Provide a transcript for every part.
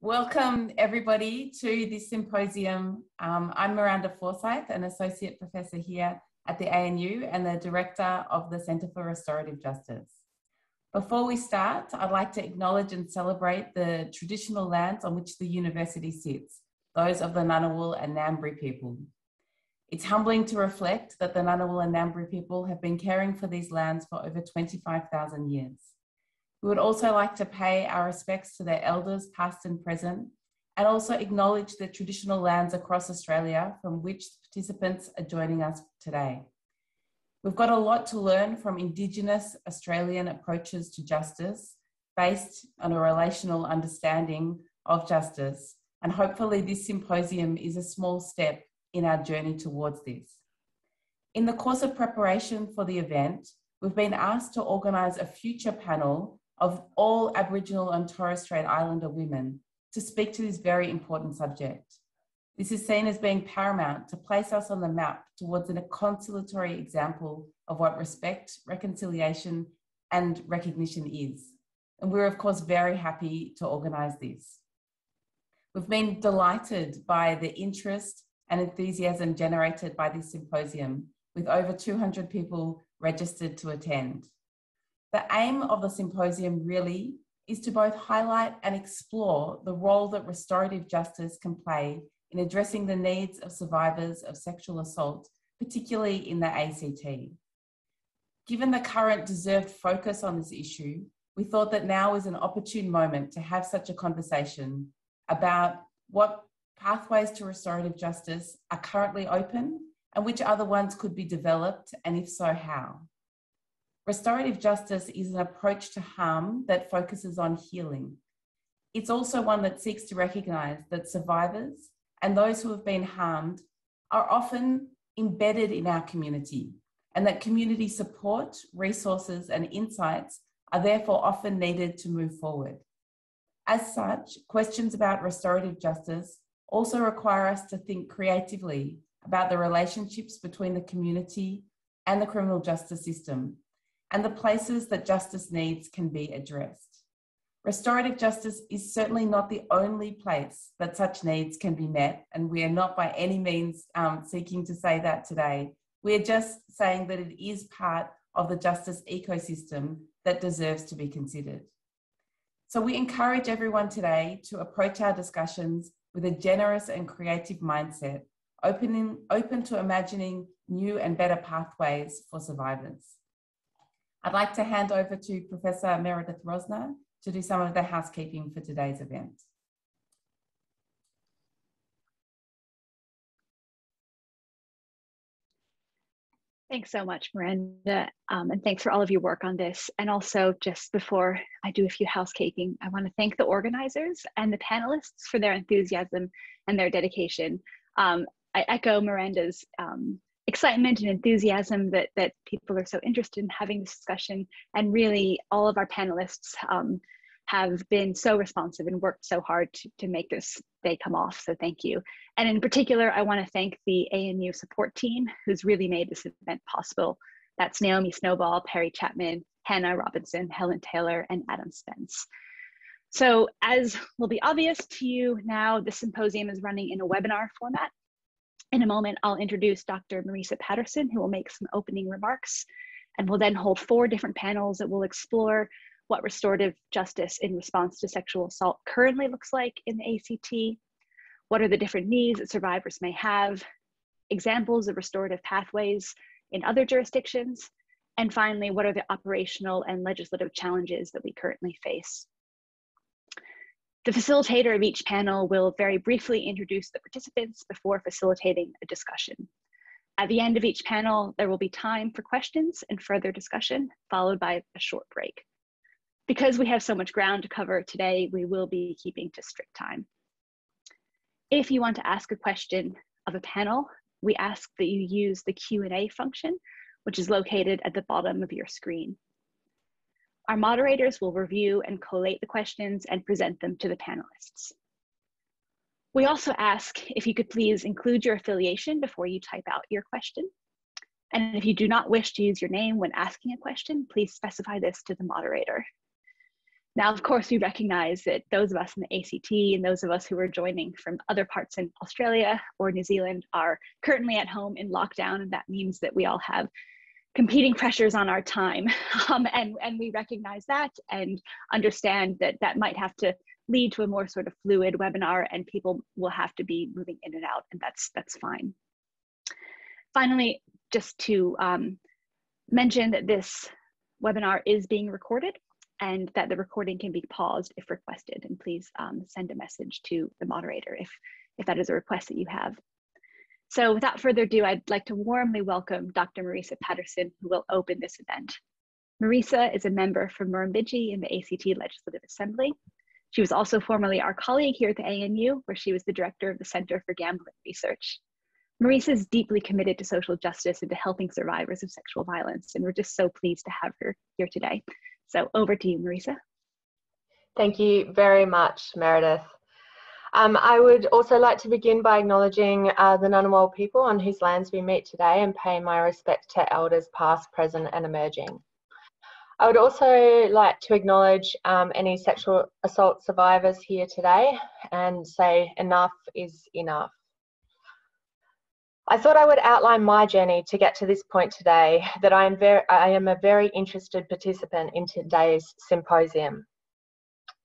Welcome everybody to this symposium. Um, I'm Miranda Forsyth, an associate professor here at the ANU and the director of the Centre for Restorative Justice. Before we start, I'd like to acknowledge and celebrate the traditional lands on which the university sits, those of the Ngunnawal and Ngambri people. It's humbling to reflect that the Ngunnawal and Ngambri people have been caring for these lands for over 25,000 years. We would also like to pay our respects to their elders, past and present, and also acknowledge the traditional lands across Australia from which participants are joining us today. We've got a lot to learn from Indigenous Australian approaches to justice based on a relational understanding of justice. And hopefully, this symposium is a small step in our journey towards this. In the course of preparation for the event, we've been asked to organise a future panel of all Aboriginal and Torres Strait Islander women to speak to this very important subject. This is seen as being paramount to place us on the map towards a consolatory example of what respect, reconciliation, and recognition is. And we're, of course, very happy to organise this. We've been delighted by the interest and enthusiasm generated by this symposium, with over 200 people registered to attend. The aim of the symposium really is to both highlight and explore the role that restorative justice can play in addressing the needs of survivors of sexual assault, particularly in the ACT. Given the current deserved focus on this issue, we thought that now is an opportune moment to have such a conversation about what pathways to restorative justice are currently open and which other ones could be developed, and if so, how. Restorative justice is an approach to harm that focuses on healing. It's also one that seeks to recognise that survivors and those who have been harmed are often embedded in our community, and that community support, resources, and insights are therefore often needed to move forward. As such, questions about restorative justice also require us to think creatively about the relationships between the community and the criminal justice system and the places that justice needs can be addressed. Restorative justice is certainly not the only place that such needs can be met, and we are not by any means um, seeking to say that today. We're just saying that it is part of the justice ecosystem that deserves to be considered. So we encourage everyone today to approach our discussions with a generous and creative mindset, opening, open to imagining new and better pathways for survivors. I'd like to hand over to Professor Meredith Rossner to do some of the housekeeping for today's event. Thanks so much, Miranda, um, and thanks for all of your work on this. And also, just before I do a few housekeeping, I want to thank the organizers and the panelists for their enthusiasm and their dedication. Um, I echo Miranda's um, excitement and enthusiasm that, that people are so interested in having this discussion. And really, all of our panelists um, have been so responsive and worked so hard to, to make this day come off. So thank you. And in particular, I want to thank the ANU support team who's really made this event possible. That's Naomi Snowball, Perry Chapman, Hannah Robinson, Helen Taylor, and Adam Spence. So as will be obvious to you now, the symposium is running in a webinar format. In a moment, I'll introduce Dr. Marisa Paterson, who will make some opening remarks, and we'll then hold four different panels that will explore what restorative justice in response to sexual assault currently looks like in the ACT, what are the different needs that survivors may have, examples of restorative pathways in other jurisdictions, and finally, what are the operational and legislative challenges that we currently face. The facilitator of each panel will very briefly introduce the participants before facilitating a discussion. At the end of each panel, there will be time for questions and further discussion, followed by a short break. Because we have so much ground to cover today, we will be keeping to strict time. If you want to ask a question of a panel, we ask that you use the Q&A function, which is located at the bottom of your screen. Our moderators will review and collate the questions and present them to the panelists. We also ask if you could please include your affiliation before you type out your question. And if you do not wish to use your name when asking a question, please specify this to the moderator. Now, of course, we recognize that those of us in the ACT and those of us who are joining from other parts in Australia or New Zealand are currently at home in lockdown, and that means that we all have competing pressures on our time. Um, and, and we recognize that and understand that that might have to lead to a more sort of fluid webinar and people will have to be moving in and out and that's, that's fine. Finally, just to um, mention that this webinar is being recorded and that the recording can be paused if requested. And please um, send a message to the moderator if, if that is a request that you have. So without further ado, I'd like to warmly welcome Dr. Marisa Paterson, who will open this event. Marisa is a member from Murrumbidgee in the ACT Legislative Assembly. She was also formerly our colleague here at the ANU, where she was the director of the Center for Gambling Research. Marisa is deeply committed to social justice and to helping survivors of sexual violence, and we're just so pleased to have her here today. So over to you, Marisa. Thank you very much, Meredith. Um, I would also like to begin by acknowledging uh, the Ngunnawal people on whose lands we meet today and pay my respect to elders past, present and emerging. I would also like to acknowledge um, any sexual assault survivors here today and say enough is enough. I thought I would outline my journey to get to this point today, that I am, very, I am a very interested participant in today's symposium.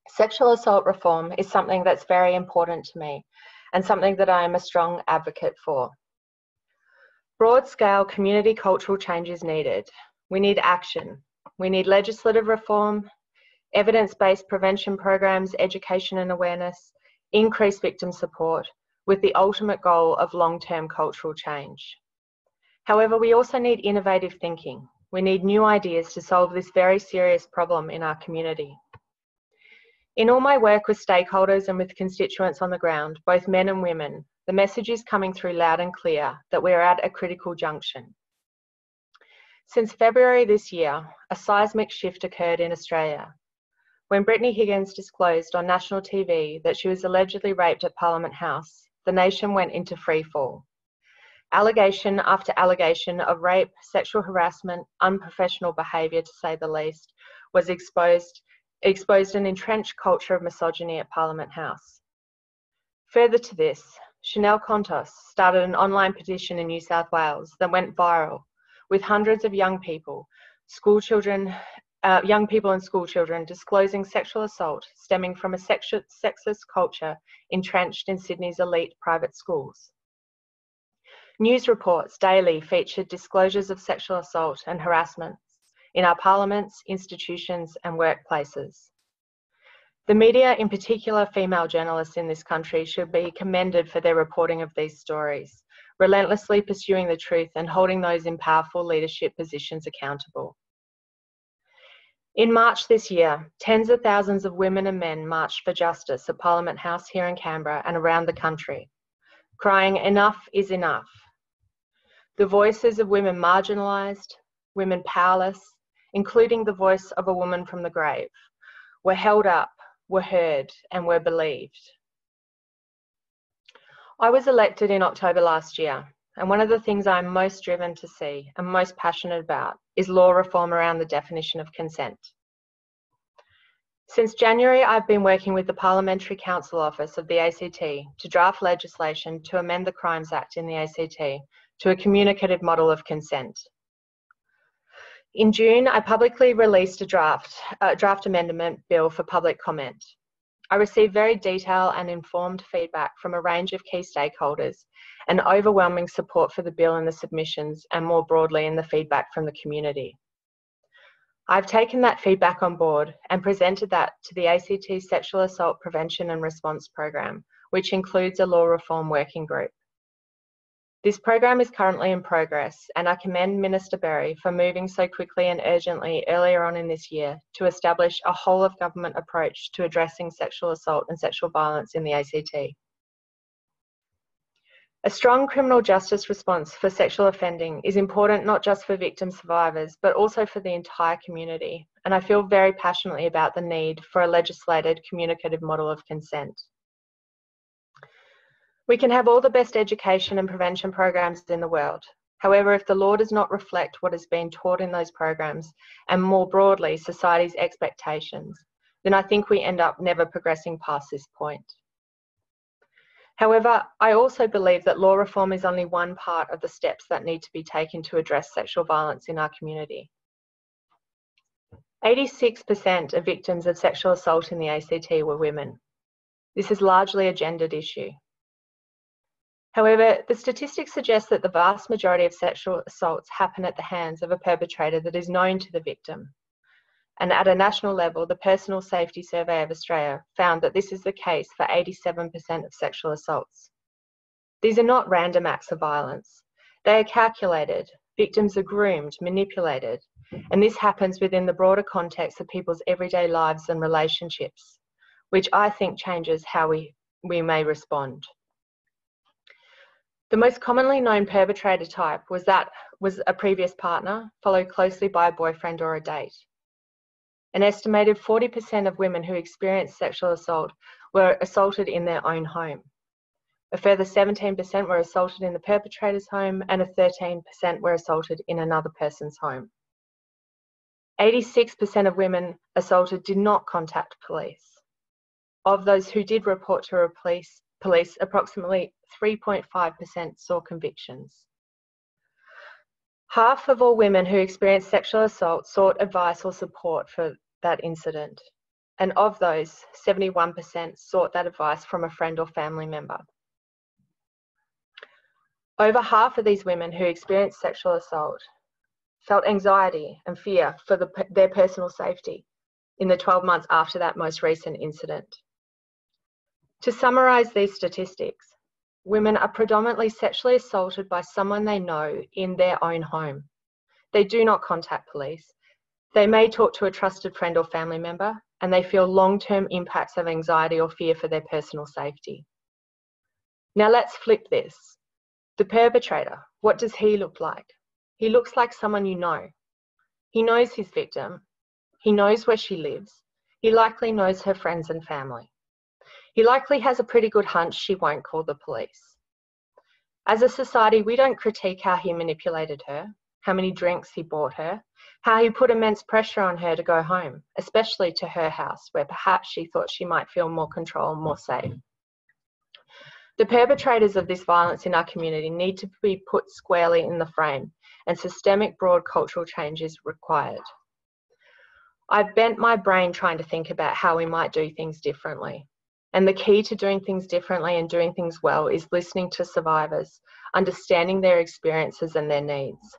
Sexual assault reform is something that's very important to me and something that I am a strong advocate for. Broad scale community cultural change is needed. We need action. We need legislative reform, evidence based prevention programs, education and awareness, increased victim support, with the ultimate goal of long term cultural change. However, we also need innovative thinking. We need new ideas to solve this very serious problem in our community. In all my work with stakeholders and with constituents on the ground, both men and women, the message is coming through loud and clear that we are at a critical junction. Since February this year, a seismic shift occurred in Australia. When Brittany Higgins disclosed on national TV that she was allegedly raped at Parliament House, the nation went into freefall. Allegation after allegation of rape, sexual harassment, unprofessional behaviour to say the least, was exposed exposed an entrenched culture of misogyny at Parliament House. Further to this, Chanel Contos started an online petition in New South Wales that went viral, with hundreds of young people, school children, uh, young people and school children disclosing sexual assault stemming from a sexist culture entrenched in Sydney's elite private schools. News reports daily featured disclosures of sexual assault and harassment in our parliaments, institutions, and workplaces. The media, in particular female journalists in this country, should be commended for their reporting of these stories, relentlessly pursuing the truth and holding those in powerful leadership positions accountable. In March this year, tens of thousands of women and men marched for justice at Parliament House here in Canberra and around the country, crying, Enough is enough. The voices of women marginalised, women powerless, including the voice of a woman from the grave, were held up, were heard, and were believed. I was elected in October last year, and one of the things I'm most driven to see and most passionate about is law reform around the definition of consent. Since January, I've been working with the Parliamentary Counsel Office of the ACT to draft legislation to amend the Crimes Act in the ACT to a communicative model of consent. In June, I publicly released a draft, draft amendment bill for public comment. I received very detailed and informed feedback from a range of key stakeholders and overwhelming support for the bill in the submissions and more broadly in the feedback from the community. I've taken that feedback on board and presented that to the ACT Sexual Assault Prevention and Response Program, which includes a law reform working group. This program is currently in progress, and I commend Minister Berry for moving so quickly and urgently earlier on in this year to establish a whole of government approach to addressing sexual assault and sexual violence in the ACT. A strong criminal justice response for sexual offending is important not just for victim survivors, but also for the entire community. And I feel very passionately about the need for a legislated communicative model of consent. We can have all the best education and prevention programs in the world. However, if the law does not reflect what is being taught in those programs, and more broadly, society's expectations, then I think we end up never progressing past this point. However, I also believe that law reform is only one part of the steps that need to be taken to address sexual violence in our community. 86% of victims of sexual assault in the ACT were women. This is largely a gendered issue. However, the statistics suggest that the vast majority of sexual assaults happen at the hands of a perpetrator that is known to the victim. And at a national level, the Personal Safety Survey of Australia found that this is the case for 87% of sexual assaults. These are not random acts of violence. They are calculated. Victims are groomed, manipulated, and this happens within the broader context of people's everyday lives and relationships, which I think changes how we, we may respond. The most commonly known perpetrator type was that was a previous partner, followed closely by a boyfriend or a date. An estimated 40% of women who experienced sexual assault were assaulted in their own home. A further 17% were assaulted in the perpetrator's home, and a 13% were assaulted in another person's home. 86% of women assaulted did not contact police. Of those who did report to police, police approximately 3.5% saw convictions. Half of all women who experienced sexual assault sought advice or support for that incident. And of those, 71% sought that advice from a friend or family member. Over half of these women who experienced sexual assault felt anxiety and fear for the, their personal safety in the 12 months after that most recent incident. To summarise these statistics, women are predominantly sexually assaulted by someone they know in their own home. They do not contact police. They may talk to a trusted friend or family member, and they feel long term impacts of anxiety or fear for their personal safety. Now let's flip this. The perpetrator, what does he look like? He looks like someone you know. He knows his victim. He knows where she lives. He likely knows her friends and family. He likely has a pretty good hunch she won't call the police. As a society, we don't critique how he manipulated her, how many drinks he bought her, how he put immense pressure on her to go home, especially to her house, where perhaps she thought she might feel more control more safe. The perpetrators of this violence in our community need to be put squarely in the frame, and systemic broad cultural change is required. I've bent my brain trying to think about how we might do things differently. And the key to doing things differently and doing things well is listening to survivors, understanding their experiences and their needs.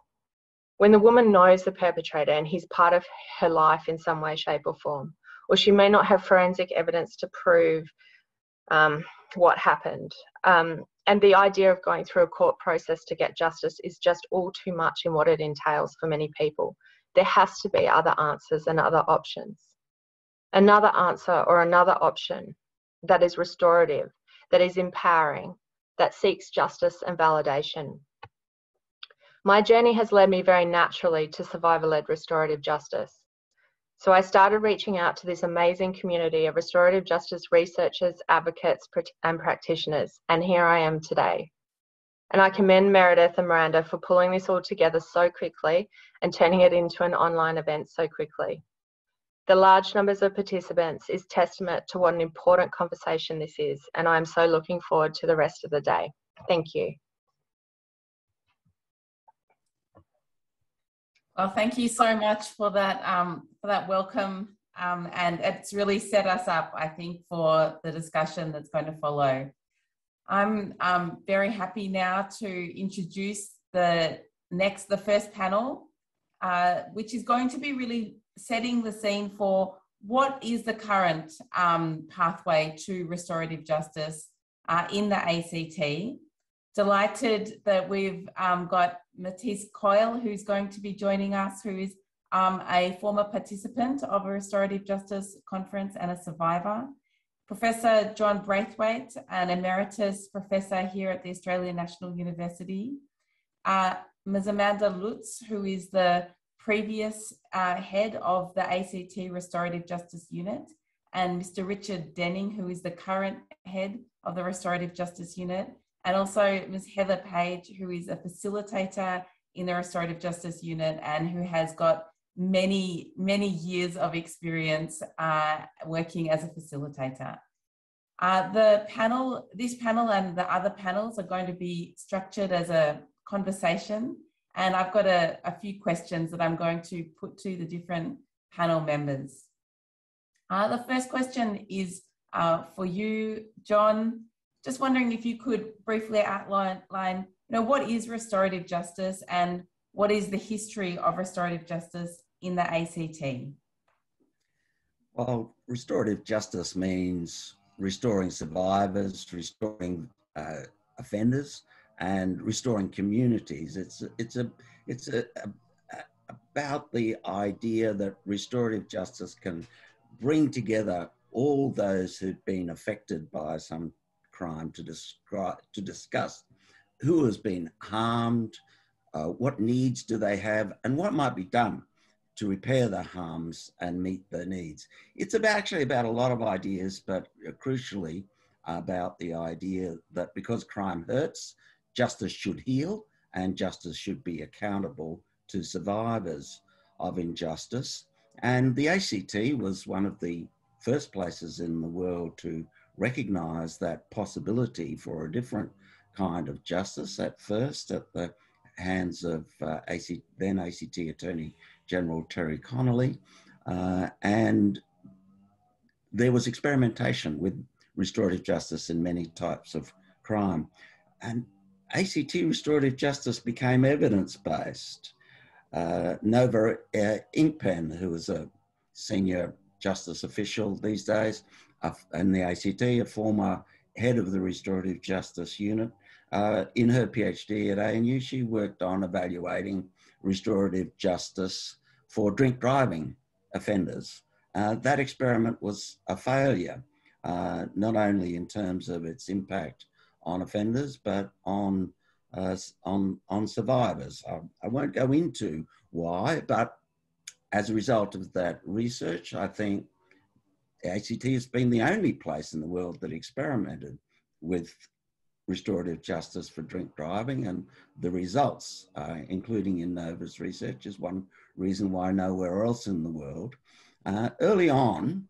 When the woman knows the perpetrator and he's part of her life in some way, shape, or form, or she may not have forensic evidence to prove um, what happened. Um, and the idea of going through a court process to get justice is just all too much in what it entails for many people. There has to be other answers and other options. Another answer or another option that is restorative, that is empowering, that seeks justice and validation my journey has led me very naturally to survivor led restorative justice. So I started reaching out to this amazing community of restorative justice researchers, advocates, and practitioners, and here I am today. And I commend Meredith and Miranda for pulling this all together so quickly and turning it into an online event so quickly. The large numbers of participants is testament to what an important conversation this is, and I'm so looking forward to the rest of the day. Thank you. Well, thank you so much for that um, for that welcome, um, and it's really set us up, I think, for the discussion that's going to follow. I'm um, very happy now to introduce the next, the first panel, uh, which is going to be really setting the scene for what is the current um, pathway to restorative justice uh, in the ACT delighted that we've um, got Matisse Coyle, who's going to be joining us, who is um, a former participant of a restorative justice conference and a survivor. Professor John Braithwaite, an emeritus professor here at the Australian National University. Uh, Ms. Amanda Lutz, who is the previous uh, head of the ACT Restorative Justice Unit, and Mr. Richard Denning, who is the current head of the Restorative Justice Unit, and also Ms. Heather Page, who is a facilitator in the Restorative Justice Unit and who has got many, many years of experience uh, working as a facilitator. Uh, the panel, this panel and the other panels are going to be structured as a conversation. And I've got a, a few questions that I'm going to put to the different panel members. Uh, the first question is uh, for you, John. Just wondering if you could briefly outline, you know, what is restorative justice and what is the history of restorative justice in the ACT? Well, restorative justice means restoring survivors, restoring uh, offenders, and restoring communities. It's it's a it's a, a, about the idea that restorative justice can bring together all those who've been affected by some crime to describe to discuss who has been harmed, uh, what needs do they have, and what might be done to repair the harms and meet the needs. It's about, actually about a lot of ideas, but crucially about the idea that because crime hurts, justice should heal and justice should be accountable to survivors of injustice. And the ACT was one of the first places in the world to recognize that possibility for a different kind of justice at first at the hands of uh, AC, then ACT Attorney General Terry Connolly. Uh, and there was experimentation with restorative justice in many types of crime. And ACT restorative justice became evidence based. Uh, Nova uh, Inkpen, who is a senior justice official these days uh, in the ACT, a former head of the restorative justice unit, uh, in her PhD at ANU, she worked on evaluating restorative justice for drink driving offenders. Uh, that experiment was a failure, uh, not only in terms of its impact on offenders, but on uh, on on survivors. I, I, won't go into why, but as a result of that research, I think the ACT has been the only place in the world that experimented with restorative justice for drink driving and the results, uh, including in Nova's research, is one reason why nowhere else in the world. Uh, early on,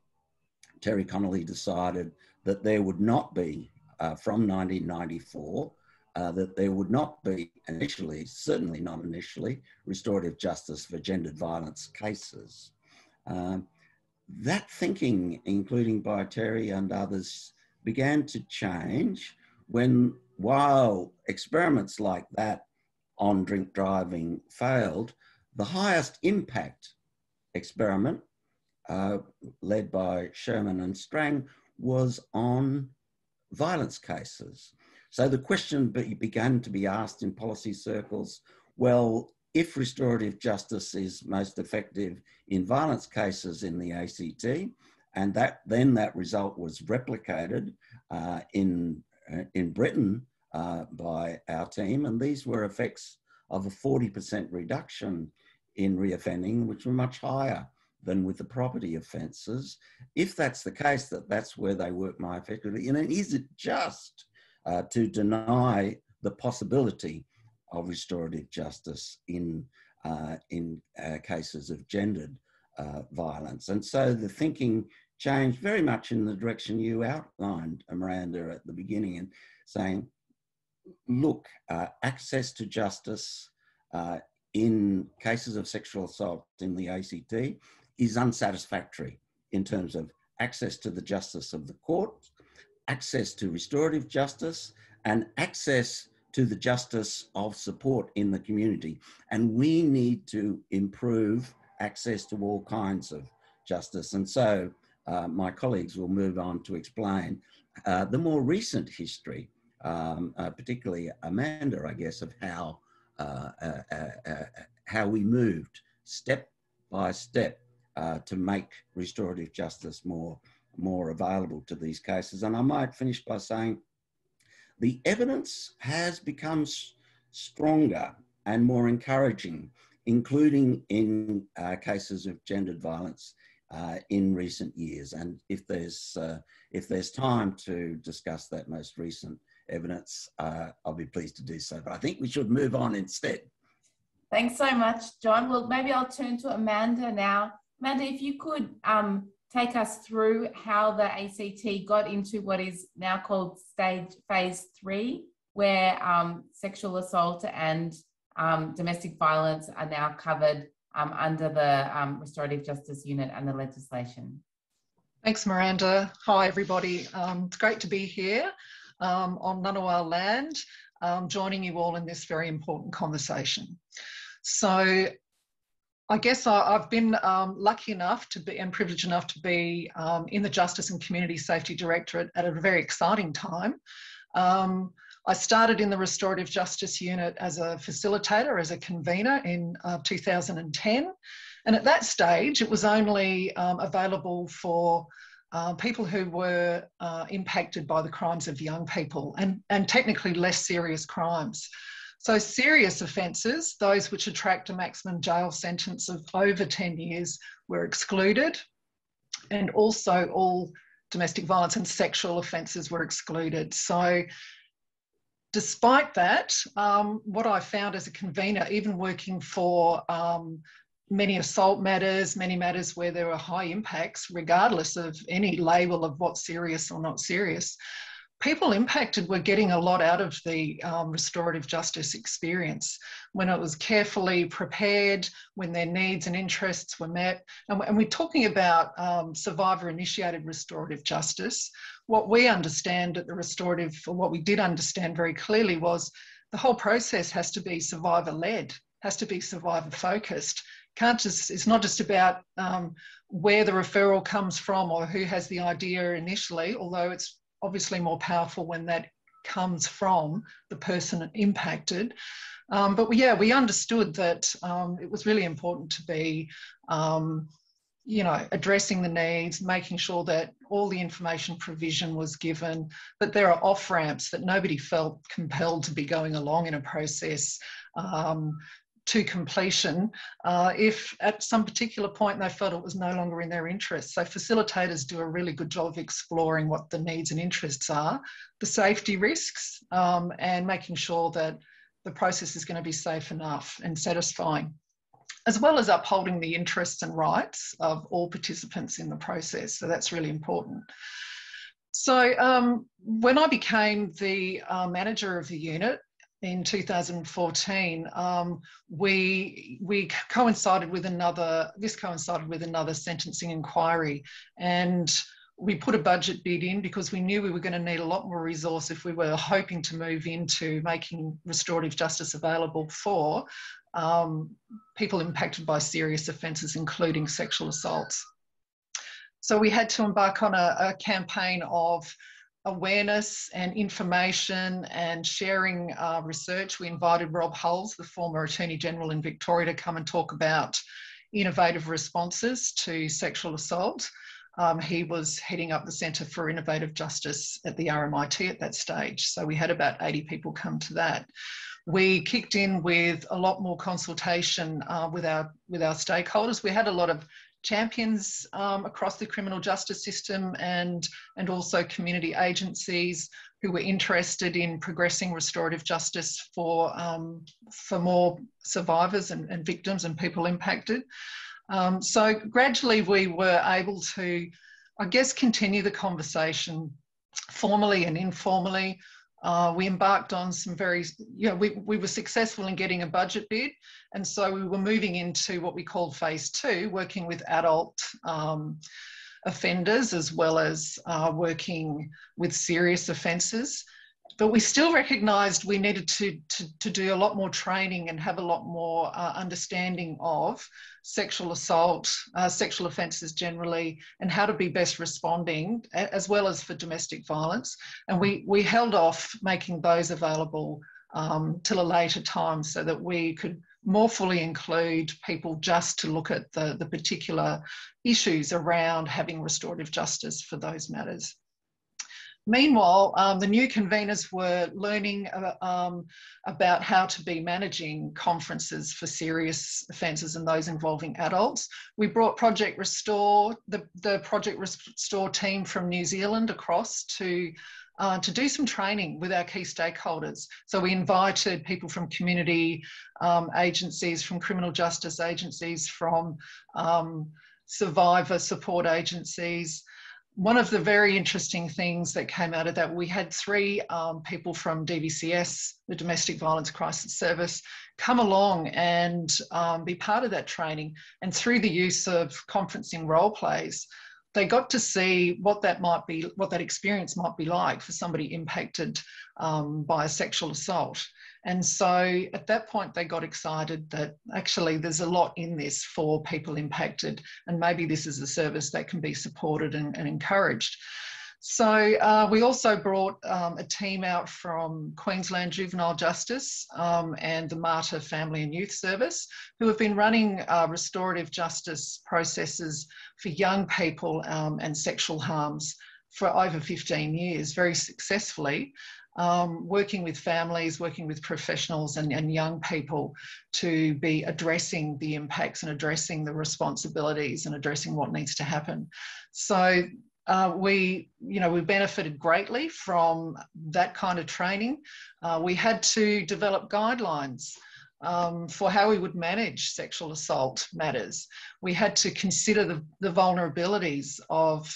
Terry Connolly decided that there would not be, uh, from 1994, uh, that there would not be initially, certainly not initially, restorative justice for gendered violence cases. Um, that thinking, including by Terry and others, began to change when while experiments like that on drink driving failed, the highest impact experiment uh, led by Sherman and Strang was on violence cases. So the question began to be asked in policy circles, well, if restorative justice is most effective in violence cases in the ACT, and that then that result was replicated uh, in uh, in Britain uh, by our team, and these were effects of a 40% reduction in reoffending, which were much higher than with the property offences. If that's the case, that that's where they work more effectively, and is it just uh, to deny the possibility of restorative justice in uh, in uh, cases of gendered uh, violence? And so the thinking changed very much in the direction you outlined, Miranda, at the beginning, and saying, look, uh, access to justice uh, in cases of sexual assault in the ACT is unsatisfactory in terms of access to the justice of the court, access to restorative justice, and access to the justice of support in the community. And we need to improve access to all kinds of justice. And so uh, my colleagues will move on to explain uh, the more recent history, um, uh, particularly Amanda, I guess, of how uh, uh, uh, how we moved step by step to make restorative justice more more available to these cases. And I might finish by saying the evidence has become stronger and more encouraging, including in cases of gendered violence uh, in recent years. And if there's, uh, if there's time to discuss that most recent evidence, uh, I'll be pleased to do so. But I think we should move on instead. Thanks so much, John. Well, maybe I'll turn to Amanda now. Amanda, if you could um, take us through how the ACT got into what is now called stage phase three, where um, sexual assault and um, domestic violence are now covered um, under the um, Restorative Justice Unit and the legislation. Thanks, Miranda. Hi, everybody. Um, it's great to be here on Ngunnawal land, joining you all in this very important conversation. So I guess I, have been um, lucky enough to be and privileged enough to be um, in the Justice and Community Safety Directorate at a very exciting time. Um, I started in the Restorative Justice Unit as a facilitator, as a convener in uh, 2010. And at that stage, it was only um, available for uh, people who were uh, impacted by the crimes of young people and, and technically less serious crimes. So serious offences, those which attract a maximum jail sentence of over 10 years were excluded and also all domestic violence and sexual offences were excluded. So despite that, um, what I found as a convener, even working for um, many assault matters, many matters where there were high impacts, regardless of any label of what's serious or not serious, people impacted were getting a lot out of the um, restorative justice experience when it was carefully prepared, when their needs and interests were met. And, and we're talking about um, survivor initiated restorative justice, what we understand at the restorative, or what we did understand very clearly, was the whole process has to be survivor led, has to be survivor focused. Can't just, it's not just about um, where the referral comes from or who has the idea initially, although it's obviously more powerful when that comes from the person impacted. Um, but yeah, we understood that um, it was really important to be um, you know, addressing the needs, making sure that all the information provision was given, but there are off ramps that nobody felt compelled to be going along in a process um, to completion uh, if at some particular point they felt it was no longer in their interest. So facilitators do a really good job of exploring what the needs and interests are, the safety risks, um, and making sure that the process is going to be safe enough and satisfying as well as upholding the interests and rights of all participants in the process. So that's really important. So um, when I became the uh, manager of the unit in 2014, um, we we coincided with another. This coincided with another sentencing inquiry, and we put a budget bid in because we knew we were going to need a lot more resource if we were hoping to move into making restorative justice available for um, people impacted by serious offences, including sexual assaults. So we had to embark on a, a campaign of awareness and information and sharing uh, research. We invited Rob Hulls, the former Attorney General in Victoria, to come and talk about innovative responses to sexual assault. Um, he was heading up the Centre for Innovative Justice at the RMIT at that stage. So we had about 80 people come to that we kicked in with a lot more consultation uh, with our with our stakeholders. We had a lot of champions um, across the criminal justice system and and also community agencies who were interested in progressing restorative justice for um, for more survivors and, and, victims and people impacted. Um, so gradually we were able to, I guess, continue the conversation formally and informally uh, we embarked on some very, you know, we, we were successful in getting a budget bid. And so we were moving into what we called phase two, working with adult um, offenders as well as uh, working with serious offences but we still recognised we needed to, to, to, do a lot more training and have a lot more uh, understanding of sexual assault, uh, sexual offences generally, and how to be best responding, as well as for domestic violence. And we, we held off making those available um, till a later time so that we could more fully include people just to look at the, the particular issues around having restorative justice for those matters. Meanwhile, um, the new conveners were learning uh, um, about how to be managing conferences for serious offences and those involving adults. We brought Project Restore, the, the Project Restore team from New Zealand across to uh, to do some training with our key stakeholders. So we invited people from community um, agencies, from criminal justice agencies, from um, survivor support agencies. One of the very interesting things that came out of that, we had three um, people from DVCS, the Domestic Violence Crisis Service, come along and um, be part of that training. And through the use of conferencing role plays, they got to see what that might be, what that experience might be like for somebody impacted um, by a sexual assault. And so at that point, they got excited that actually there's a lot in this for people impacted, and maybe this is a service that can be supported and, and encouraged. So uh, we also brought um, a team out from Queensland Juvenile Justice um, and the Mater Family and Youth Service, who have been running uh, restorative justice processes for young people um, and sexual harms for over 15 years, very successfully. Um, working with families, working with professionals and, and, young people to be addressing the impacts and addressing the responsibilities and addressing what needs to happen. So uh, we, you know, we benefited greatly from that kind of training. Uh, we had to develop guidelines um, for how we would manage sexual assault matters. We had to consider the, the vulnerabilities of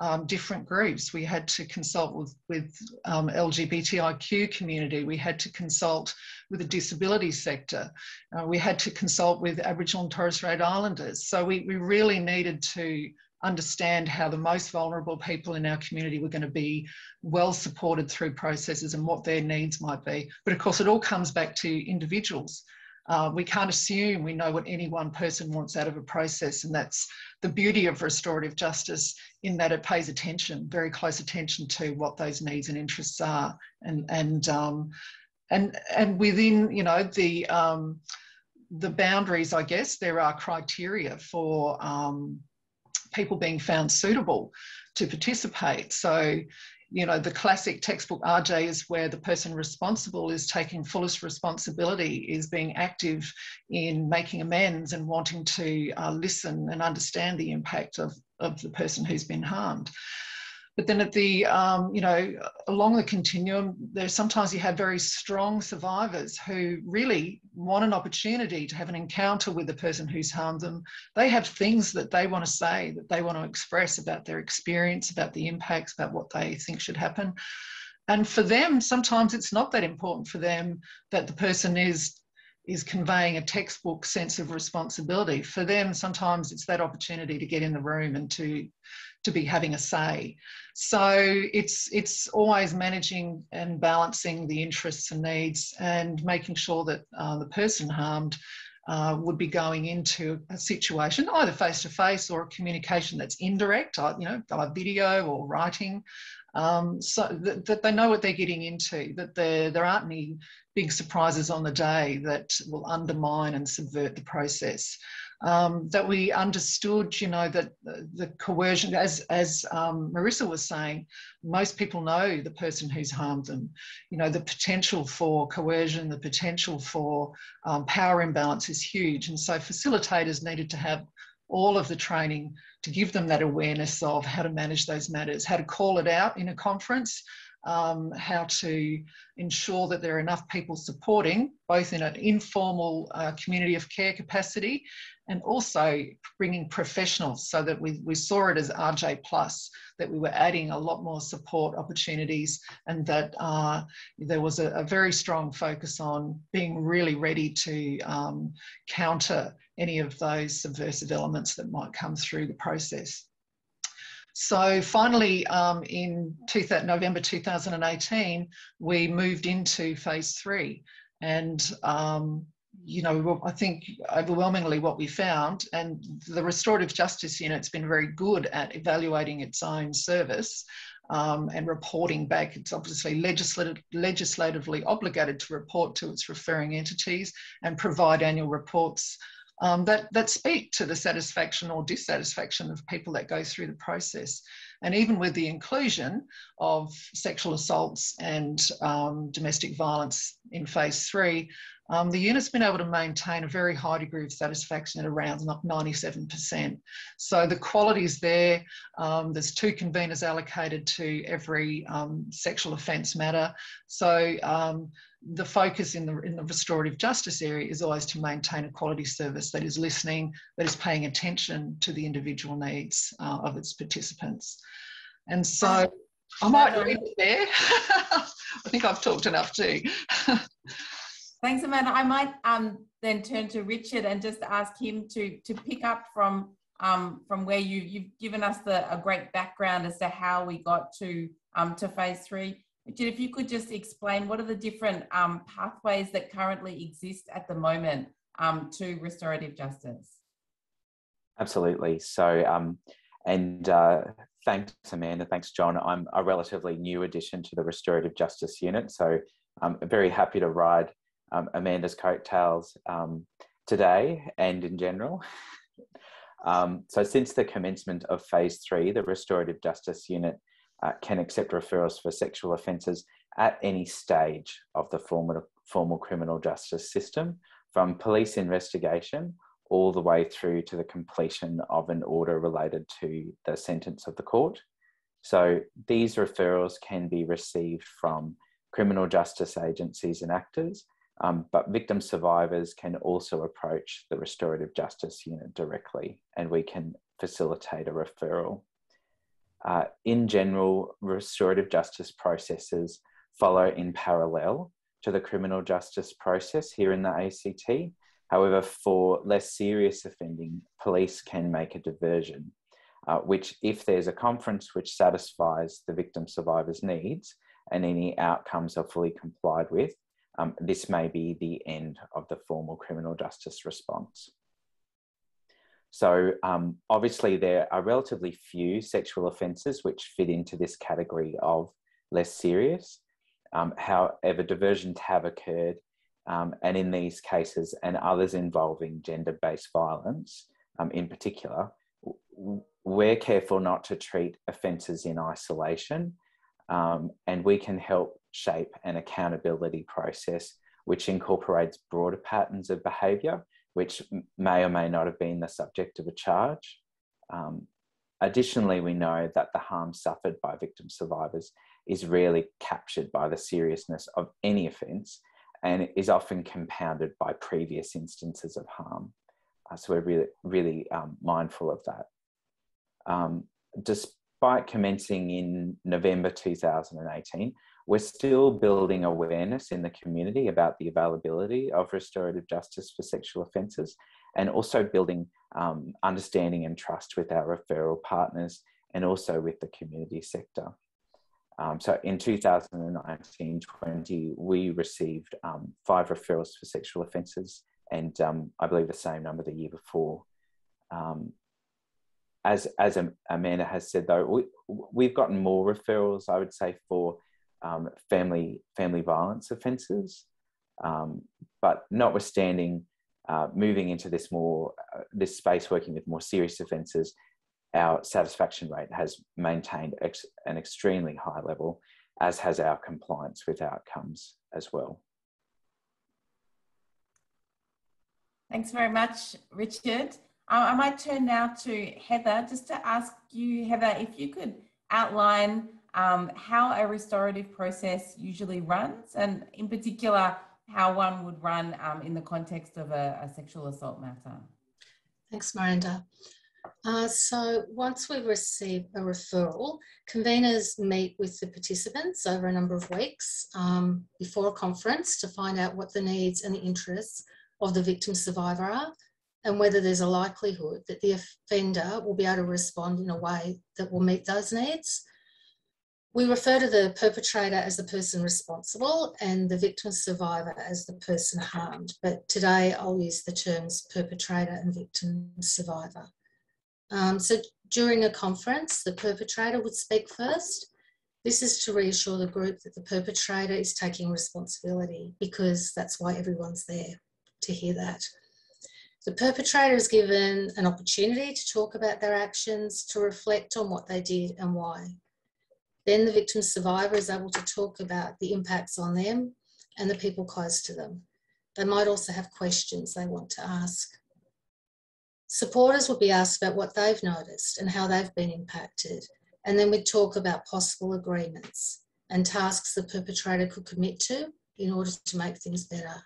um, different groups. We had to consult with, with um, LGBTIQ community. We had to consult with the disability sector. Uh, we had to consult with Aboriginal and Torres Strait Islanders. So we, we really needed to understand how the most vulnerable people in our community were going to be well supported through processes and what their needs might be. But of course, it all comes back to individuals. Uh, we can't assume we know what any one person wants out of a process, and that's the beauty of restorative justice in that it pays attention, very close attention to what those needs and interests are, and and um, and and within you know the um, the boundaries, I guess there are criteria for um, people being found suitable to participate. So, you know, the classic textbook RJ is where the person responsible is taking fullest responsibility, is being active in making amends and wanting to uh, listen and understand the impact of, of the person who's been harmed. But then at the, um, you know, along the continuum, there's sometimes you have very strong survivors who really want an opportunity to have an encounter with the person who's harmed them. They have things that they want to say, that they want to express about their experience, about the impacts, about what they think should happen. And for them, sometimes it's not that important for them that the person is is conveying a textbook sense of responsibility. For them, sometimes it's that opportunity to get in the room and to to be having a say. So it's it's always managing and balancing the interests and needs and making sure that uh, the person harmed uh, would be going into a situation either face to face or a communication that's indirect, uh, you know, by video or writing, um, so that, that, they know what they're getting into, that there, there aren't any big surprises on the day that will undermine and subvert the process um, that we understood, you know, that the coercion, as, as um, Marisa was saying, most people know the person who's harmed them. You know, the potential for coercion, the potential for um, power imbalance is huge. And so facilitators needed to have all of the training to give them that awareness of how to manage those matters, how to call it out in a conference, um, how to ensure that there are enough people supporting, both in an informal uh, community of care capacity and also bringing professionals so that we, we saw it as RJ Plus, that we were adding a lot more support opportunities and that uh, there was a, a, very strong focus on being really ready to um, counter any of those subversive elements that might come through the process. So finally, um, in two, November 2018, we moved into phase three. And, um, you know, I think overwhelmingly what we found, and the Restorative Justice Unit's been very good at evaluating its own service um, and reporting back. It's obviously legislative, legislatively obligated to report to its referring entities and provide annual reports um, that, that speak to the satisfaction or dissatisfaction of people that go through the process. And even with the inclusion of sexual assaults and um, domestic violence in phase three, um, the unit's been able to maintain a very high degree of satisfaction at around 97%. So the quality is there. Um, there's two conveners allocated to every um, sexual offence matter. So um, the focus in the, in the restorative justice area is always to maintain a quality service that is listening, that is paying attention to the individual needs uh, of its participants. And so I might leave it there. I think I've talked enough too. Thanks, Amanda. I might um, then turn to Richard and just ask him to to pick up from um, from where you you've given us the a great background as to how we got to um, to phase three. Richard, if you could just explain what are the different um, pathways that currently exist at the moment um, to restorative justice. Absolutely. So, um, and uh, thanks, Amanda. Thanks, John. I'm a relatively new addition to the restorative justice unit, so I'm very happy to ride um, Amanda's coattails um, today and in general. um, so since the commencement of phase three, the Restorative Justice Unit uh, can accept referrals for sexual offences at any stage of the formal, formal criminal justice system, from police investigation all the way through to the completion of an order related to the sentence of the court. So these referrals can be received from criminal justice agencies and actors, um, but victim survivors can also approach the Restorative Justice Unit directly and we can facilitate a referral. Uh, in general, restorative justice processes follow in parallel to the criminal justice process here in the ACT. However, for less serious offending, police can make a diversion, uh, which, if there's a conference which satisfies the victim survivor's needs and any outcomes are fully complied with, um, this may be the end of the formal criminal justice response. So um, obviously there are relatively few sexual offences which fit into this category of less serious. Um, however, diversions have occurred um, and in these cases and others involving gender-based violence um, in particular, we're careful not to treat offences in isolation um, and we can help shape an accountability process which incorporates broader patterns of behaviour, which may or may not have been the subject of a charge. Um, additionally, we know that the harm suffered by victim survivors is rarely captured by the seriousness of any offence and is often compounded by previous instances of harm. Uh, so we're really, really um, mindful of that. Um, despite commencing in November 2018, we're still building awareness in the community about the availability of restorative justice for sexual offences and also building um, understanding and trust with our referral partners and also with the community sector. Um, so in 2019-20, we received um, five referrals for sexual offences and um, I believe the same number the year before. Um, as, as Amanda has said though, we, we've gotten more referrals, I would say, for um, family family violence offences. Um, but notwithstanding uh, moving into this more uh, this space, working with more serious offences, our satisfaction rate has maintained ex an extremely high level, as has our compliance with outcomes as well. Thanks very much, Richard. I might turn now to Heather, just to ask you, Heather, if you could outline um, how a restorative process usually runs, and in particular, how one would run um, in the context of a, a, sexual assault matter. Thanks, Miranda. Uh, so once we receive a referral, conveners meet with the participants over a number of weeks um, before a conference to find out what the needs and the interests of the victim survivor are and whether there's a likelihood that the offender will be able to respond in a way that will meet those needs. We refer to the perpetrator as the person responsible and the victim survivor as the person harmed, but today I'll use the terms perpetrator and victim survivor. Um, so during a conference, the perpetrator would speak first. This is to reassure the group that the perpetrator is taking responsibility because that's why everyone's there to hear that. The perpetrator is given an opportunity to talk about their actions, to reflect on what they did and why. Then the victim survivor is able to talk about the impacts on them and the people close to them. They might also have questions they want to ask. Supporters will be asked about what they've noticed and how they've been impacted. And then we'd talk about possible agreements and tasks the perpetrator could commit to in order to make things better.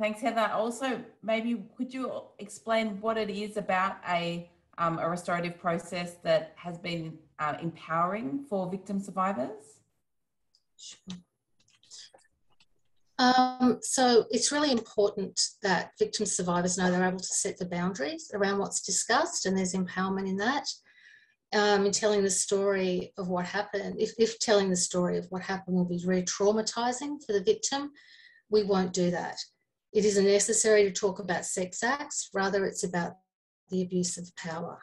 Thanks, Heather. Also, maybe could you explain what it is about a, um, a restorative process that has been uh, empowering for victim survivors? Um, so it's really important that victim survivors know they're able to set the boundaries around what's discussed and there's empowerment in that. Um, in telling the story of what happened, if, if telling the story of what happened will be re-traumatizing for the victim, we won't do that. It isn't necessary to talk about sex acts, rather it's about the abuse of power.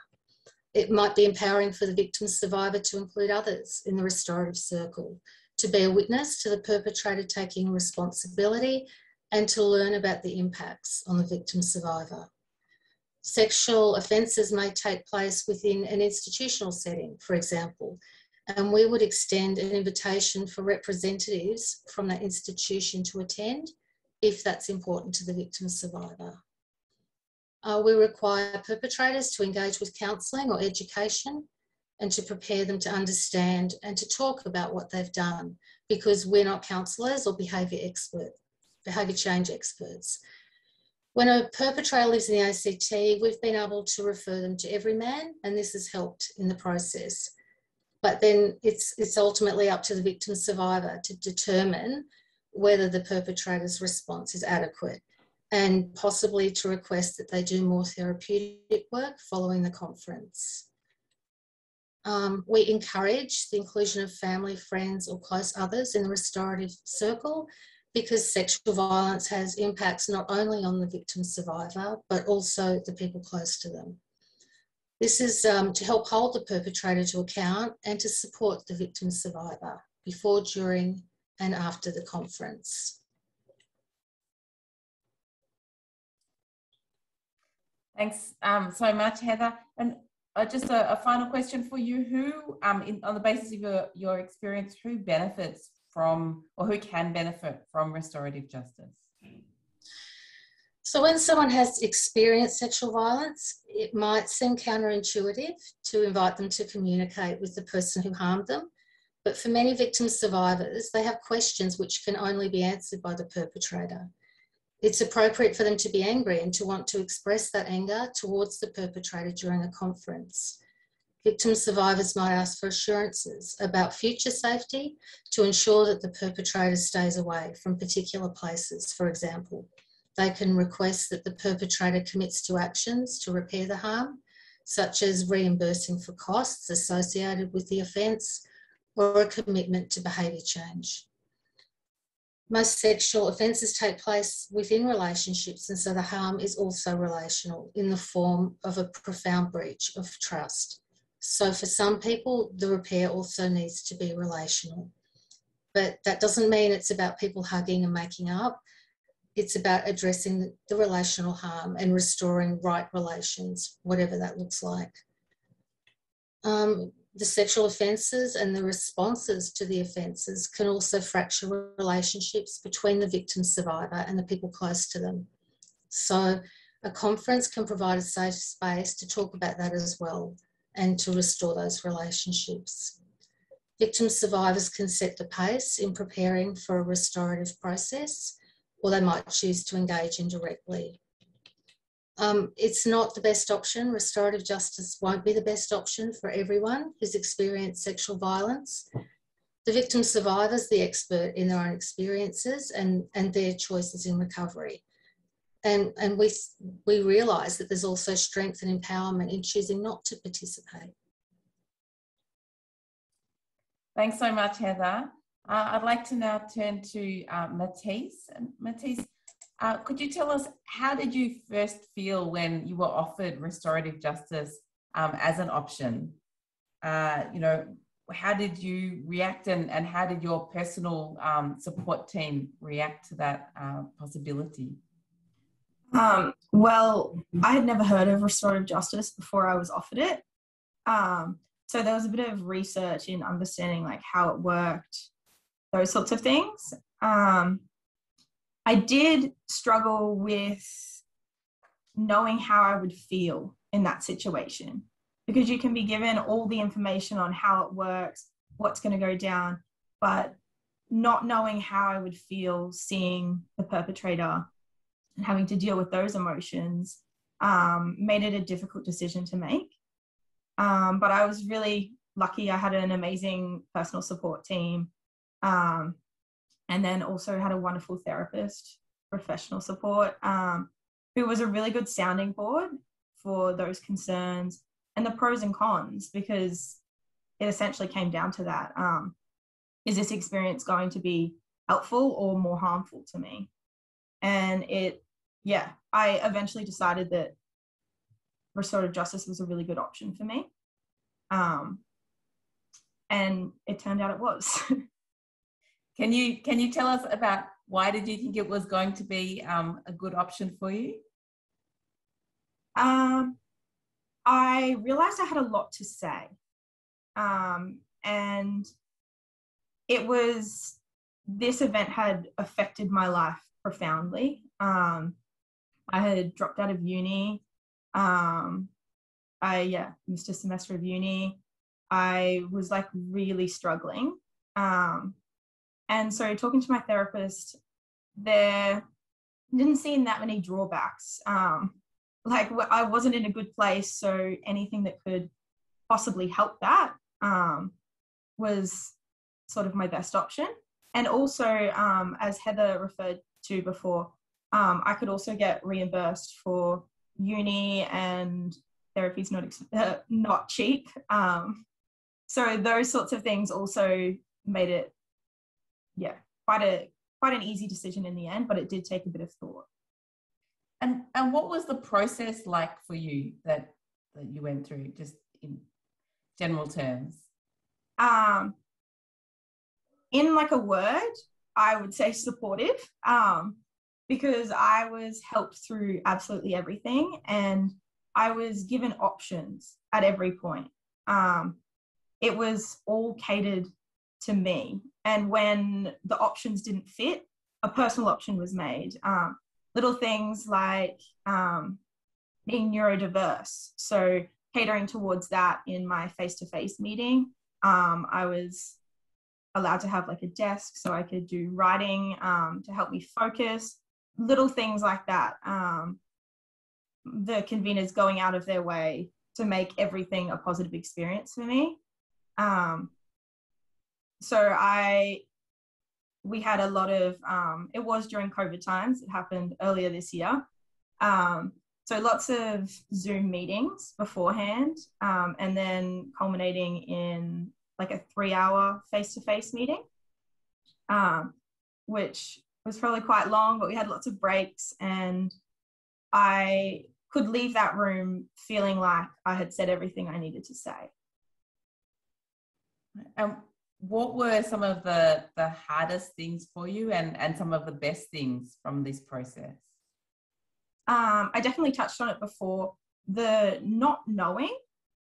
It might be empowering for the victim survivor to include others in the restorative circle to be a witness to the perpetrator taking responsibility and to learn about the impacts on the victim survivor. Sexual offences may take place within an institutional setting, for example, and we would extend an invitation for representatives from that institution to attend if that's important to the victim survivor. Uh, we require perpetrators to engage with counselling or education and to prepare them to understand and to talk about what they've done because we're not counsellors or behaviour expert, behaviour change experts. When a perpetrator lives in the ACT, we've been able to refer them to Everyman, and this has helped in the process. But then it's, it's ultimately up to the victim survivor to determine whether the perpetrator's response is adequate and possibly to request that they do more therapeutic work following the conference. Um, we encourage the inclusion of family, friends, or close others in the restorative circle because sexual violence has impacts not only on the victim survivor, but also the people close to them. This is um, to help hold the perpetrator to account and to support the victim survivor before, during, and after the conference. Thanks um, so much, Heather. And uh, just a, a, final question for you. Who, um, in, on the basis of your, your experience, who benefits from or who can benefit from restorative justice? So, when someone has experienced sexual violence, it might seem counterintuitive to invite them to communicate with the person who harmed them. But for many victim survivors, they have questions which can only be answered by the perpetrator it's appropriate for them to be angry and to want to express that anger towards the perpetrator during a conference. Victim survivors might ask for assurances about future safety to ensure that the perpetrator stays away from particular places, for example. They can request that the perpetrator commits to actions to repair the harm, such as reimbursing for costs associated with the offence or a commitment to behaviour change most sexual offences take place within relationships, and so the harm is also relational in the form of a profound breach of trust. So, for some people, the repair also needs to be relational. But that doesn't mean it's about people hugging and making up. It's about addressing the relational harm and restoring right relations, whatever that looks like. Um, the sexual offences and the responses to the offences can also fracture relationships between the victim survivor and the people close to them. So, a conference can provide a safe space to talk about that as well and to restore those relationships. Victim survivors can set the pace in preparing for a restorative process, or they might choose to engage indirectly um, it's not the best option. Restorative justice won't be the best option for everyone who's experienced sexual violence. The victim survivors, the expert in their own experiences and, and their choices in recovery. And, and we, we realise that there's also strength and empowerment in choosing not to participate. Thanks so much, Heather. Uh, I'd like to now turn to uh, Matisse. Matisse, uh, could you tell us how did you first feel when you were offered restorative justice um, as an option? Uh, you know, how did you react and, and how did your personal um, support team react to that uh, possibility? Um, well, I had never heard of restorative justice before I was offered it. Um, so there was a bit of research in understanding like how it worked, those sorts of things. I did struggle with knowing how I would feel in that situation because you can be given all the information on how it works, what's going to go down, but not knowing how I would feel seeing the perpetrator and having to deal with those emotions um, made it a difficult decision to make. Um, but I was really lucky. I had an amazing personal support team. Um, and then also had a wonderful therapist, professional support, um, who was a really good sounding board for those concerns and the pros and cons because it essentially came down to that. Um, is this experience going to be helpful or more harmful to me? And it, yeah, I eventually decided that restorative justice was a really good option for me. Um, and it turned out it was. can you can you tell us about why did you think it was going to be um, a good option for you? Um, I realized I had a lot to say, um, and it was this event had affected my life profoundly. Um, I had dropped out of uni. Um, I yeah missed a semester of uni. I was like really struggling. Um, and so talking to my therapist, there didn't seem that many drawbacks. Um, like I wasn't in a good place, so anything that could possibly help that um, was sort of my best option. And also, um, as Heather referred to before, um, I could also get reimbursed for uni and therapy is not uh, not cheap. Um, so those sorts of things also made it, yeah, quite a quite an easy decision in the end. But it did take a bit of thought. And and what was the process like for you that that you went through, just in general terms? Um, in like a word, I would say supportive. Um, because I was helped through absolutely everything and I was given options at every point. Um, it was all catered to me. And when the options didn't fit, a personal option was made. Um, little things like um, being neurodiverse. So, catering towards that in my face to face meeting, um, I was allowed to have like a desk so I could do writing um, to help me focus, little things like that. Um, the conveners going out of their way to make everything a positive experience for me. Um, so I, we had a lot of, um, it was during COVID times, it happened earlier this year. Um, so lots of Zoom meetings beforehand, um, and then culminating in like a three hour face to face meeting, um, which was probably quite long, but we had lots of breaks and I could leave that room feeling like I had said everything I needed to say. And what were some of the, the hardest things for you and, and some of the best things from this process? Um, I definitely touched on it before. The not knowing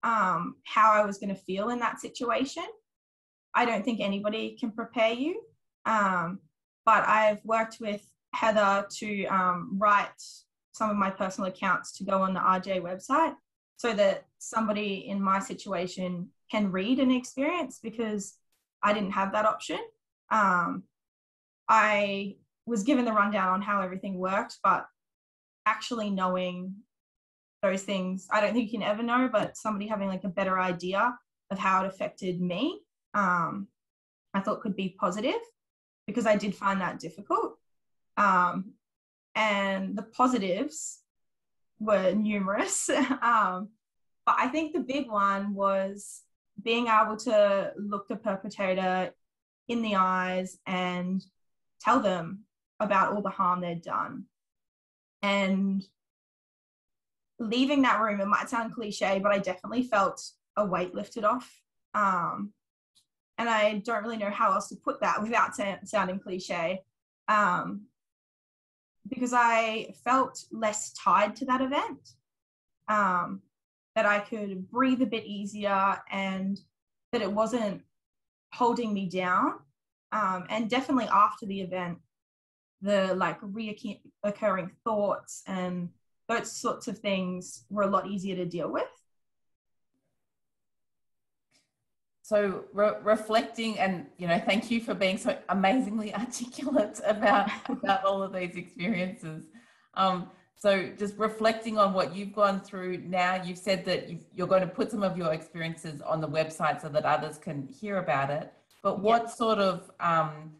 um, how I was going to feel in that situation. I don't think anybody can prepare you. Um, but I've worked with Heather to um, write some of my personal accounts to go on the RJ website so that somebody in my situation can read an experience because I didn't have that option. Um, I was given the rundown on how everything worked, but actually knowing those things, I don't think you can ever know, but somebody having like a better idea of how it affected me, um, I thought could be positive because I did find that difficult. Um, and the positives were numerous. um, but I think the big one was being able to look the perpetrator in the eyes and tell them about all the harm they'd done. And leaving that room, it might sound cliche, but I definitely felt a weight lifted off. Um, and I don't really know how else to put that without sounding cliche. Um, because I felt less tied to that event. Um, that I could breathe a bit easier and that it wasn't holding me down. Um, and definitely after the event, the like reoccurring thoughts and those sorts of things were a lot easier to deal with. So re- reflecting and you know, thank you for being so amazingly articulate about about all of these experiences. Um, so just reflecting on what you've gone through now, you've said that you are going to put some of your experiences on the website so that others can hear about it. But what sort of um,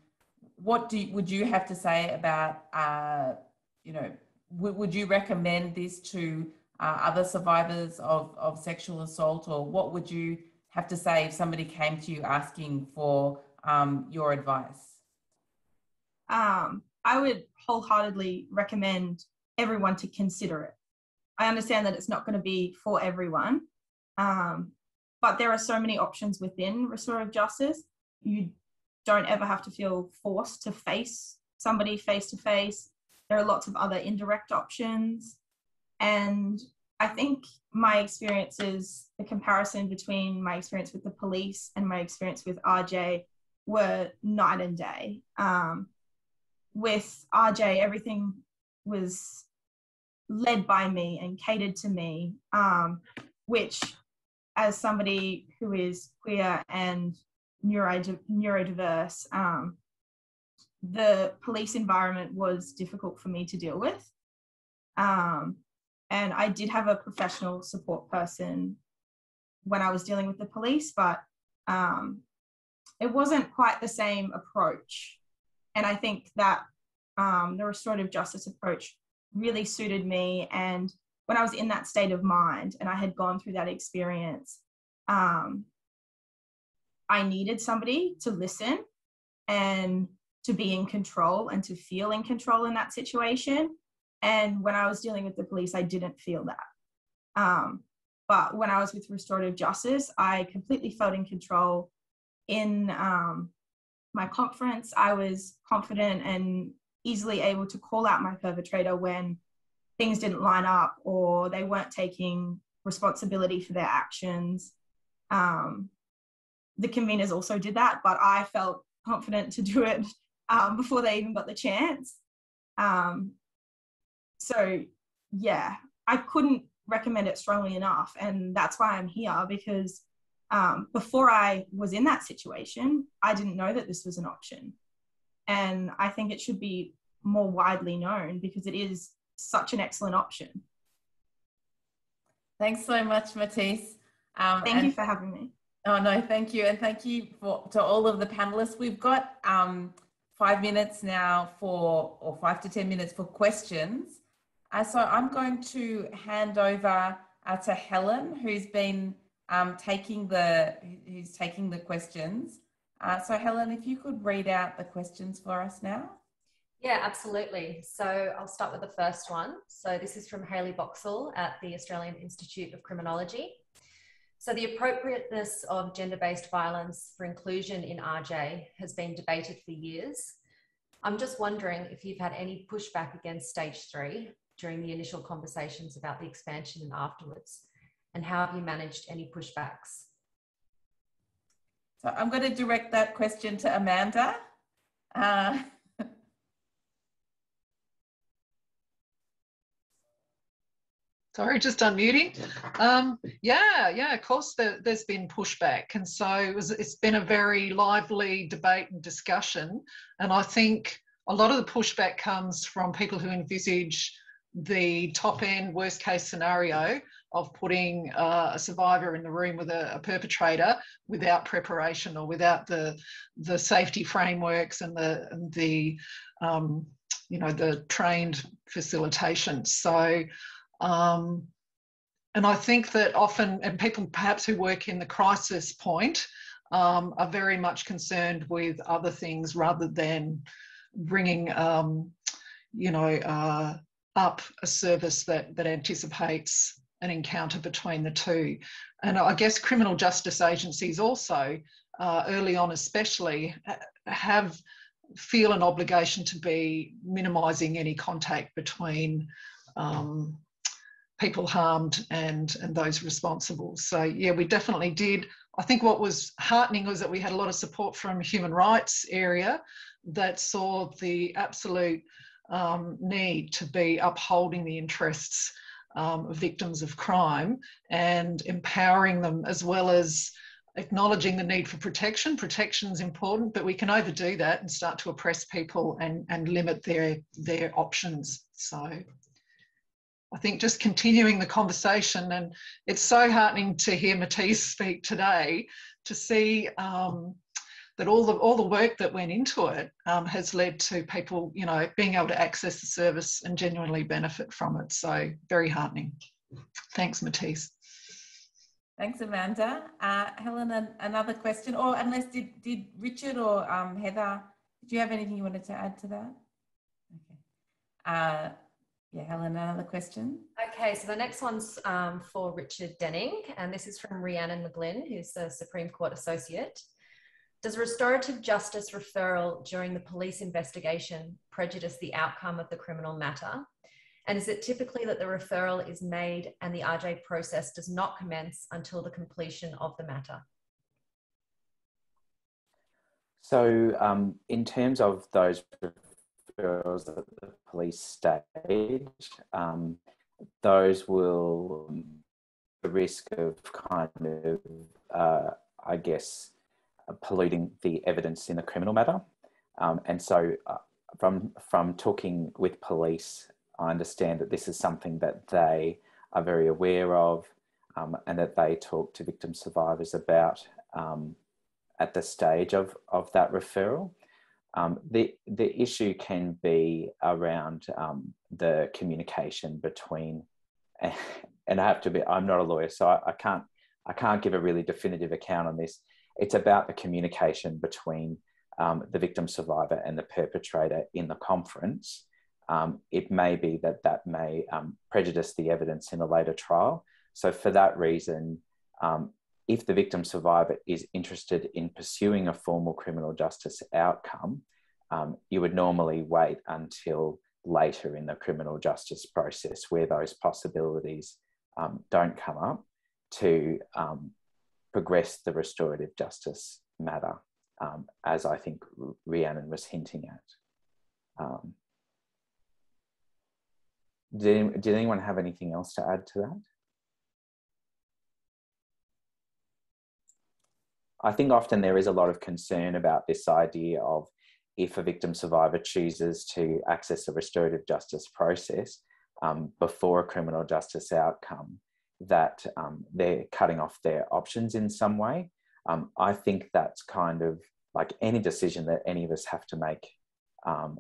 what do would you have to say about uh, you know would you recommend this to uh, other survivors of, of sexual assault? Or what would you have to say if somebody came to you asking for um, your advice? Um, i would wholeheartedly recommend everyone to consider it i understand that it's not going to be for everyone um, but there are so many options within restorative justice you don't ever have to feel forced to face somebody face to face. There are lots of other indirect options. And I think my experiences, the comparison between my experience with the police and my experience with RJ were night and day. Um, with RJ, everything was led by me and catered to me, um, which, as somebody who is queer and neurodiverse, um, the police environment was difficult for me to deal with. Um, and I did have a professional support person when I was dealing with the police, but um, it wasn't quite the same approach. And I think that um, the restorative justice approach really suited me. And when I was in that state of mind and I had gone through that experience, um, I needed somebody to listen and to be in control and to feel in control in that situation. And when I was dealing with the police, I didn't feel that. Um, but when I was with restorative justice, I completely felt in control. In um, my conference, I was confident and easily able to call out my perpetrator when things didn't line up or they weren't taking responsibility for their actions. Um, the conveners also did that, but I felt confident to do it um, before they even got the chance. Um, so, yeah, I couldn't recommend it strongly enough. And that's why I'm here because um, before I was in that situation, I didn't know that this was an option. And I think it should be more widely known because it is such an excellent option. Thanks so much, Matisse. Um, Thank you for having me. Oh, no, thank you. And thank you for, to all of the panelists. We've got um, five minutes now for, or five to 10 minutes for questions. Uh, so I'm going to hand over uh, to Helen, who's been um, taking the, who's taking the questions. Uh, so Helen, if you could read out the questions for us now. Yeah, absolutely. So I'll start with the first one. So this is from Hayley Boxall at the Australian Institute of Criminology. So the appropriateness of gender-based violence for inclusion in RJ has been debated for years. I'm just wondering if you've had any pushback against stage three during the initial conversations about the expansion and afterwards, and how have you managed any pushbacks? So I'm going to direct that question to Amanda. Uh, Sorry, just unmuting. Um, yeah, yeah, of course there, has been pushback. And so it was, it's been a very lively debate and discussion. And I think a lot of the pushback comes from people who envisage the top end worst case scenario of putting uh, a survivor in the room with a, a, perpetrator without preparation or without the the safety frameworks and the and the um, you know the trained facilitation. So um, and I think that often, and people perhaps who work in the crisis point um, are very much concerned with other things rather than bringing, um, you know, uh, up a service that, that anticipates an encounter between the two. And I guess criminal justice agencies also, uh, early on especially, have feel an obligation to be minimising any contact between um, people harmed and, and those responsible. So yeah, we definitely did. I think what was heartening was that we had a lot of support from human rights area that saw the absolute um, need to be upholding the interests um, victims of crime and empowering them as well as acknowledging the need for protection. Protection is important, but we can overdo that and start to oppress people and, and limit their, their options. So I think just continuing the conversation, and it's so heartening to hear Matisse speak today to see um, that all the all the work that went into it um, has led to people, you know, being able to access the service and genuinely benefit from it. So very heartening. Thanks, Matisse. Thanks, Amanda. Uh, Helen, another question, or unless did, did Richard or um, Heather, did you have anything you wanted to add to that? Okay. Uh, yeah, Helen, another question. Okay, so the next one's um, for Richard Denning, and this is from Rhiannon McGlynn, who's the Supreme Court Associate. Does restorative justice referral during the police investigation prejudice the outcome of the criminal matter? And is it typically that the referral is made and the RJ process does not commence until the completion of the matter? So, um, in terms of those referrals at the police stage, um, those will the risk of kind of, uh, I guess, polluting the evidence in a criminal matter. Um, and so, uh, from from talking with police I understand that this is something that they are very aware of um, and that they talk to victim survivors about um, at the stage of, of that referral. Um, the, the issue can be around um, the communication between, and I have to be, I'm not a lawyer, so I, I, can't, I can't give a really definitive account on this. It's about the communication between um, the victim survivor and the perpetrator in the conference um, it may be that that may um, prejudice the evidence in a later trial. So, for that reason, um, if the victim survivor is interested in pursuing a formal criminal justice outcome, um, you would normally wait until later in the criminal justice process where those possibilities um, don't come up to um, progress the restorative justice matter, as I think Rhiannon was hinting at. Um, did, did anyone have anything else to add to that? I think often there is a lot of concern about this idea of if a victim survivor chooses to access a restorative justice process um, before a criminal justice outcome, that um, they're cutting off their options in some way. Um, I think that's kind of like any decision that any of us have to make um,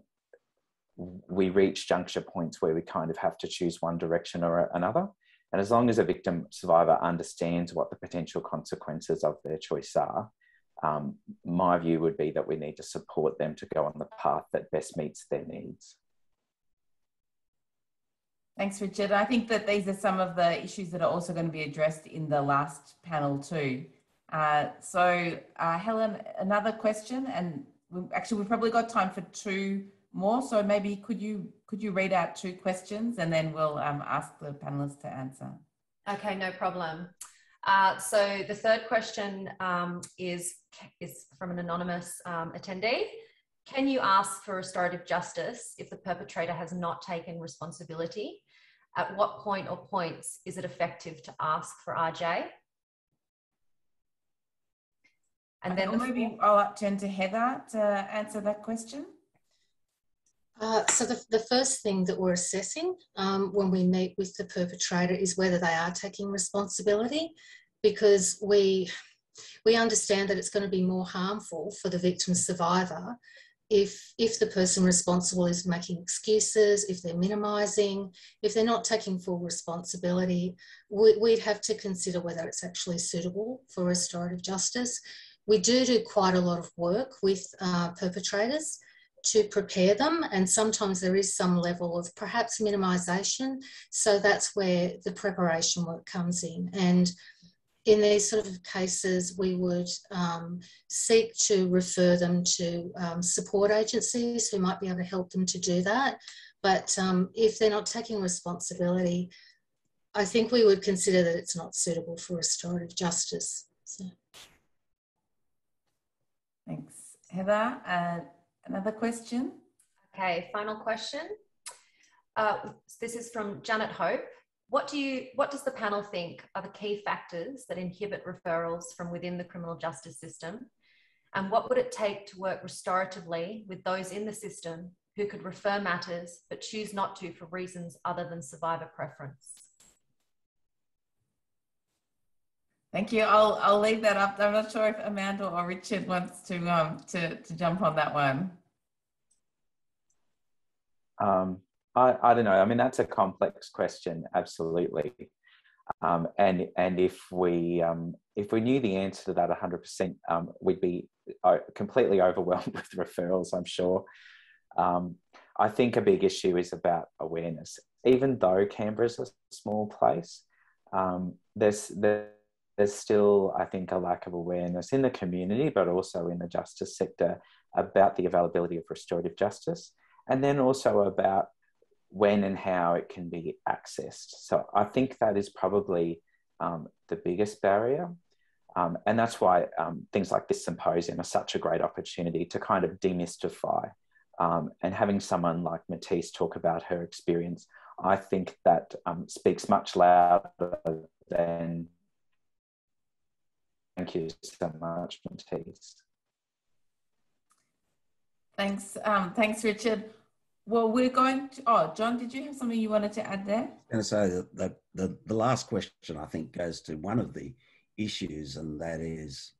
we reach juncture points where we kind of have to choose one direction or another. And as long as a victim survivor understands what the potential consequences of their choice are, um, my view would be that we need to support them to go on the path that best meets their needs. Thanks, Richard. I think that these are some of the issues that are also going to be addressed in the last panel too. Uh, so, uh, Helen, another question, and we, actually we've probably got time for two more. So maybe could you could you read out two questions and then we'll um, ask the panelists to answer. Okay, no problem. Uh, so the third question um, is is from an anonymous um, attendee. Can you ask for restorative justice if the perpetrator has not taken responsibility? At what point or points is it effective to ask for RJ? And then maybe I'll turn to Heather to answer that question. Uh, so the, the first thing that we're assessing um, when we meet with the perpetrator is whether they are taking responsibility because we we understand that it's going to be more harmful for the victim survivor if if the person responsible is making excuses if they're minimizing if they're not taking full responsibility we, would have to consider whether it's actually suitable for restorative justice we do do quite a lot of work with uh, perpetrators to prepare them. And sometimes there is some level of perhaps minimization. So that's where the preparation work comes in. And in these sort of cases, we would um, seek to refer them to um, support agencies who might be able to help them to do that. But um, if they're not taking responsibility, I think we would consider that it's not suitable for restorative justice. So. Thanks. Heather, uh, another question? Okay, final question. Uh, this is from Janet Hope. What do you, what does the panel think are the key factors that inhibit referrals from within the criminal justice system? And what would it take to work restoratively with those in the system who could refer matters but choose not to for reasons other than survivor preference? Thank you. I'll I'll leave that up. I'm not sure if Amanda or Richard wants to um to to jump on that one. Um, I, I don't know. I mean, that's a complex question, absolutely. Um, and and if we um, if we knew the answer to that 100%, um, we'd be uh, completely overwhelmed with referrals. I'm sure. Um, I think a big issue is about awareness. Even though Canberra's a small place, um, there's there, there's still, I think, a lack of awareness in the community, but also in the justice sector about the availability of restorative justice, and then also about when and how it can be accessed. So I think that is probably um, the biggest barrier. Um, and that's why um, things like this symposium are such a great opportunity to kind of demystify. Um, and having someone like Matisse talk about her experience, I think that um, speaks much louder than Thank you so much, Matisse. Thanks, um, thanks, Richard. Well, we're going to, oh, John, did you have something you wanted to add there? I was going to say that, the, the last question, I think, goes to one of the issues, and that is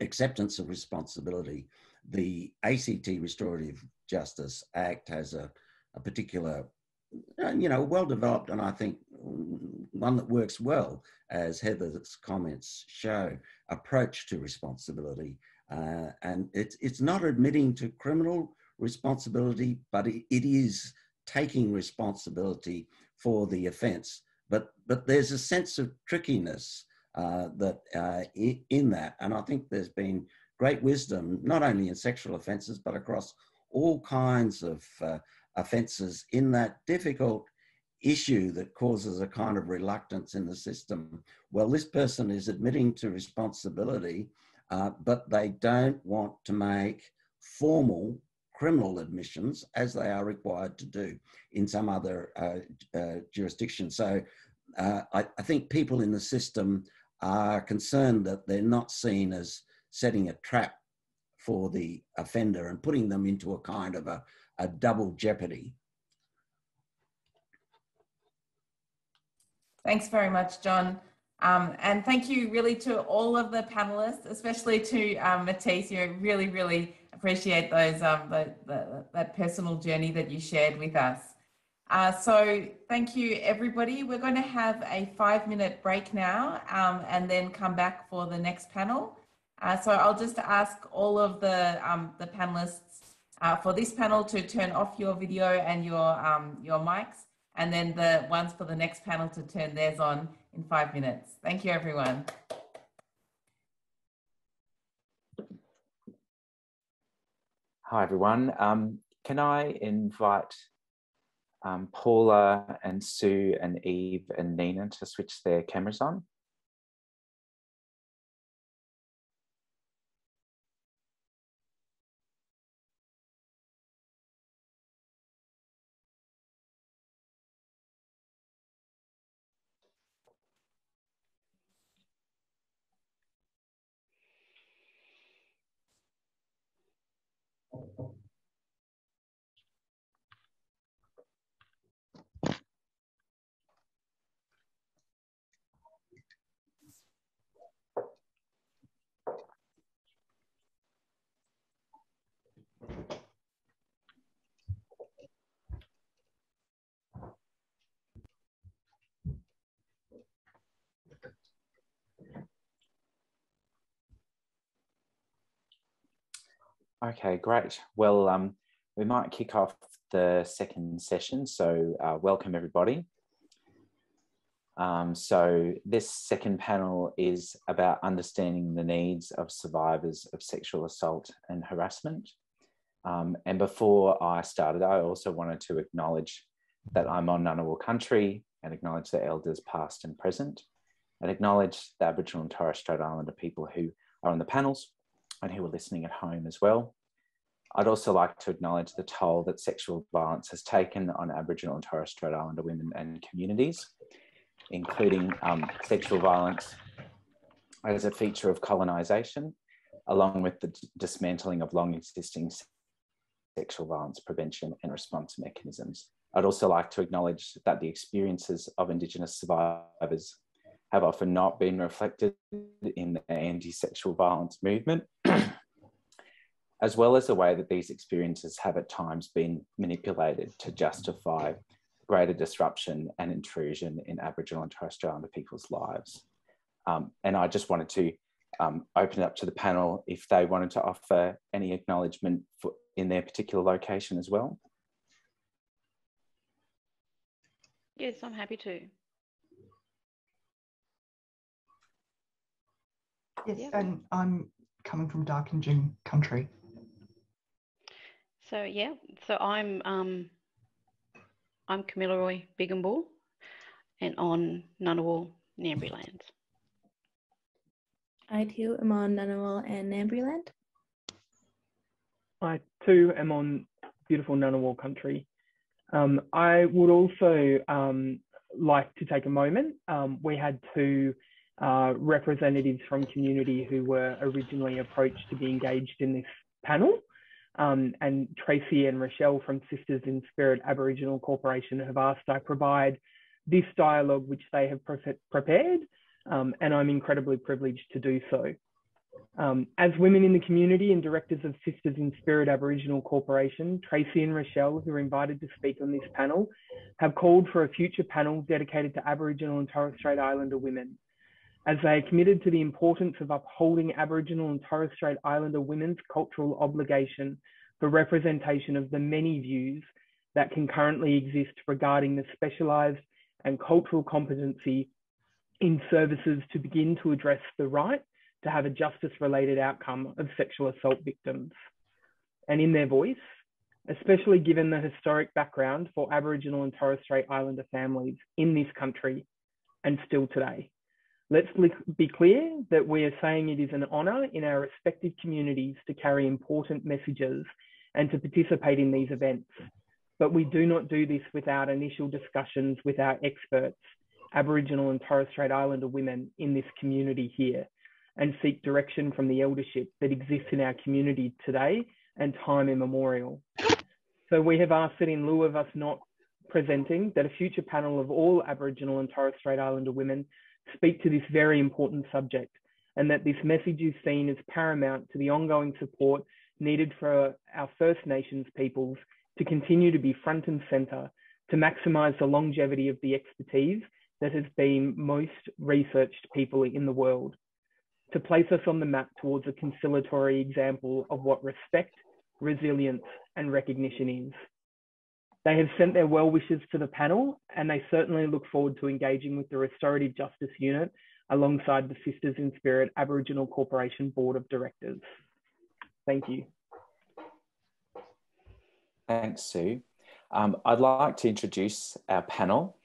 acceptance of responsibility. The ACT Restorative Justice Act has a, a particular uh, you know, well developed, and I think one that works well, as Heather's comments show, approach to responsibility. Uh, and it's it's not admitting to criminal responsibility, but it, is taking responsibility for the offence. But but there's a sense of trickiness uh, that uh, in, in that, and I think there's been great wisdom not only in sexual offences but across all kinds of uh, offences in that difficult issue that causes a kind of reluctance in the system. Well, this person is admitting to responsibility, uh, but they don't want to make formal criminal admissions as they are required to do in some other uh, uh, jurisdiction. So uh, I, I, think people in the system are concerned that they're not seen as setting a trap for the offender and putting them into a kind of a, a double jeopardy. Thanks very much, John. Um, and thank you really to all of the panelists, especially to um, Matisse. You really, really appreciate those um, the, the, that personal journey that you shared with us. Uh, so thank you, everybody. We're going to have a five minute break now um, and then come back for the next panel. Uh, so I'll just ask all of the, um, the panelists uh, for this panel to turn off your video and your, um, your mics, and then the ones for the next panel to turn theirs on in five minutes. Thank you, everyone. Hi, everyone. Um, can I invite um, Paula and Sue and Eve and Nina to switch their cameras on? Okay, great. Well, um, we might kick off the second session. So uh, welcome everybody. Um, so this second panel is about understanding the needs of survivors of sexual assault and harassment. Um, and before I started, I also wanted to acknowledge that I'm on Ngunnawal country and acknowledge the elders past and present, and acknowledge the Aboriginal and Torres Strait Islander people who are on the panels and who are listening at home as well. I'd also like to acknowledge the toll that sexual violence has taken on Aboriginal and Torres Strait Islander women and communities, including um, sexual violence as a feature of colonisation, along with the dismantling of long existing sexual violence prevention and response mechanisms. I'd also like to acknowledge that the experiences of Indigenous survivors have often not been reflected in the anti sexual violence movement, as well as the way that these experiences have at times been manipulated to justify greater disruption and intrusion in Aboriginal and Torres Strait Islander people's lives. Um, and I just wanted to um, open it up to the panel if they wanted to offer any acknowledgement for, in their particular location as well. Yes, I'm happy to. Yes, yep. and I'm coming from Darkinjung country. So yeah, so I'm um, I'm Kamilaroi Bigambul and on Ngunnawal Ngambri lands. I too am on Ngunnawal and Ngambri land. I too am on beautiful Ngunnawal country. Um, I would also um, like to take a moment. Um, we had two uh, representatives from community who were originally approached to be engaged in this panel. Um, and Tracy and Rochelle from Sisters in Spirit Aboriginal Corporation have asked I provide this dialogue which they have pre prepared um, and I'm incredibly privileged to do so. Um, as women in the community and directors of Sisters in Spirit Aboriginal Corporation, Tracy and Rochelle, who are invited to speak on this panel, have called for a future panel dedicated to Aboriginal and Torres Strait Islander women. As they are committed to the importance of upholding Aboriginal and Torres Strait Islander women's cultural obligation for representation of the many views that can currently exist regarding the specialised and cultural competency in services to begin to address the right to have a justice related outcome of sexual assault victims. And in their voice, especially given the historic background for Aboriginal and Torres Strait Islander families in this country and still today. Let's be clear that we are saying it is an honour in our respective communities to carry important messages and to participate in these events. But we do not do this without initial discussions with our experts Aboriginal and Torres Strait Islander women in this community here and seek direction from the eldership that exists in our community today and time immemorial. So we have asked that in lieu of us not presenting, that a future panel of all Aboriginal and Torres Strait Islander women speak to this very important subject and that this message is seen as paramount to the ongoing support needed for our First Nations peoples to continue to be front and centre to maximise the longevity of the expertise that has been most researched people in the world to place us on the map towards a conciliatory example of what respect, resilience, and recognition is. They have sent their well wishes to the panel, and they certainly look forward to engaging with the Restorative Justice Unit alongside the Sisters in Spirit Aboriginal Corporation Board of Directors. Thank you. Thanks, Sue. Um, I'd like to introduce our panel.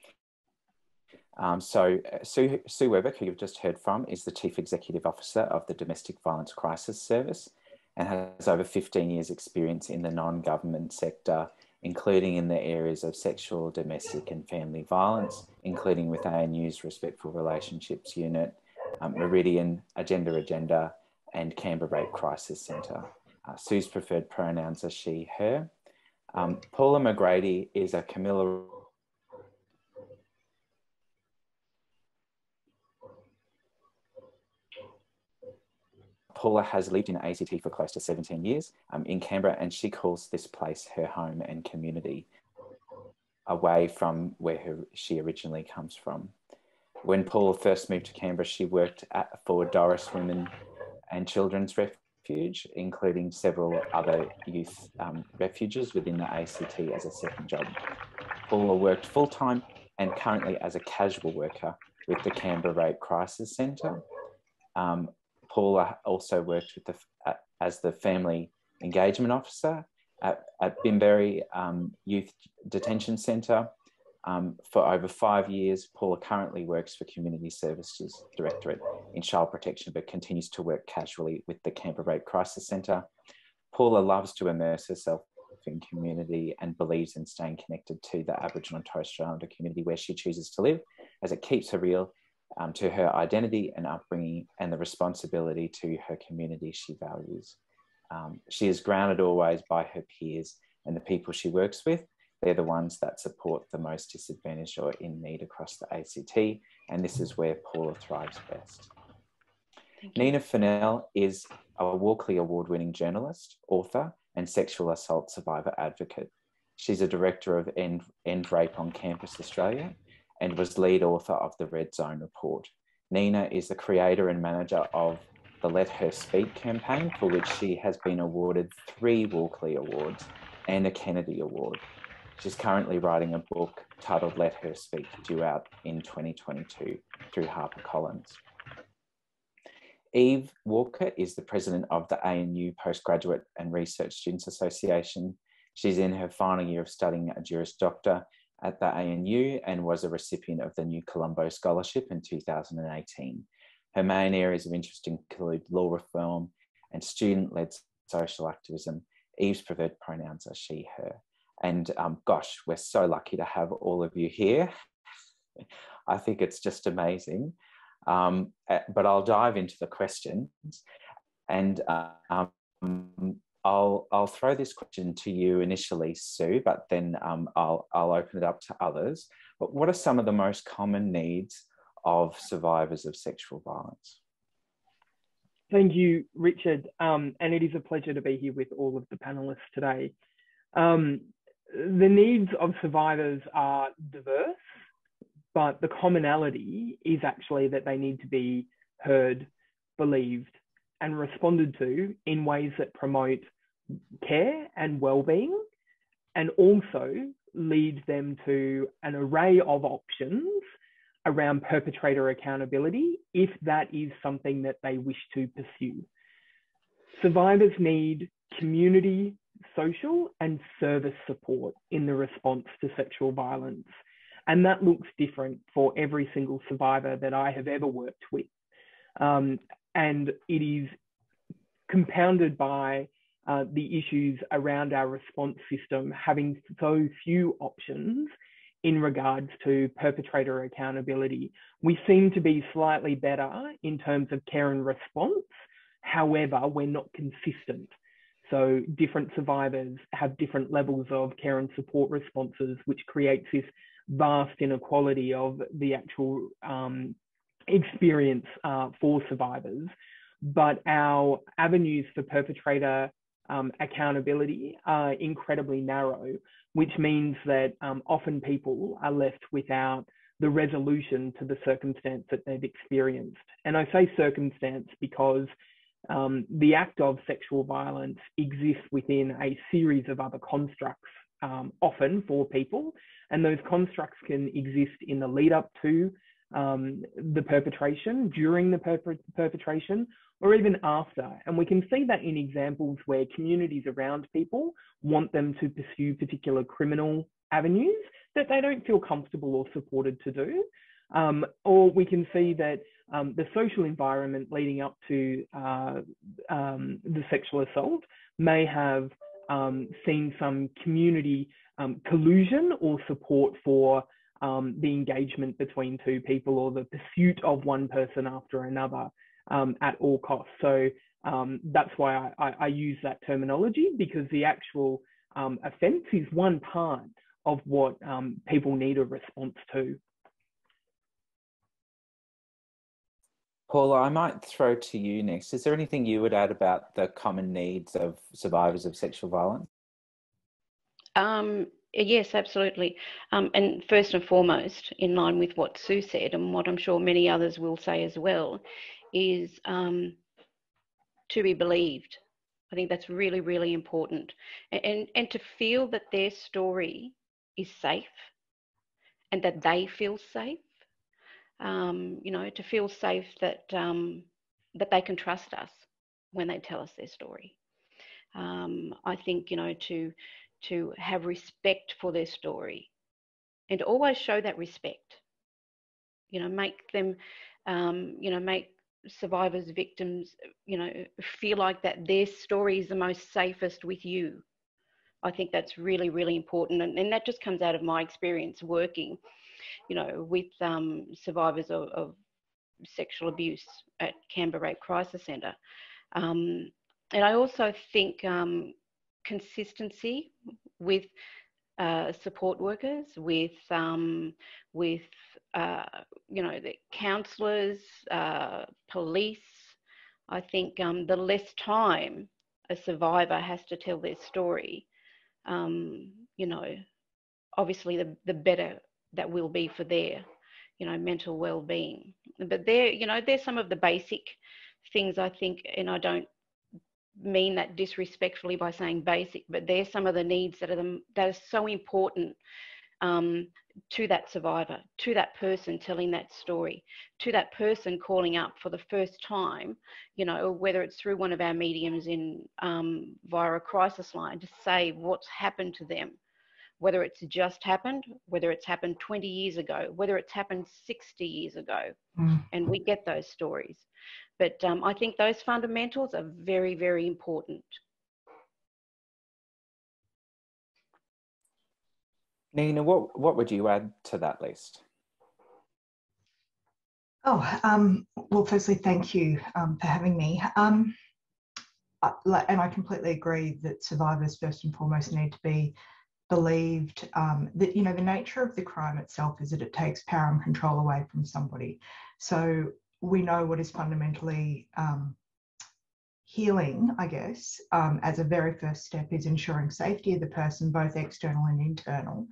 Um, so uh, Sue, Sue who you've just heard from, is the Chief Executive Officer of the Domestic Violence Crisis Service and has over 15 years experience in the non-government sector, including in the areas of sexual, domestic and family violence, including with ANU's Respectful Relationships Unit, um, Meridian, A Gender Agenda and Canberra Rape Crisis Centre. Uh, Sue's preferred pronouns are she, her. Um, Paula McGrady is a Camilla Paula has lived in ACT for close to 17 years um, in Canberra, and she calls this place her home and community away from where her, she originally comes from. When Paula first moved to Canberra, she worked at, for Doris Women and Children's Refuge, including several other youth um, refuges within the ACT as a second job. Paula worked full time and currently as a casual worker with the Canberra Rape Crisis Centre. Um, Paula also worked with the, uh, as the family engagement officer at, at Bimberi um, Youth Detention Centre Um, for over five years, Paula currently works for Community Services Directorate in Child Protection, but continues to work casually with the Canberra Rape Crisis Centre. Paula loves to immerse herself in community and believes in staying connected to the Aboriginal and Torres Strait Islander community where she chooses to live, as it keeps her real um, to her identity and upbringing and the responsibility to her community she values. Um, she is grounded always by her peers and the people she works with. They're the ones that support the most disadvantaged or in need across the ACT, and this is where Paula thrives best. Nina Fennell is a Walkley Award winning journalist, author, and sexual assault survivor advocate. She's a director of End, End Rape on Campus Australia and was lead author of the Red Zone Report. Nina is the creator and manager of the Let Her Speak campaign, for which she has been awarded three Walkley Awards and a Kennedy Award. She's currently writing a book titled Let Her Speak, due out in 2022 through HarperCollins. Eve Walker is the president of the ANU Postgraduate and Research Students Association. She's in her final year of studying a Juris Doctor at the ANU and was a recipient of the New Colombo Scholarship in 2018. Her main areas of interest include law reform and student led social activism. Eve's preferred pronouns are she, her. And um, gosh, we're so lucky to have all of you here. I think it's just amazing. Um, eh, but I'll dive into the questions and um, I'll, I'll throw this question to you initially, Sue, but then um, I'll, I'll open it up to others. But what are some of the most common needs of survivors of sexual violence? Thank you, Richard. Um, and it is a pleasure to be here with all of the panelists today. Um, the needs of survivors are diverse but the commonality is actually that they need to be heard, believed, and responded to in ways that promote care and well-being, and also lead them to an array of options around perpetrator accountability if that is something that they wish to pursue. Survivors need community, social, and service support in the response to sexual violence. And that looks different for every single survivor that I have ever worked with. Um, and it is compounded by uh, the issues around our response system having so few options in regards to perpetrator accountability. We seem to be slightly better in terms of care and response. However, we're not consistent. So different survivors have different levels of care and support responses, which creates this vast inequality of the actual um, experience uh, for survivors. But our avenues for perpetrator um, accountability are incredibly narrow, which means that um, often people are left without the resolution to the circumstance that they've experienced. And I say circumstance because um, the act of sexual violence exists within a series of other constructs, um, often for people, and those constructs can exist in the lead up to um, the perpetration, during the perp perpetration, or even after. And we can see that in examples where communities around people want them to pursue particular criminal avenues that they don't feel comfortable or supported to do. Um, or we can see that um, the social environment leading up to uh, um, the sexual assault may have um, seen some community um, collusion or support for um, the engagement between two people or the pursuit of one person after another um, at all costs. So um, that's why I, I, I, use that terminology because the actual um, offence is one part of what um, people need a response to. Paula, I might throw to you next. Is there anything you would add about the common needs of survivors of sexual violence? Um, yes, absolutely. Um, and first and foremost, in line with what Sue said, and what I'm sure many others will say as well, is um, to be believed. I think that's really, really important. And, and to feel that their story is safe and that they feel safe. Um, you know, to feel safe that um, that they can trust us when they tell us their story. Um, I think you know to to have respect for their story and always show that respect. You know, make them, um, you know, make survivors, victims, you know, feel like that their story is the most safest with you. I think that's really, really important. And, and that just comes out of my experience working, you know, with um, survivors of, of, sexual abuse at Canberra Rape Crisis Centre. Um, and I also think um, consistency with uh, support workers, with um, with uh, you know the counsellors, uh, police. I think um, the less time a survivor has to tell their story, um, you know, obviously the the better that will be for their you know mental well-being. But there, you know, there's some of the basic things I think, and I don't mean that disrespectfully by saying basic, but there's some of the needs that are the, that are so important um, to that survivor, to that person telling that story, to that person calling up for the first time, you know, whether it's through one of our mediums in um, via a crisis line to say what's happened to them, whether it's just happened, whether it's happened 20 years ago, whether it's happened 60 years ago, mm. and we get those stories. But um, I think those fundamentals are very, very important. Nina, what, what would you add to that list? Oh, um, well, firstly, thank you um, for having me. Um, and I completely agree that survivors, first and foremost, need to be believed um, that, you know, the nature of the crime itself is that it takes power and control away from somebody. So we know what is fundamentally um, healing, I guess, um, as a very first step is ensuring safety of the person, both external and internal,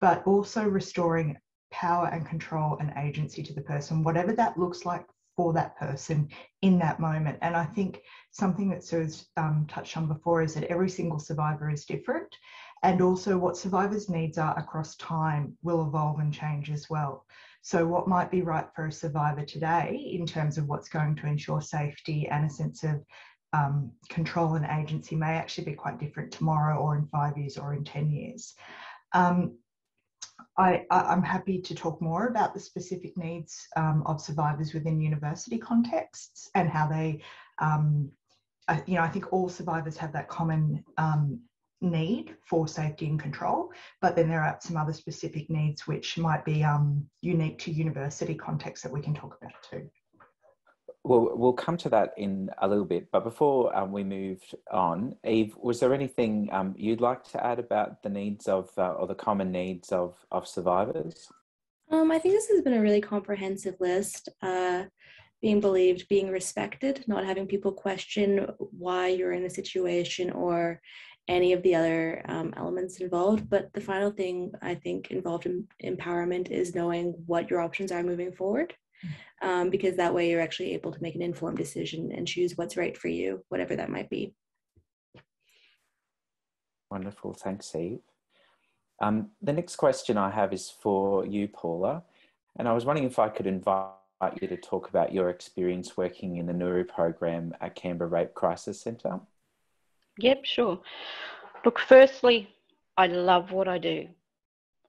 but also restoring power and control and agency to the person, whatever that looks like for that person in that moment. And I think something that Sue's um, touched on before is that every single survivor is different. And also, what survivors' needs are across time will evolve and change as well. So, what might be right for a survivor today in terms of what's going to ensure safety and a sense of um, control and agency may actually be quite different tomorrow or in five years or in 10 years. Um, I, am happy to talk more about the specific needs um, of survivors within university contexts and how they, um, I, you know, I think all survivors have that common um, need for safety and control, but then there are some other specific needs which might be um, unique to university context that we can talk about too. Well, we'll come to that in a little bit, but before um, we move on, Eve, was there anything um, you'd like to add about the needs of uh, or the common needs of of survivors? Um, I think this has been a really comprehensive list. Uh, being believed, being respected, not having people question why you're in a situation or any of the other um, elements involved. But the final thing I think involved in empowerment is knowing what your options are moving forward. Um, because that way you're actually able to make an informed decision and choose what's right for you, whatever that might be. Wonderful. Thanks, Eve. Um, the next question I have is for you, Paula. And I was wondering if I could invite you to talk about your experience working in the Nguru program at Canberra Rape Crisis Centre. Yep, sure. Look, firstly, I love what I do.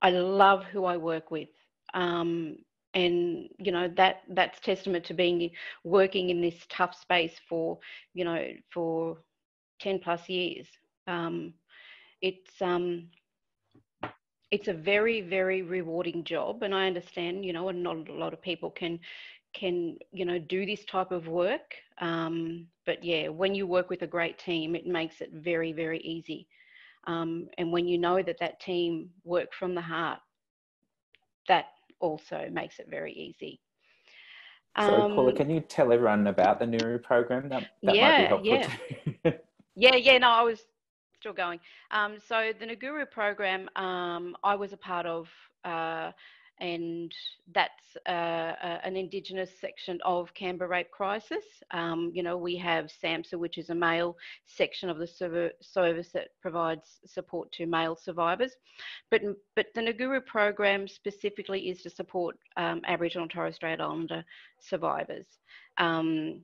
I love who I work with. Um, and you know that that's testament to being working in this tough space for you know for 10 plus years um, it's um it's a very very rewarding job and i understand you know and not a lot of people can can you know do this type of work um, but yeah when you work with a great team it makes it very very easy um, and when you know that that team work from the heart that also makes it very easy so um, Paula, can you tell everyone about the Nguru program? That, that yeah, might be helpful yeah. yeah, yeah, no, I was still going. Um, so the Nguru program, um, I was a part of uh, and that's uh, an Indigenous section of Canberra Rape Crisis. Um, you know, we have SAMSSA, which is a male section of the service that provides support to male survivors. But, but the Nguru program specifically is to support um, Aboriginal and Torres Strait Islander survivors. Um,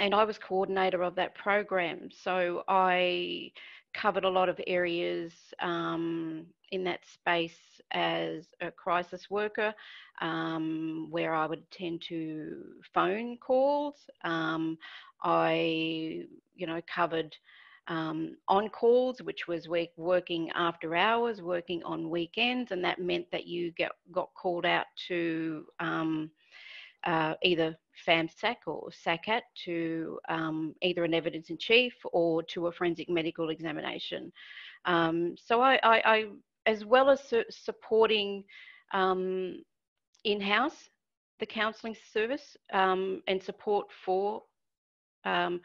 and I was coordinator of that program. So I covered a lot of areas um, in that space as a crisis worker, um, where I would tend to phone calls. Um, I, you know, covered um, on calls, which was working after hours, working on weekends, and that meant that you get got called out to um, uh, either FAMSAC or SACAT to um, either an evidence in chief or to a forensic medical examination. Um, so I, I, I, as well as su supporting um, in-house the counselling service um, and support for um,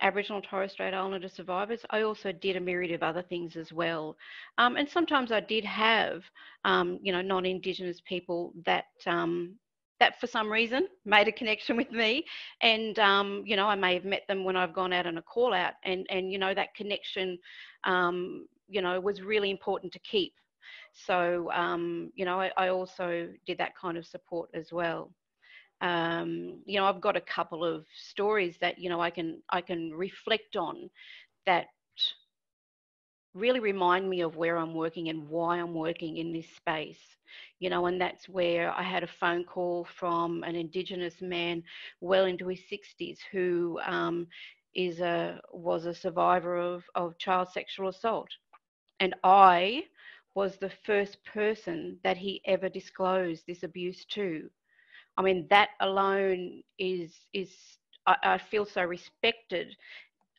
Aboriginal and Torres Strait Islander survivors, I also did a myriad of other things as well. Um, and sometimes I did have, um, you know, non-Indigenous people that um, that for some reason made a connection with me. And um, you know i may have met them when i've gone out on a call out and and you know that connection um, you know was really important to keep. So um, you know I, I, also did that kind of support as well. Um, you know i've got a couple of stories that you know i can i can reflect on that really remind me of where i'm working and why i'm working in this space. You know, and that's where I had a phone call from an Indigenous man well into his 60s who um, is a was a survivor of, of child sexual assault. And I was the first person that he ever disclosed this abuse to. I mean, that alone is is I, I feel so respected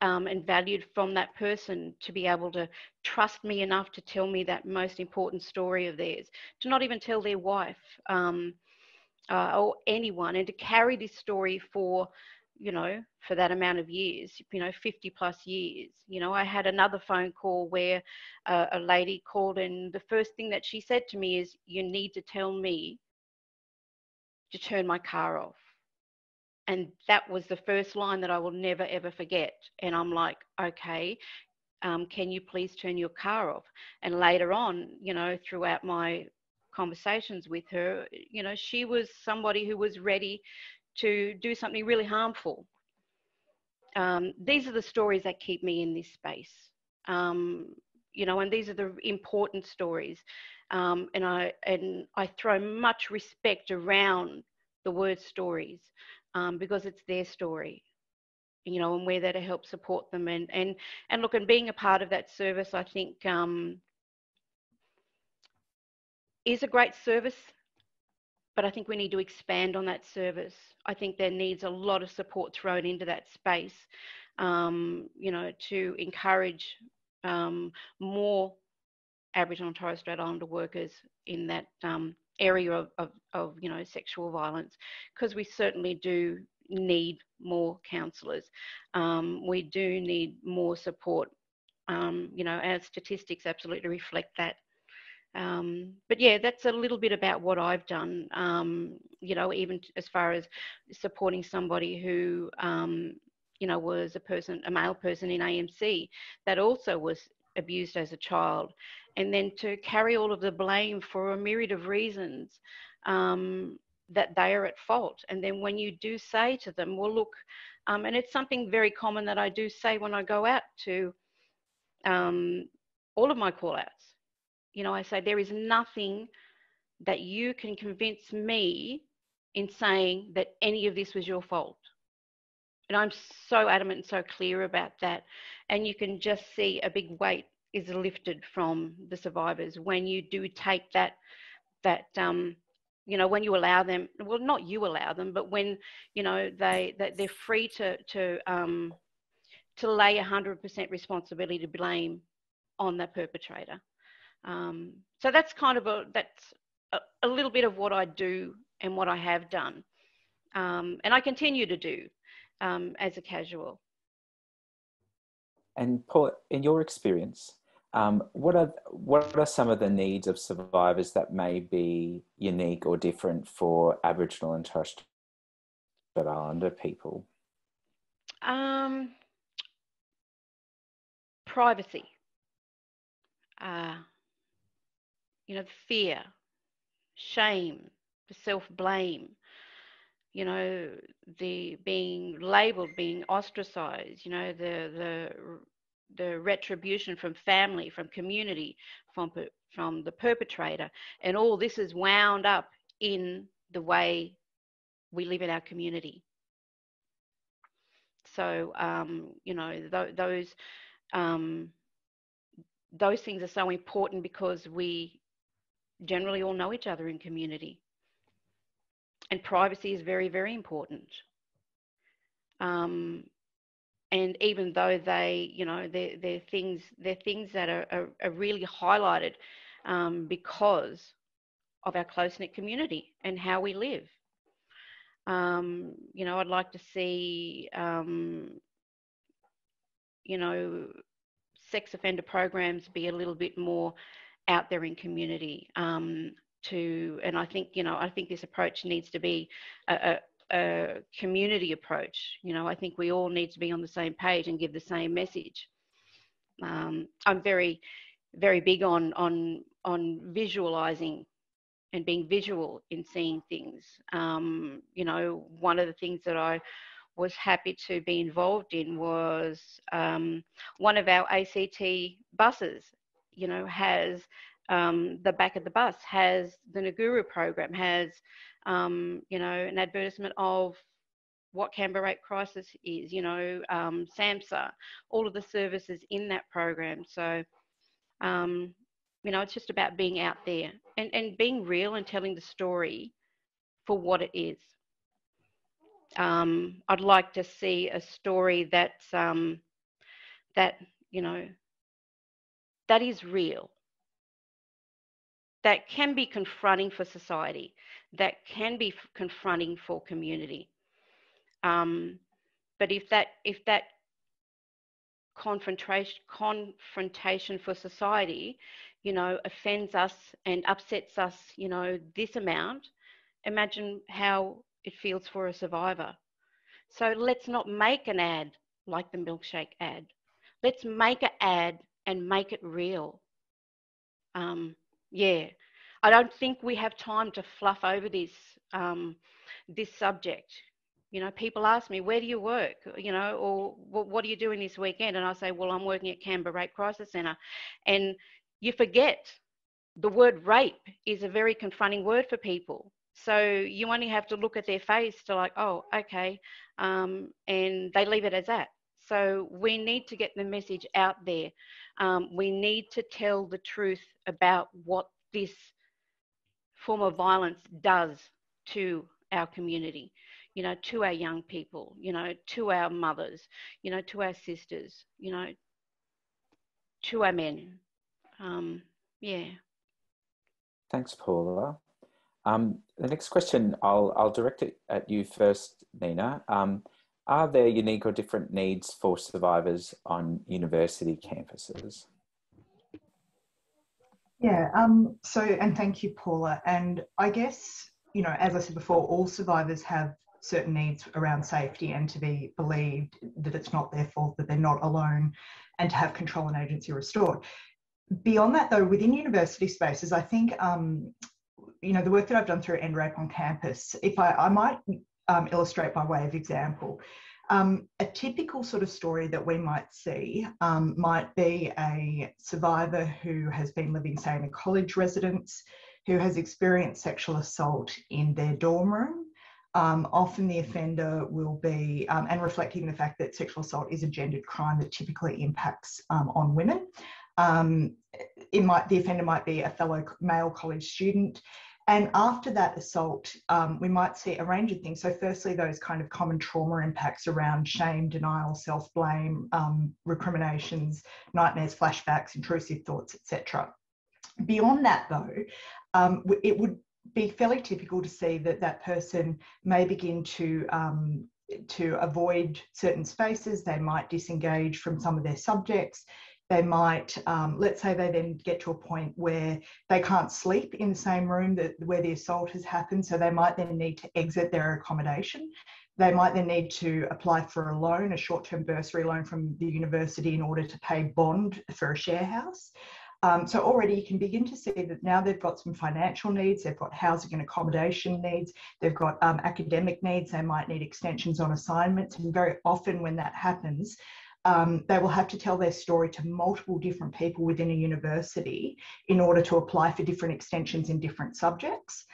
um, and valued from that person to be able to trust me enough to tell me that most important story of theirs, to not even tell their wife um, uh, or anyone, and to carry this story for, you know, for that amount of years, you know, 50 plus years. You know, I had another phone call where uh, a lady called, and the first thing that she said to me is, You need to tell me to turn my car off and that was the first line that I will never ever forget. And I'm like, okay, um, can you please turn your car off? And later on, you know, throughout my conversations with her, you know, she was somebody who was ready to do something really harmful. Um, these are the stories that keep me in this space. Um, you know, and these are the important stories. Um, and I and I throw much respect around the word stories um, because it's their story you know and we're there to help support them and and and look and being a part of that service i think um, is a great service but i think we need to expand on that service i think there needs a lot of support thrown into that space um, you know to encourage um, more aboriginal and torres strait islander workers in that um, area of, of, of you know sexual violence because we certainly do need more counsellors. Um, we do need more support. Um, you know, our statistics absolutely reflect that. Um, but yeah, that's a little bit about what I've done. Um, you know, even as far as supporting somebody who, um, you know, was a person, a male person in AMC that also was abused as a child and then to carry all of the blame for a myriad of reasons um, that they are at fault. And then when you do say to them, well, look, um, and it's something very common that I do say when I go out to um, all of my call outs. You know, I say, there is nothing that you can convince me in saying that any of this was your fault. And I'm so adamant and so clear about that. And you can just see a big weight is lifted from the survivors when you do take that that um, you know when you allow them well not you allow them but when you know they that they're free to to um, to lay 100% responsibility to blame on the perpetrator um, so that's kind of a that's a, a, little bit of what I do and what I have done um, and I continue to do um, as a casual and Paul, in your experience, um, what are what are some of the needs of survivors that may be unique or different for Aboriginal and Torres Strait Islander people? Um, privacy. Uh, you know, fear, shame, self blame. You know, the being labelled, being ostracised. You know, the the the retribution from family, from community, from from the perpetrator, and all this is wound up in the way we live in our community. So um, you know th- those um, those things are so important because we generally all know each other in community, and privacy is very very important. Um, and even though they, you know, they're, they're things, they're things that are, are, are really highlighted um, because of our close knit community and how we live. Um, you know, I'd like to see, um, you know, sex offender programs be a little bit more out there in community. Um, to and I think you know I think this approach needs to be a, a community approach. You know, I think we all need to be on the same page and give the same message. Um, I'm very, very big on on on visualizing and being visual in seeing things. Um, you know, one of the things that I was happy to be involved in was um, one of our ACT buses. You know, has um, the back of the bus has the Nguru program, has um, you know, an advertisement of what Canberra Rape Crisis is, you know, um, SAMSSA, all of the services in that program. So, um, you know, it's just about being out there and, and being real and telling the story for what it is. Um, I'd like to see a story that's um, that you know that is real that can be confronting for society, that can be confronting for community. Um, but if that if that confrontation confrontation for society, you know, offends us and upsets us, you know, this amount, imagine how it feels for a survivor. So let's not make an ad like the milkshake ad. Let's make an ad and make it real. Um, yeah, I don't think we have time to fluff over this um, this subject. You know, people ask me, "Where do you work?" You know, or "What are you doing this weekend?" And I say, "Well, I'm working at Canberra Rape Crisis Centre," and you forget the word rape is a very confronting word for people. So you only have to look at their face to like, oh, okay, um, and they leave it as that. So we need to get the message out there. Um, we need to tell the truth about what this form of violence does to our community, you know, to our young people, you know, to our mothers, you know, to our sisters, you know, to our men. Um, yeah. Thanks, Paula. Um, the next question, I'll, I'll direct it at you first, Nina. Um, are there unique or different needs for survivors on university campuses? Yeah, um, so, and thank you, Paula. And I guess, you know, as I said before, all survivors have certain needs around safety and to be believed that it's not their fault, that they're not alone, and to have control and agency restored. Beyond that, though, within university spaces, I think, um, you know, the work that I've done through End Rape on campus, if I, I might um, illustrate by way of example, um, a typical sort of story that we might see um, might be a survivor who has been living, say, in a college residence, who has experienced sexual assault in their dorm room. Um, often the offender will be, um, and reflecting the fact that sexual assault is a gendered crime that typically impacts um, on women. Um, it might, the offender might be a fellow male college student and after that assault, um, we might see a range of things. So, firstly, those kind of common trauma impacts around shame, denial, self blame, um, recriminations, nightmares, flashbacks, intrusive thoughts, etc. Beyond that, though, um, it would be fairly typical to see that that person may begin to um, to avoid certain spaces. They might disengage from some of their subjects they might, um, let's say they then get to a point where they can't sleep in the same room that where the assault has happened. So they might then need to exit their accommodation. They might then need to apply for a loan, a short-term bursary loan from the university in order to pay bond for a share house. Um, so already you can begin to see that now they've got some financial needs, they've got housing and accommodation needs, they've got um, academic needs, they might need extensions on assignments. And very often when that happens, um, they will have to tell their story to multiple different people within a university in order to apply for different extensions in different subjects.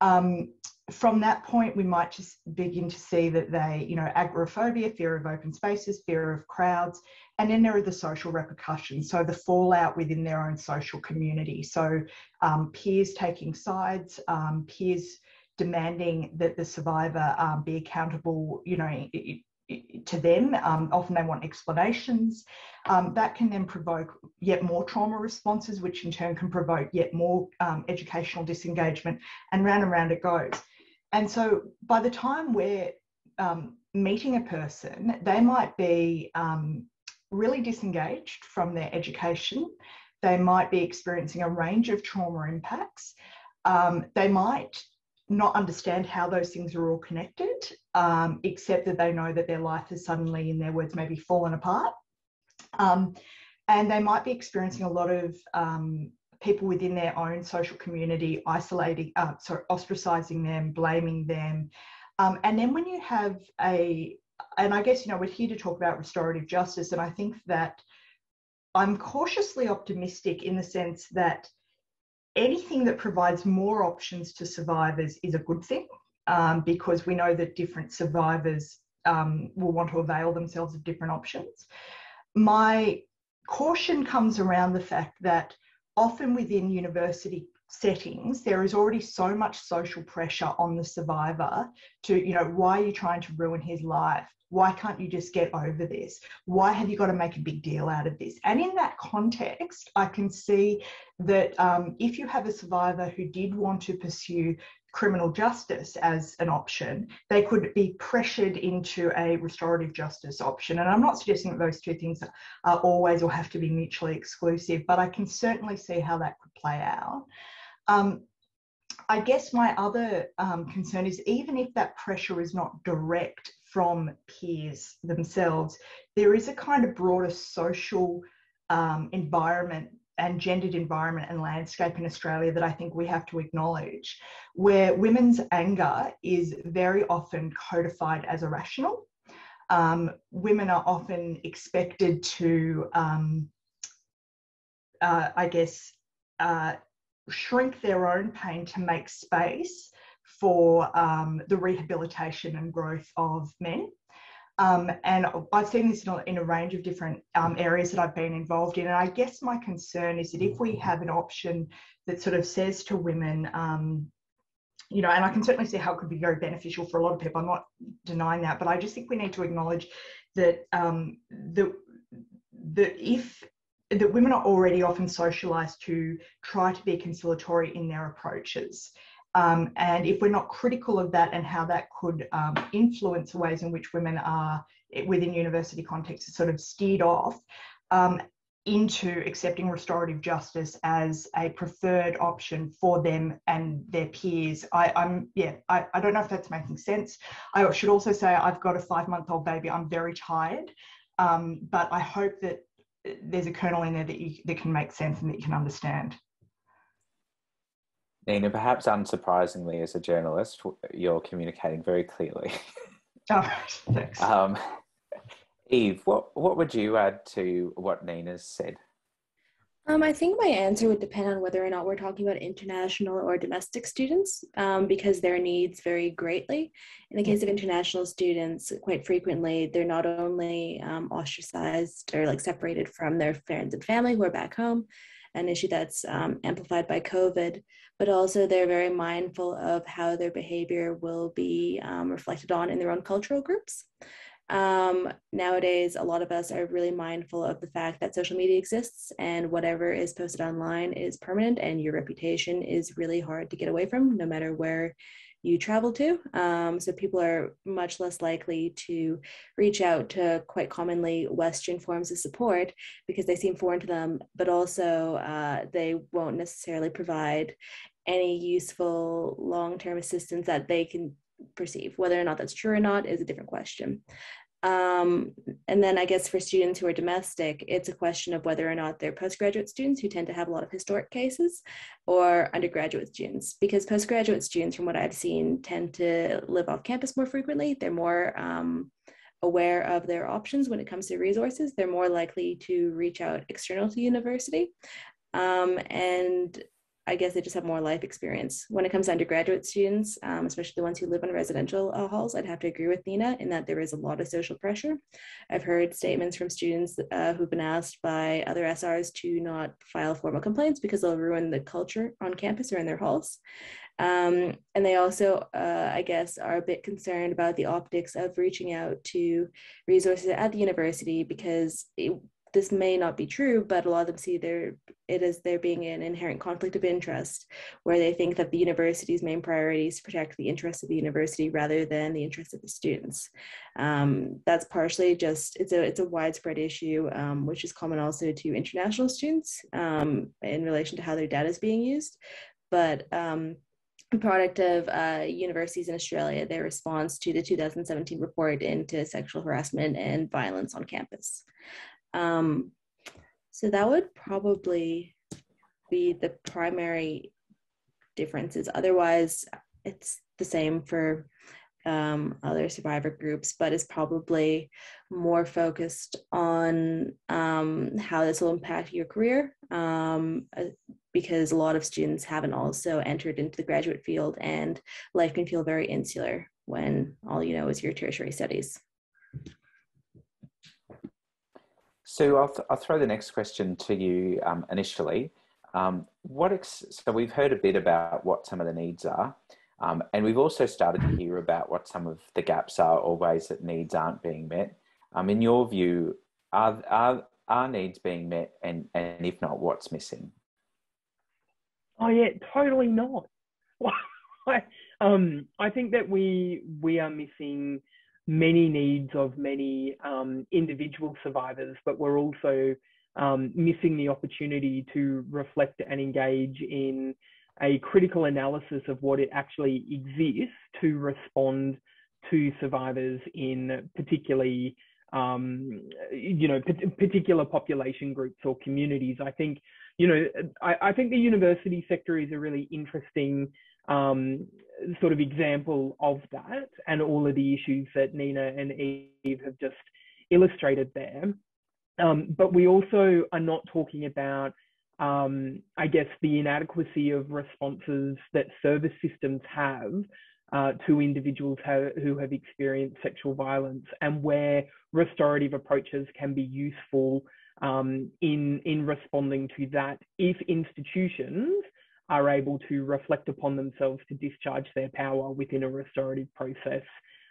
Um, from that point, we might just begin to see that they, you know, agoraphobia, fear of open spaces, fear of crowds, and then there are the social repercussions. So the fallout within their own social community. So um, peers taking sides, um, peers demanding that the survivor um, be accountable, you know, to them. Um, often they want explanations. Um, that can then provoke yet more trauma responses, which in turn can provoke yet more um, educational disengagement, and round and round it goes. And so by the time we're um, meeting a person, they might be um, really disengaged from their education. They might be experiencing a range of trauma impacts. Um, they might not understand how those things are all connected, um, except that they know that their life has suddenly, in their words, maybe fallen apart. Um, and they might be experiencing a lot of um, people within their own social community isolating, uh, sorry, ostracizing them, blaming them. Um, and then when you have a, and I guess, you know, we're here to talk about restorative justice, and I think that I'm cautiously optimistic in the sense that anything that provides more options to survivors is a good thing um, because we know that different survivors um, will want to avail themselves of different options. My caution comes around the fact that often within university settings there is already so much social pressure on the survivor to you know why are you trying to ruin his life why can't you just get over this? Why have you got to make a big deal out of this? And in that context, I can see that um, if you have a survivor who did want to pursue criminal justice as an option, they could be pressured into a restorative justice option. And I'm not suggesting that those two things are always or have to be mutually exclusive, but I can certainly see how that could play out. Um, I guess my other um, concern is even if that pressure is not direct from peers themselves, there is a kind of broader social um, environment and gendered environment and landscape in Australia that I think we have to acknowledge, where women's anger is very often codified as irrational. Um, women are often expected to, um, uh, I guess, uh, shrink their own pain to make space for um, the rehabilitation and growth of men. Um, and I've seen this in a, in a range of different um, areas that I've been involved in. And I guess my concern is that if we have an option that sort of says to women, um, you know, and I can certainly see how it could be very beneficial for a lot of people. I'm not denying that, but I just think we need to acknowledge that um, the if that women are already often socialized to try to be conciliatory in their approaches. Um, and if we're not critical of that and how that could um, influence the ways in which women are within university contexts sort of steered off um, into accepting restorative justice as a preferred option for them and their peers. I, am yeah, I, I don't know if that's making sense. I should also say I've got a five month old baby. I'm very tired, um, but I hope that there's a kernel in there that you that can make sense and that you can understand. Nina, perhaps unsurprisingly, as a journalist, you're communicating very clearly. Oh, thanks. Um, Eve, what, what would you add to what Nina's said? Um, I think my answer would depend on whether or not we're talking about international or domestic students, um, because their needs vary greatly. In the case of international students, quite frequently they're not only um, ostracized or like separated from their friends and family who are back home, an issue that's um, amplified by COVID, but also they're very mindful of how their behavior will be um, reflected on in their own cultural groups. Um, nowadays, a lot of us are really mindful of the fact that social media exists and whatever is posted online is permanent and your reputation is really hard to get away from, no matter where you travel to. Um, so people are much less likely to reach out to quite commonly Western forms of support because they seem foreign to them, but also uh, they won't necessarily provide any useful long term assistance that they can perceive. Whether or not that's true or not is a different question. Um, and then I guess for students who are domestic, it's a question of whether or not they're postgraduate students who tend to have a lot of historic cases or undergraduate students, because postgraduate students, from what I've seen, tend to live off campus more frequently. They're more um, aware of their options when it comes to resources, they're more likely to reach out external to university. Um, and I guess they just have more life experience. When it comes to undergraduate students, um, especially the ones who live in residential uh, halls, I'd have to agree with Nina in that there is a lot of social pressure. I've heard statements from students uh, who've been asked by other SRs to not file formal complaints because they'll ruin the culture on campus or in their halls. Um, and they also, uh, I guess, are a bit concerned about the optics of reaching out to resources at the university because it, this may not be true, but a lot of them see there it as there being an inherent conflict of interest, where they think that the university's main priority is to protect the interests of the university rather than the interests of the students. Um, that's partially just it's a it's a widespread issue, um, which is common also to international students um, in relation to how their data is being used, but um, product of uh, universities in Australia, their response to the 2017 report into sexual harassment and violence on campus. Um, so that would probably be the primary differences. Otherwise, it's the same for um, other survivor groups, but is probably more focused on um, how this will impact your career um, uh, because a lot of students haven't also entered into the graduate field and life can feel very insular when all you know is your tertiary studies. Sue, I'll, th- I'll throw the next question to you um, initially. Um, what so we've heard a bit about what some of the needs are, um, and we've also started to hear about what some of the gaps are or ways that needs aren't being met. Um, in your view, are, are, are needs being met, and, and if not, what's missing? Oh yeah, totally not. um, I think that we we are missing many needs of many um, individual survivors, but we're also um, missing the opportunity to reflect and engage in a critical analysis of what it actually exists to respond to survivors in particularly um, you know particular population groups or communities. I think you know I, I think the university sector is a really interesting um, sort of example of that and all of the issues that Nina and Eve have just illustrated there. Um, but we also are not talking about, um, I guess, the inadequacy of responses that service systems have uh, to individuals who have experienced sexual violence and where restorative approaches can be useful um, in, in responding to that if institutions are able to reflect upon themselves to discharge their power within a restorative process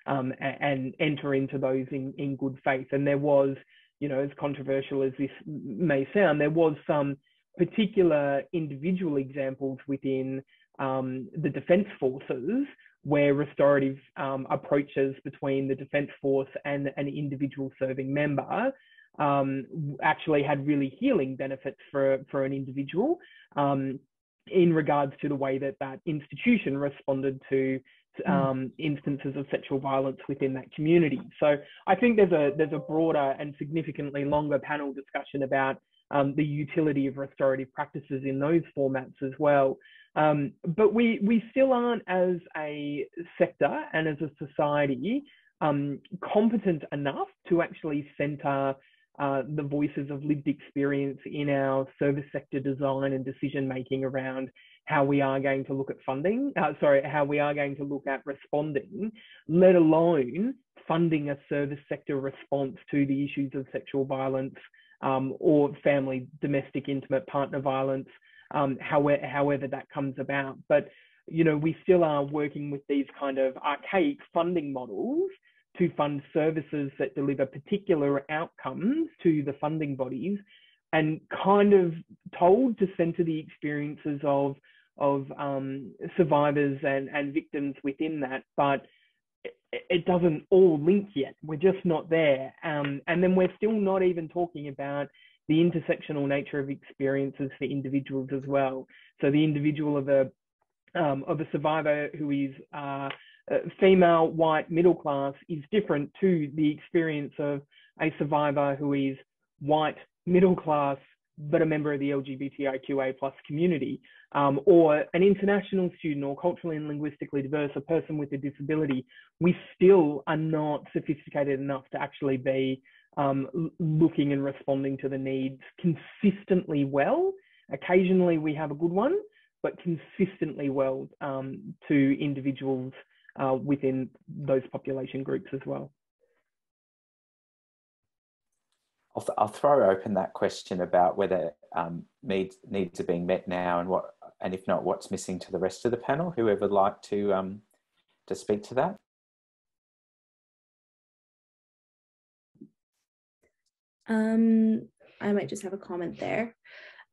um, and, and, enter into those in, in good faith. And there was, you know, as controversial as this may sound, there was some particular individual examples within um, the defence forces where restorative um, approaches between the defence force and an individual serving member um, actually had really healing benefits for, for an individual. Um, in regards to the way that that institution responded to hmm. um, instances of sexual violence within that community. So I think there's a there's a broader and significantly longer panel discussion about um, the utility of restorative practices in those formats as well. Um, but we we still aren't as a sector and as a society um, competent enough to actually centre uh, the voices of lived experience in our service sector design and decision making around how we are going to look at funding, uh, sorry, how we are going to look at responding, let alone funding a service sector response to the issues of sexual violence um, or family, domestic, intimate partner violence, um, however, however that comes about. But, you know, we still are working with these kind of archaic funding models to fund services that deliver particular outcomes to the funding bodies and kind of told to center the experiences of of um, survivors and, and victims within that, but it, doesn't all link yet. We're just not there. Um, and then we're still not even talking about the intersectional nature of experiences for individuals as well. So the individual of a um, of a survivor who is uh, uh, female, white, middle class is different to the experience of a survivor who is white, middle class, but a member of the LGBTIQA plus community, um, or an international student or culturally and linguistically diverse, a person with a disability, we still are not sophisticated enough to actually be um, looking and responding to the needs consistently well. Occasionally we have a good one, but consistently well um, to individuals uh, within those population groups as well. I'll, th I'll throw open that question about whether um, needs needs are being met now and what and if not what's missing to the rest of the panel. Whoever would like to um, to speak to that? Um I might just have a comment there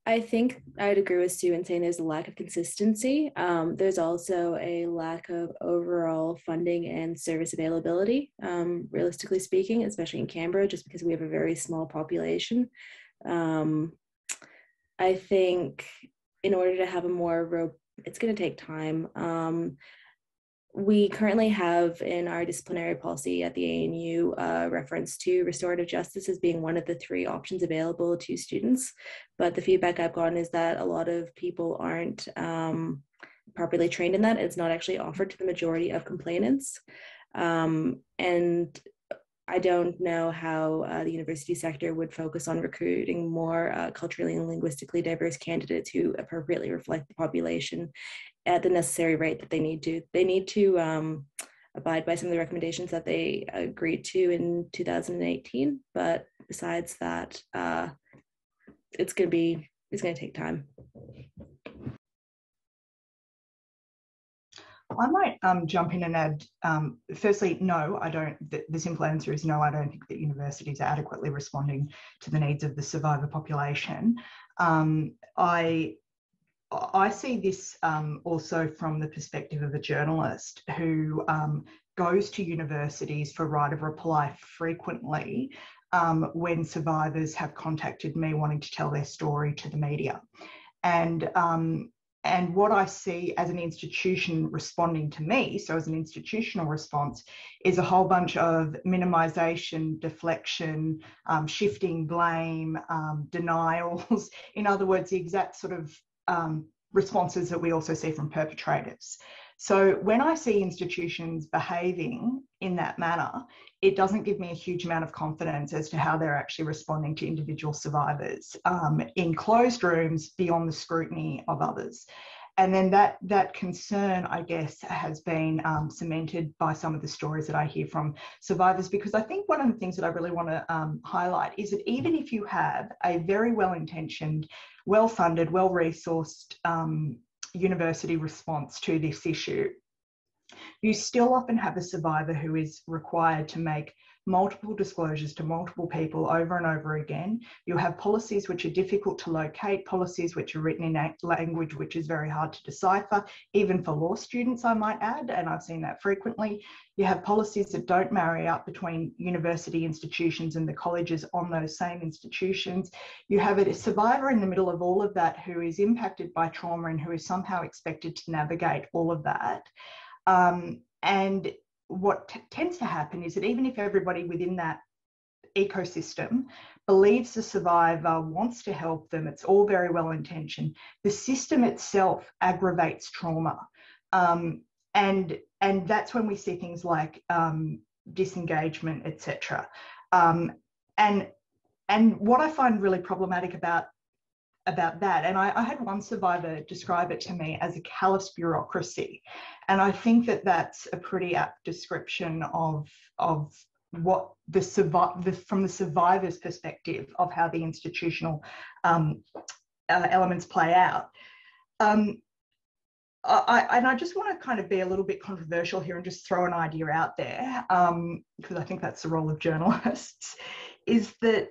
I think I'd agree with Sue in saying there's a lack of consistency. Um, there's also a lack of overall funding and service availability, um, realistically speaking, especially in Canberra, just because we have a very small population. Um, I think in order to have a more, it's going to take time. We currently have in our disciplinary policy at the ANU uh, reference to restorative justice as being one of the three options available to students. But the feedback I've gotten is that a lot of people aren't um, properly trained in that. It's not actually offered to the majority of complainants. Um, and I don't know how uh, the university sector would focus on recruiting more uh, culturally and linguistically diverse candidates who appropriately reflect the population at the necessary rate that they need to. They need to um, abide by some of the recommendations that they agreed to in 2018. But besides that, uh, it's going to be it's going to take time. I might um, jump in and add, um, firstly, no, I don't, the, the, simple answer is no, I don't think that universities are adequately responding to the needs of the survivor population. Um, I I see this um, also from the perspective of a journalist who um, goes to universities for right of reply frequently um, when survivors have contacted me wanting to tell their story to the media. And um, and what I see as an institution responding to me, so as an institutional response, is a whole bunch of minimization, deflection, um, shifting blame, um, denials. In other words, the exact sort of um, responses that we also see from perpetrators. So when I see institutions behaving in that manner, it doesn't give me a huge amount of confidence as to how they're actually responding to individual survivors um, in closed rooms beyond the scrutiny of others. And then that that concern, I guess, has been um, cemented by some of the stories that I hear from survivors. Because I think one of the things that I really want to um, highlight is that even if you have a very well-intentioned well funded, well resourced um, university response to this issue, you still often have a survivor who is required to make multiple disclosures to multiple people over and over again. You have policies which are difficult to locate, policies which are written in language which is very hard to decipher, even for law students, I might add, and I've seen that frequently. You have policies that don't marry up between university institutions and the colleges on those same institutions. You have a survivor in the middle of all of that who is impacted by trauma and who is somehow expected to navigate all of that. Um, and what tends to happen is that even if everybody within that ecosystem believes the survivor wants to help them, it's all very well intentioned, the system itself aggravates trauma. Um, and, and that's when we see things like um, disengagement, etc. Um, and, and what I find really problematic about about that. And I, I, had one survivor describe it to me as a callous bureaucracy. And I think that that's a pretty apt description of, of what the, survive the from the survivor's perspective of how the institutional um, uh, elements play out. Um, I, and I just want to kind of be a little bit controversial here and just throw an idea out there, um, because I think that's the role of journalists, is that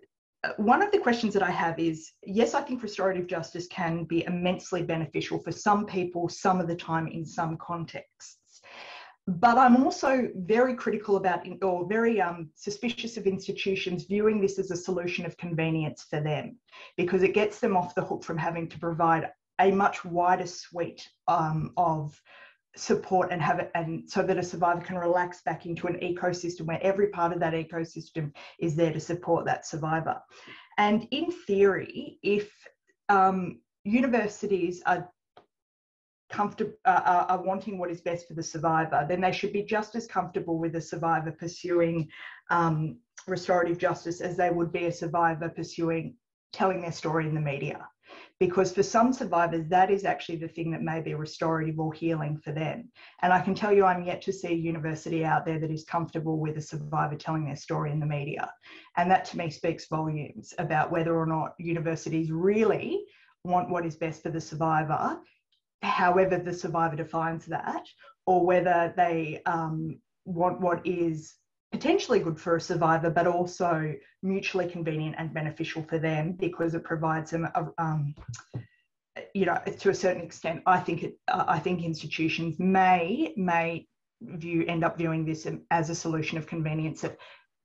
one of the questions that I have is yes, I think restorative justice can be immensely beneficial for some people, some of the time in some contexts. But I'm also very critical about, or very um, suspicious of institutions viewing this as a solution of convenience for them, because it gets them off the hook from having to provide a much wider suite um, of support and have it and so that a survivor can relax back into an ecosystem where every part of that ecosystem is there to support that survivor And in theory, if um, universities are comfortable uh, are wanting what is best for the survivor, then they should be just as comfortable with a survivor pursuing um, restorative justice as they would be a survivor pursuing telling their story in the media. Because for some survivors, that is actually the thing that may be restorative or healing for them. And I can tell you, I'm yet to see a university out there that is comfortable with a survivor telling their story in the media. And that to me speaks volumes about whether or not universities really want what is best for the survivor, however the survivor defines that, or whether they um, want what is potentially good for a survivor, but also mutually convenient and beneficial for them because it provides them a, um, you know, to a certain extent, I think it, uh, I think institutions may may view end up viewing this as a solution of convenience that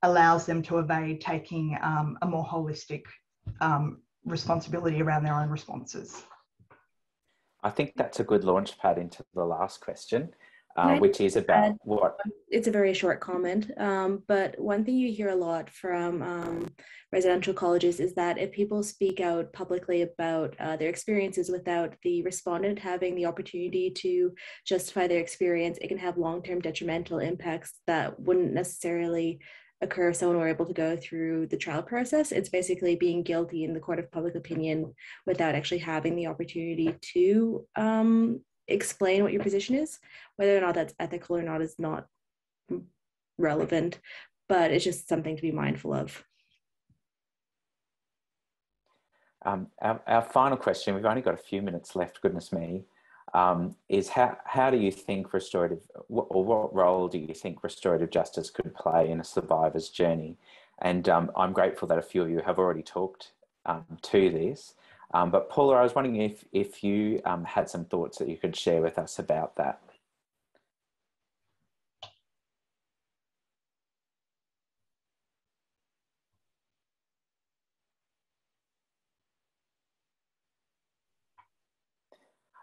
allows them to evade taking um, a more holistic um, responsibility around their own responses. I think that's a good launch pad into the last question uh, which is about what? It's a very short comment, um, but one thing you hear a lot from um, residential colleges is that if people speak out publicly about uh, their experiences without the respondent having the opportunity to justify their experience, it can have long term detrimental impacts that wouldn't necessarily occur if someone were able to go through the trial process. It's basically being guilty in the court of public opinion without actually having the opportunity to um, explain what your position is. Whether or not that's ethical or not is not relevant, but it's just something to be mindful of. Um, our, our, final question, we've only got a few minutes left, goodness me, um, is how, how do you think restorative, or what role do you think restorative justice could play in a survivor's journey? And um, I'm grateful that a few of you have already talked um, to this. Um, but Paula, I was wondering if, if you um, had some thoughts that you could share with us about that.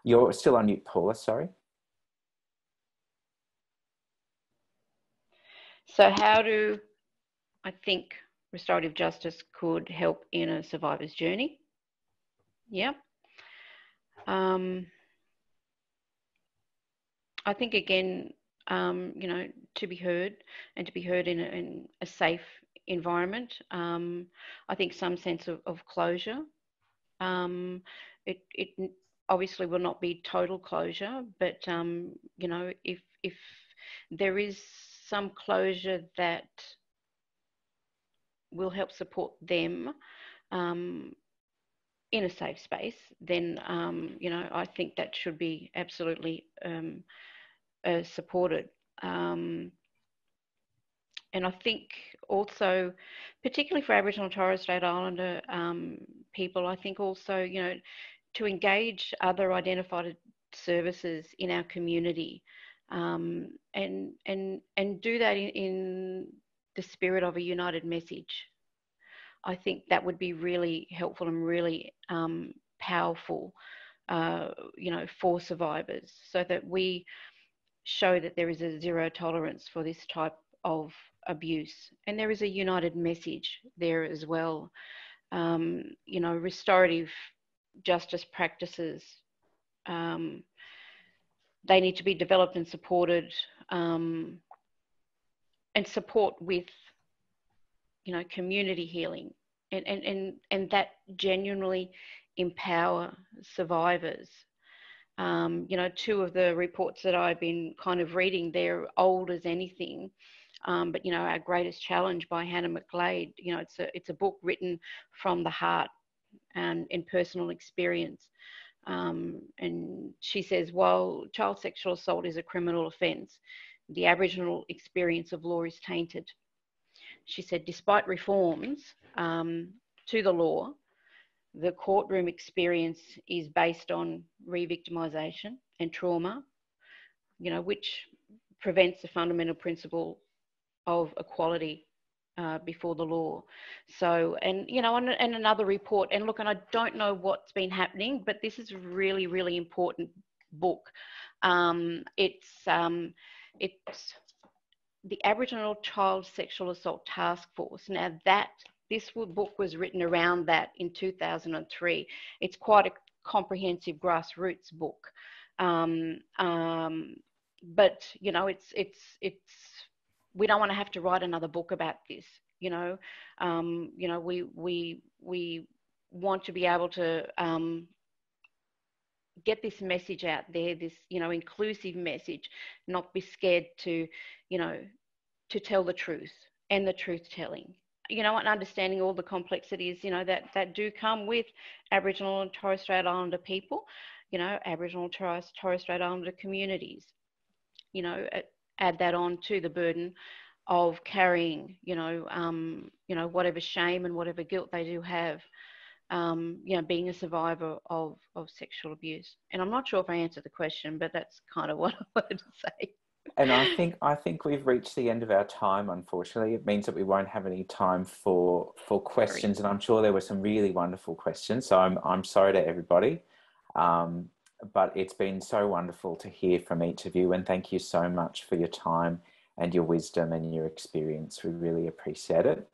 You're still on mute, Paula, sorry. So how do I think restorative justice could help in a survivor's journey? Yeah. Um, I think again, um, you know, to be heard and to be heard in a, in a safe environment. Um, I think some sense of, of closure. Um, it, it obviously will not be total closure, but um, you know, if if there is some closure that will help support them, um, in a safe space, then um, you know I think that should be absolutely um, uh, supported. Um, and I think also, particularly for Aboriginal and Torres Strait Islander um, people, I think also you know to engage other identified services in our community, um, and and and do that in, in the spirit of a united message. I think that would be really helpful and really um, powerful, uh, you know, for survivors, so that we show that there is a zero tolerance for this type of abuse, and there is a united message there as well. Um, you know, restorative justice practices. Um, they need to be developed and supported um, and support with you know, community healing and, and, and, and that genuinely empower survivors. Um, you know, two of the reports that I've been kind of reading, they're old as anything. Um, but you know, our greatest challenge by Hannah McGlade, you know, it's a it's a book written from the heart and in personal experience. Um, and she says, while child sexual assault is a criminal offence, the Aboriginal experience of law is tainted she said, despite reforms um, to the law, the courtroom experience is based on re-victimisation and trauma, you know, which prevents the fundamental principle of equality uh, before the law. So, and you know, and, and, another report. And look, and I don't know what's been happening, but this is a really, really important book. Um, it's um, it's the Aboriginal Child Sexual Assault Task Force. Now, that this book was written around that in 2003. It's quite a comprehensive grassroots book. Um, um, but you know, it's it's it's we don't want to have to write another book about this. You know, um, you know, we we we want to be able to um, get this message out there, this you know inclusive message, not be scared to, you know, to tell the truth and the truth telling. You know, and understanding all the complexities, you know, that that do come with Aboriginal and Torres Strait Islander people, you know, Aboriginal Torres, Torres Strait Islander communities. You know, add that on to the burden of carrying, you know, um, you know, whatever shame and whatever guilt they do have um, you know, being a survivor of, of sexual abuse. And I'm not sure if I answered the question, but that's kind of what I wanted to say. And I think I think we've reached the end of our time. Unfortunately, it means that we won't have any time for for questions. And I'm sure there were some really wonderful questions. So I'm I'm sorry to everybody, um, but it's been so wonderful to hear from each of you. And thank you so much for your time and your wisdom and your experience. We really appreciate it.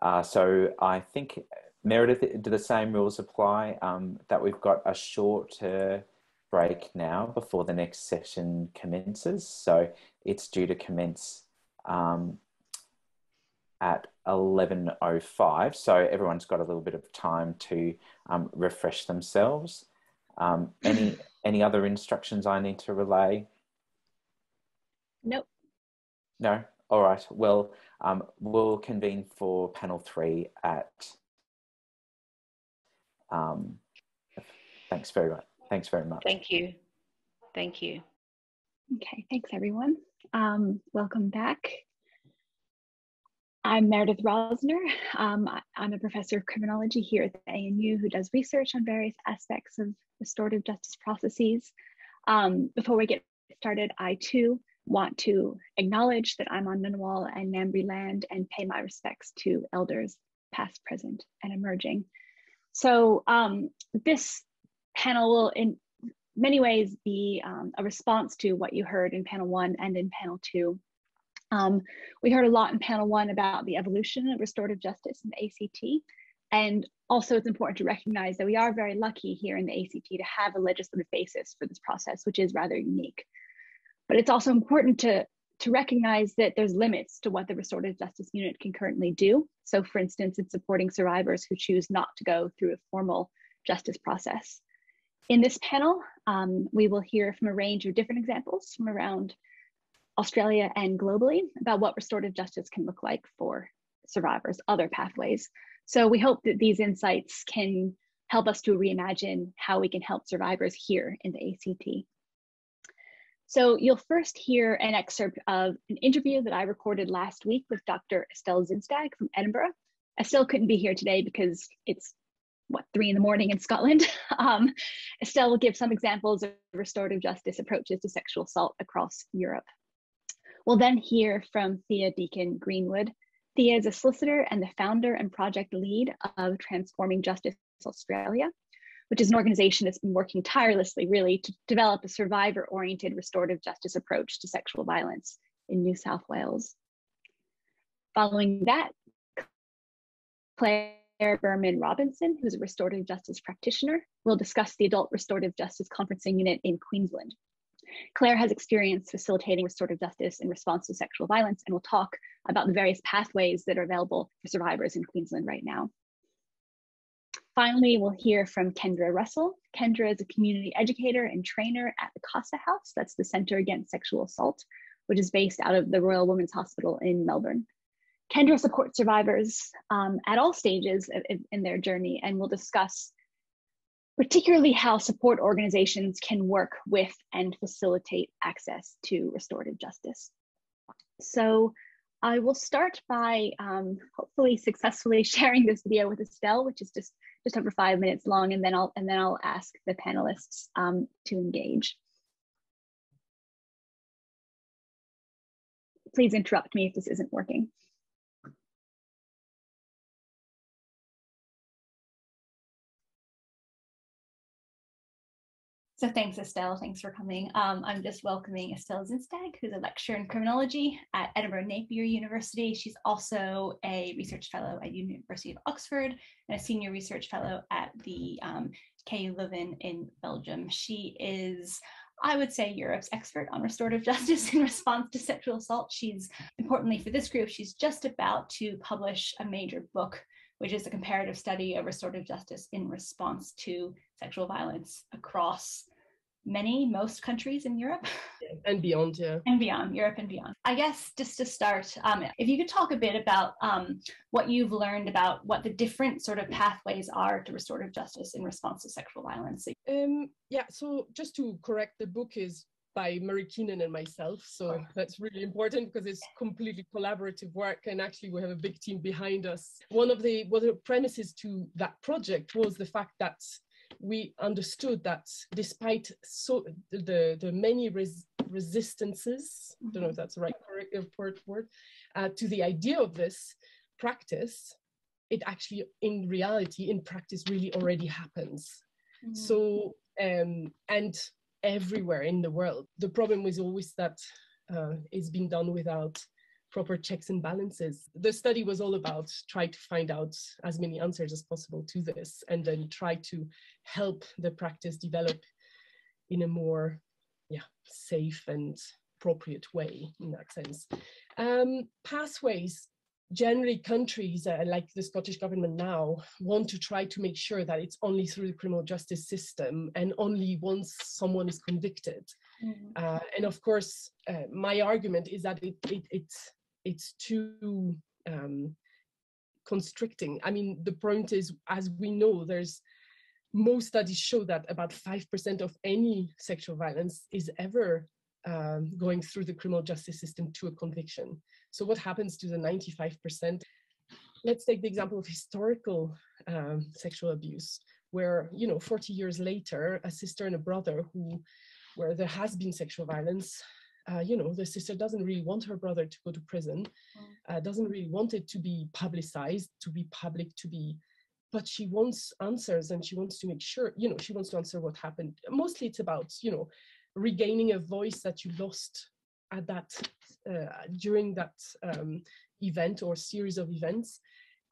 Uh, so I think Meredith, do the same rules apply? Um, that we've got a shorter break now before the next session commences. So it's due to commence um, at 11.05. So everyone's got a little bit of time to um, refresh themselves. Um, any, any other instructions I need to relay? Nope. No? All right. Well, um, we'll convene for panel three at um, thanks very much. Thanks very much. Thank you. Thank you. Okay, thanks everyone. Um, welcome back. I'm Meredith Rossner. Um, I'm a professor of criminology here at the ANU who does research on various aspects of restorative justice processes. Um, before we get started, I too want to acknowledge that I'm on Ngunnawal and Ngambri land and pay my respects to elders past, present, and emerging. So um, this panel will in many ways be um, a response to what you heard in panel one and in panel two. Um, we heard a lot in panel one about the evolution of restorative justice in the ACT. And also it's important to recognize that we are very lucky here in the ACT to have a legislative basis for this process, which is rather unique. But it's also important to to recognize that there's limits to what the restorative justice unit can currently do. So for instance, it's supporting survivors who choose not to go through a formal justice process. In this panel, um, we will hear from a range of different examples from around Australia and globally about what restorative justice can look like for survivors, other pathways. So we hope that these insights can help us to reimagine how we can help survivors here in the ACT. So you'll first hear an excerpt of an interview that I recorded last week with Dr. Estelle Zinsstag from Edinburgh. Estelle couldn't be here today because it's what three in the morning in Scotland. Um, Estelle will give some examples of restorative justice approaches to sexual assault across Europe. We'll then hear from Thea Deakin Greenwood. Thea is a solicitor and the founder and project lead of Transforming Justice Australia, which is an organization that's been working tirelessly, really, to develop a survivor oriented restorative justice approach to sexual violence in New South Wales. Following that, Claire Berman Robinson, who's a restorative justice practitioner, will discuss the Adult Restorative Justice Conferencing Unit in Queensland. Claire has experience facilitating restorative justice in response to sexual violence and will talk about the various pathways that are available for survivors in Queensland right now. Finally, we'll hear from Kendra Russell. Kendra is a community educator and trainer at the Casa House, that's the Centre Against Sexual Assault, which is based out of the Royal Women's Hospital in Melbourne. Kendra supports survivors um, at all stages in, in their journey and will discuss particularly how support organizations can work with and facilitate access to restorative justice. So I will start by um, hopefully successfully sharing this video with Estelle, which is just just over five minutes long, and then I'll and then I'll ask the panelists um, to engage. Please interrupt me if this isn't working. So thanks, Estelle. Thanks for coming. Um, I'm just welcoming Estelle Zinsstag, who's a lecturer in criminology at Edinburgh Napier University. She's also a research fellow at University of Oxford and a senior research fellow at the um, KU Leuven in Belgium. She is I would say Europe's expert on restorative justice in response to sexual assault. She's importantly for this group, she's just about to publish a major book, which is a comparative study of restorative justice in response to sexual violence across many, most countries in Europe. And beyond, yeah. And beyond, Europe and beyond. I guess just to start, um, if you could talk a bit about um, what you've learned about what the different sort of pathways are to restorative justice in response to sexual violence. Um, yeah, so just to correct, the book is by Marie Keenan and myself. So that's really important because it's completely collaborative work. And actually, we have a big team behind us. One of the, one of the premises to that project was the fact that we understood that despite so the the many res, resistances, I don't know if that's the right correct word, uh, to the idea of this practice, it actually in reality in practice really already happens. Mm-hmm. So um, and everywhere in the world, the problem was always that uh, it's been done without proper checks and balances. The study was all about try to find out as many answers as possible to this and then try to help the practice develop in a more yeah, safe and appropriate way in that sense. Um, pathways, generally countries uh, like the Scottish government now want to try to make sure that it's only through the criminal justice system and only once someone is convicted. Mm -hmm. uh, and of course, uh, my argument is that it, it, it's it's too um, constricting. I mean, the point is, as we know, there's most studies show that about 5% of any sexual violence is ever um, going through the criminal justice system to a conviction. So what happens to the 95%? Let's take the example of historical um, sexual abuse, where, you know, 40 years later, a sister and a brother who, where there has been sexual violence, uh, you know, the sister doesn't really want her brother to go to prison, mm. uh, doesn't really want it to be publicized, to be public, to be, but she wants answers and she wants to make sure, you know, she wants to answer what happened. Mostly it's about, you know, regaining a voice that you lost at that, uh, during that um, event or series of events.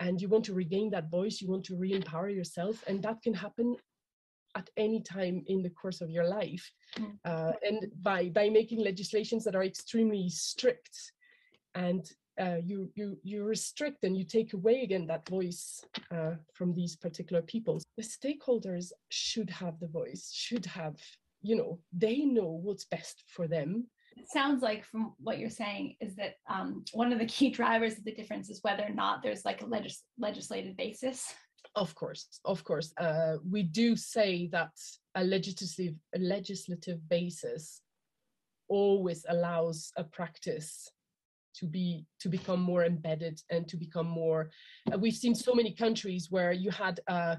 And you want to regain that voice, you want to re-empower yourself, and that can happen at any time in the course of your life. Mm. Uh, and by, by making legislations that are extremely strict and uh, you, you, you restrict and you take away again that voice uh, from these particular people. The stakeholders should have the voice, should have, you know, they know what's best for them. It sounds like from what you're saying is that um, one of the key drivers of the difference is whether or not there's like a legis legislative basis of course, of course. Uh, we do say that a legislative, a legislative basis always allows a practice to be to become more embedded and to become more. Uh, we've seen so many countries where you had uh,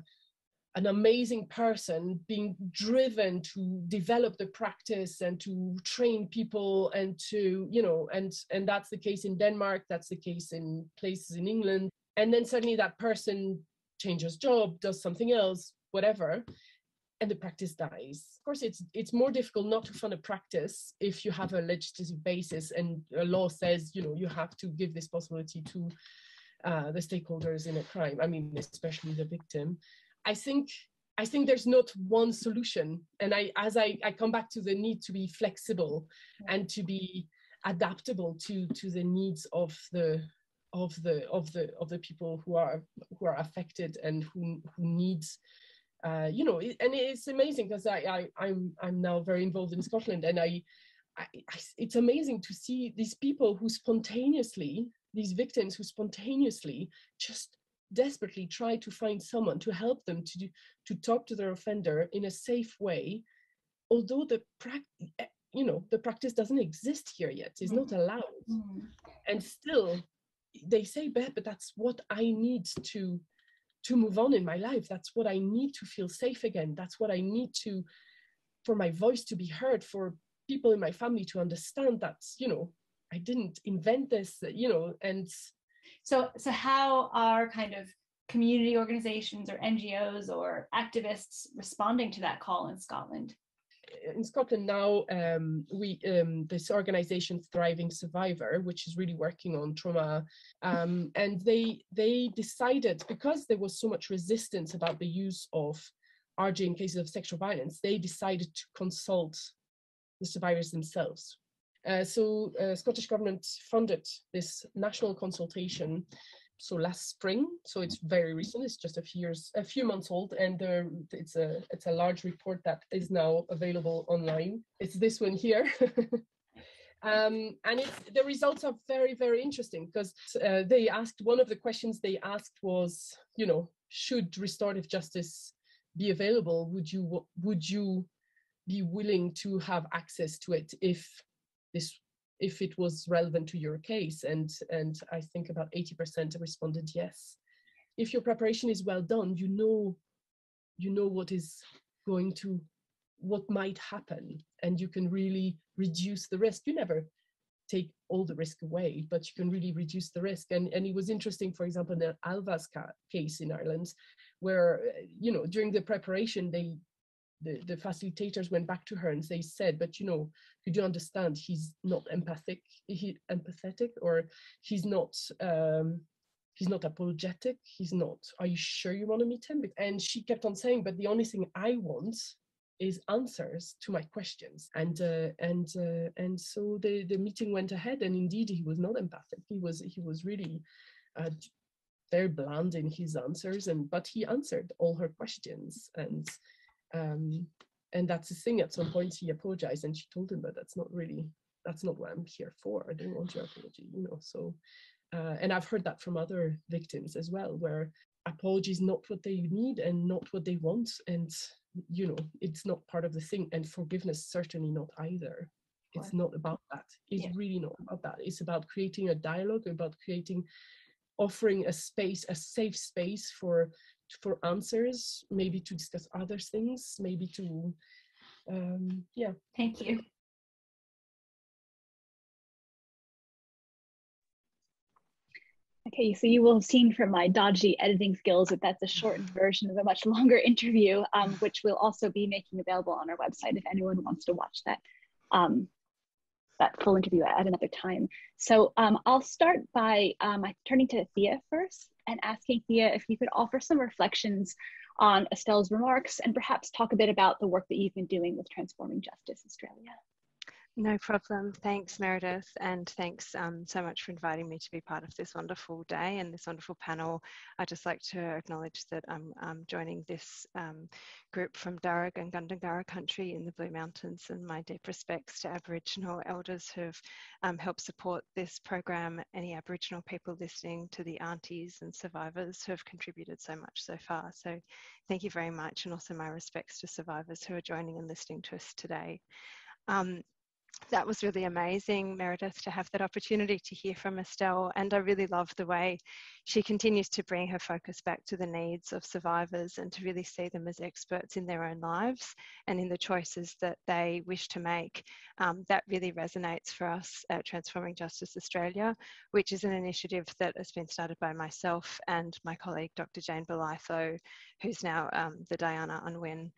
an amazing person being driven to develop the practice and to train people and to you know and and that's the case in denmark that's the case in places in england and then suddenly that person changes job, does something else, whatever, and the practice dies. Of course, it's it's more difficult not to fund a practice if you have a legislative basis and a law says, you know, you have to give this possibility to uh, the stakeholders in a crime. I mean, especially the victim. I think I think there's not one solution. And I, as I, I come back to the need to be flexible and to be adaptable to to the needs of the of the of the of the people who are who are affected and who who needs uh, you know and it's amazing because I, I i'm i'm now very involved in scotland and I, I, I it's amazing to see these people who spontaneously these victims who spontaneously just desperately try to find someone to help them to do, to talk to their offender in a safe way although the practice you know the practice doesn't exist here yet is mm. not allowed mm. and still they say bad, but that's what i need to to move on in my life. That's what i need to feel safe again. That's what i need to for my voice to be heard for people in my family to understand that you know i didn't invent this you know and so so how are kind of community organizations or ngos or activists responding to that call in scotland in Scotland now, um, we um, this organization Thriving Survivor, which is really working on trauma, um, and they they decided because there was so much resistance about the use of RJ in cases of sexual violence, they decided to consult the survivors themselves. Uh, so uh, Scottish government funded this national consultation so last spring so it's very recent it's just a few years a few months old and uh, it's a it's a large report that is now available online. It's this one here. Um, and it, the results are very very interesting because uh, they asked one of the questions they asked was you know should restorative justice be available? Would you would you be willing to have access to it if this if it was relevant to your case and and i think about 80% responded yes. If your preparation is well done you know you know what is going to what might happen and you can really reduce the risk. You never take all the risk away but you can really reduce the risk. And and it was interesting for example in the alvas case in ireland where you know during the preparation they the, the facilitators went back to her and they said, but you know, could you understand? He's not empathic, he empathetic, or he's not um, he's not apologetic, he's not, are you sure you want to meet him? And she kept on saying, but the only thing I want is answers to my questions. And uh, and uh, and so the the meeting went ahead and indeed he was not empathic. He was he was really uh, very bland in his answers and but he answered all her questions and um, and that's the thing. At some point, he apologized, and she told him, "But that's not really that's not what I'm here for. I don't want your apology." You know. So, uh, and I've heard that from other victims as well, where apology is not what they need and not what they want, and you know, it's not part of the thing. And forgiveness certainly not either. It's not about that. It's yeah. really not about that. It's about creating a dialogue, about creating offering a space, a safe space for for answers, maybe to discuss other things, maybe to, um, yeah. Thank you. Okay, so you will have seen from my dodgy editing skills that that's a shortened version of a much longer interview, um, which we'll also be making available on our website if anyone wants to watch that. Um, that full interview at another time. So um, I'll start by um, turning to Thea first and asking Thea if you could offer some reflections on Estelle's remarks and perhaps talk a bit about the work that you've been doing with Transforming Justice Australia. No problem. Thanks, Meredith, and thanks um, so much for inviting me to be part of this wonderful day and this wonderful panel. I'd just like to acknowledge that I'm, I'm joining this um, group from Darug and Gundungurra country in the Blue Mountains, and my deep respects to Aboriginal elders who've um, helped support this program, any Aboriginal people listening to the aunties and survivors who have contributed so much so far. So thank you very much, and also my respects to survivors who are joining and listening to us today. Um, that was really amazing, Meredith, to have that opportunity to hear from Estelle. And I really love the way she continues to bring her focus back to the needs of survivors and to really see them as experts in their own lives and in the choices that they wish to make. Um, that really resonates for us at Transforming Justice Australia, which is an initiative that has been started by myself and my colleague, Dr. Jane Bolitho, who's now um, the Diana Unwin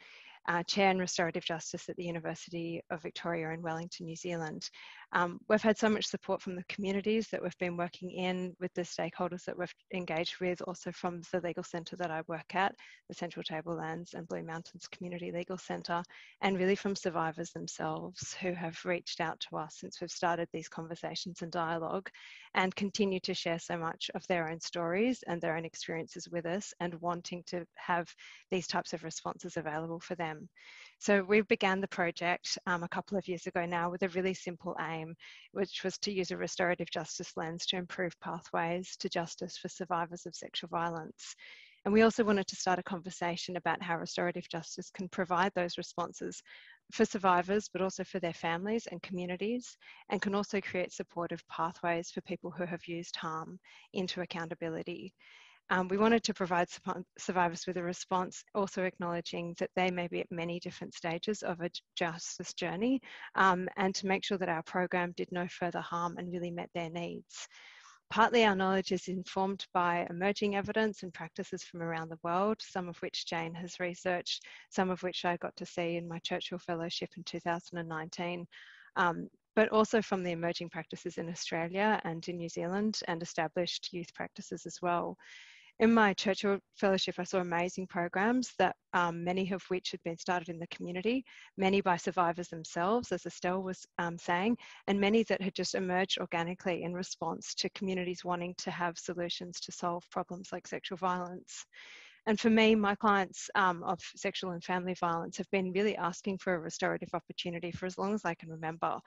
uh, Chair in Restorative Justice at the University of Victoria in Wellington, New Zealand. Um, we've had so much support from the communities that we've been working in with the stakeholders that we've engaged with, also from the legal centre that I work at, the Central Tablelands and Blue Mountains Community Legal Centre, and really from survivors themselves who have reached out to us since we've started these conversations and dialogue and continue to share so much of their own stories and their own experiences with us and wanting to have these types of responses available for them. So we began the project um, a couple of years ago now with a really simple aim, which was to use a restorative justice lens to improve pathways to justice for survivors of sexual violence. And we also wanted to start a conversation about how restorative justice can provide those responses for survivors, but also for their families and communities, and can also create supportive pathways for people who have used harm into accountability. Um, we wanted to provide survivors with a response, also acknowledging that they may be at many different stages of a justice journey, um, and to make sure that our program did no further harm and really met their needs. partly our knowledge is informed by emerging evidence and practices from around the world, some of which Jane has researched, some of which I got to see in my Churchill Fellowship in 2019. Um, but also from the emerging practices in Australia and in New Zealand and established youth practices as well in my Churchill Fellowship, I saw amazing programs that um, many of which had been started in the community, many by survivors themselves, as Estelle was um, saying, and many that had just emerged organically in response to communities wanting to have solutions to solve problems like sexual violence. And for me, my clients um, of sexual and family violence have been really asking for a restorative opportunity for as long as I can remember.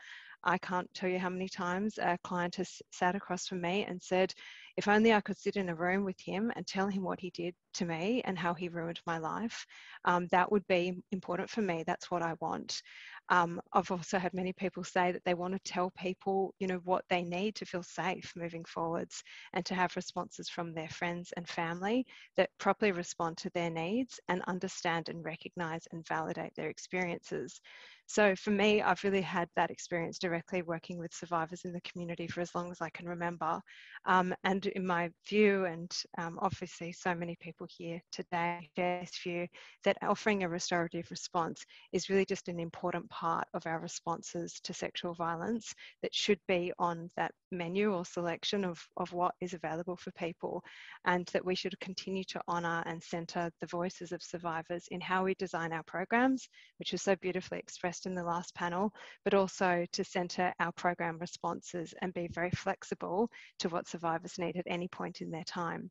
I can't tell you how many times a client has sat across from me and said, if only I could sit in a room with him and tell him what he did to me and how he ruined my life, um, that would be important for me. That's what I want. Um, I've also had many people say that they want to tell people, you know, what they need to feel safe moving forwards and to have responses from their friends and family that properly respond to their needs and understand and recognize and validate their experiences. So for me, I've really had that experience directly working with survivors in the community for as long as I can remember. Um, and in my view, and um, obviously so many people here today this view, that offering a restorative response is really just an important part of our responses to sexual violence that should be on that menu or selection of, of what is available for people and that we should continue to honour and centre the voices of survivors in how we design our programs, which was so beautifully expressed in the last panel, but also to centre our program responses and be very flexible to what survivors need at any point in their time.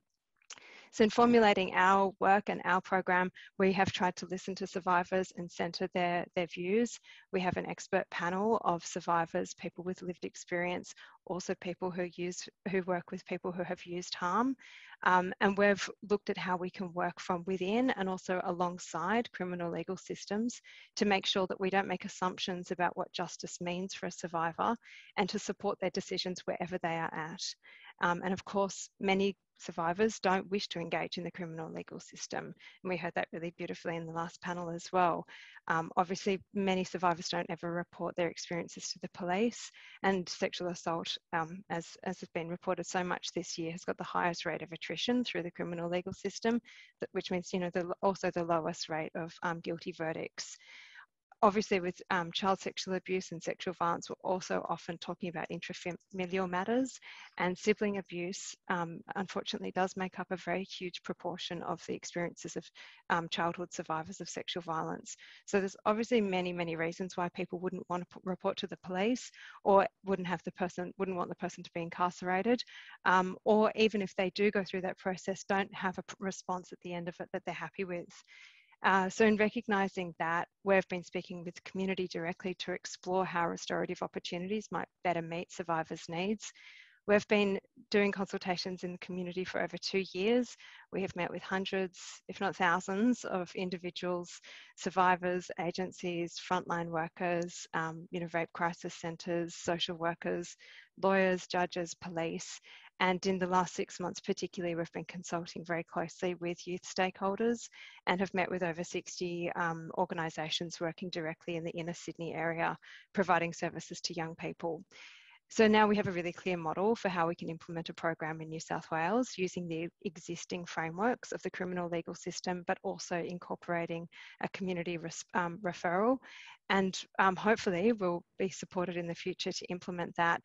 So in formulating our work and our program, we have tried to listen to survivors and centre their, their views. We have an expert panel of survivors, people with lived experience, also people who use who work with people who have used harm. Um, and we've looked at how we can work from within and also alongside criminal legal systems to make sure that we don't make assumptions about what justice means for a survivor and to support their decisions wherever they are at. Um, and of course, many survivors don't wish to engage in the criminal legal system. And we heard that really beautifully in the last panel as well. Um, obviously, many survivors don't ever report their experiences to the police, and sexual assault, um, as, as has been reported so much this year, has got the highest rate of attrition through the criminal legal system, which means, you know, the, also the lowest rate of um, guilty verdicts obviously with um, child sexual abuse and sexual violence, we're also often talking about intrafamilial matters and sibling abuse um, unfortunately does make up a very huge proportion of the experiences of um, childhood survivors of sexual violence. So there's obviously many, many reasons why people wouldn't want to report to the police or wouldn't have the person, wouldn't want the person to be incarcerated um, or even if they do go through that process, don't have a response at the end of it that they're happy with. Uh, so in recognising that, we've been speaking with community directly to explore how restorative opportunities might better meet survivors' needs. We've been doing consultations in the community for over two years. We have met with hundreds, if not thousands, of individuals, survivors, agencies, frontline workers, um, you know, rape crisis centres, social workers, lawyers, judges, police, and in the last six months, particularly, we've been consulting very closely with youth stakeholders and have met with over 60 um, organisations working directly in the inner Sydney area, providing services to young people. So now we have a really clear model for how we can implement a program in New South Wales using the existing frameworks of the criminal legal system, but also incorporating a community um, referral. And um, hopefully we'll be supported in the future to implement that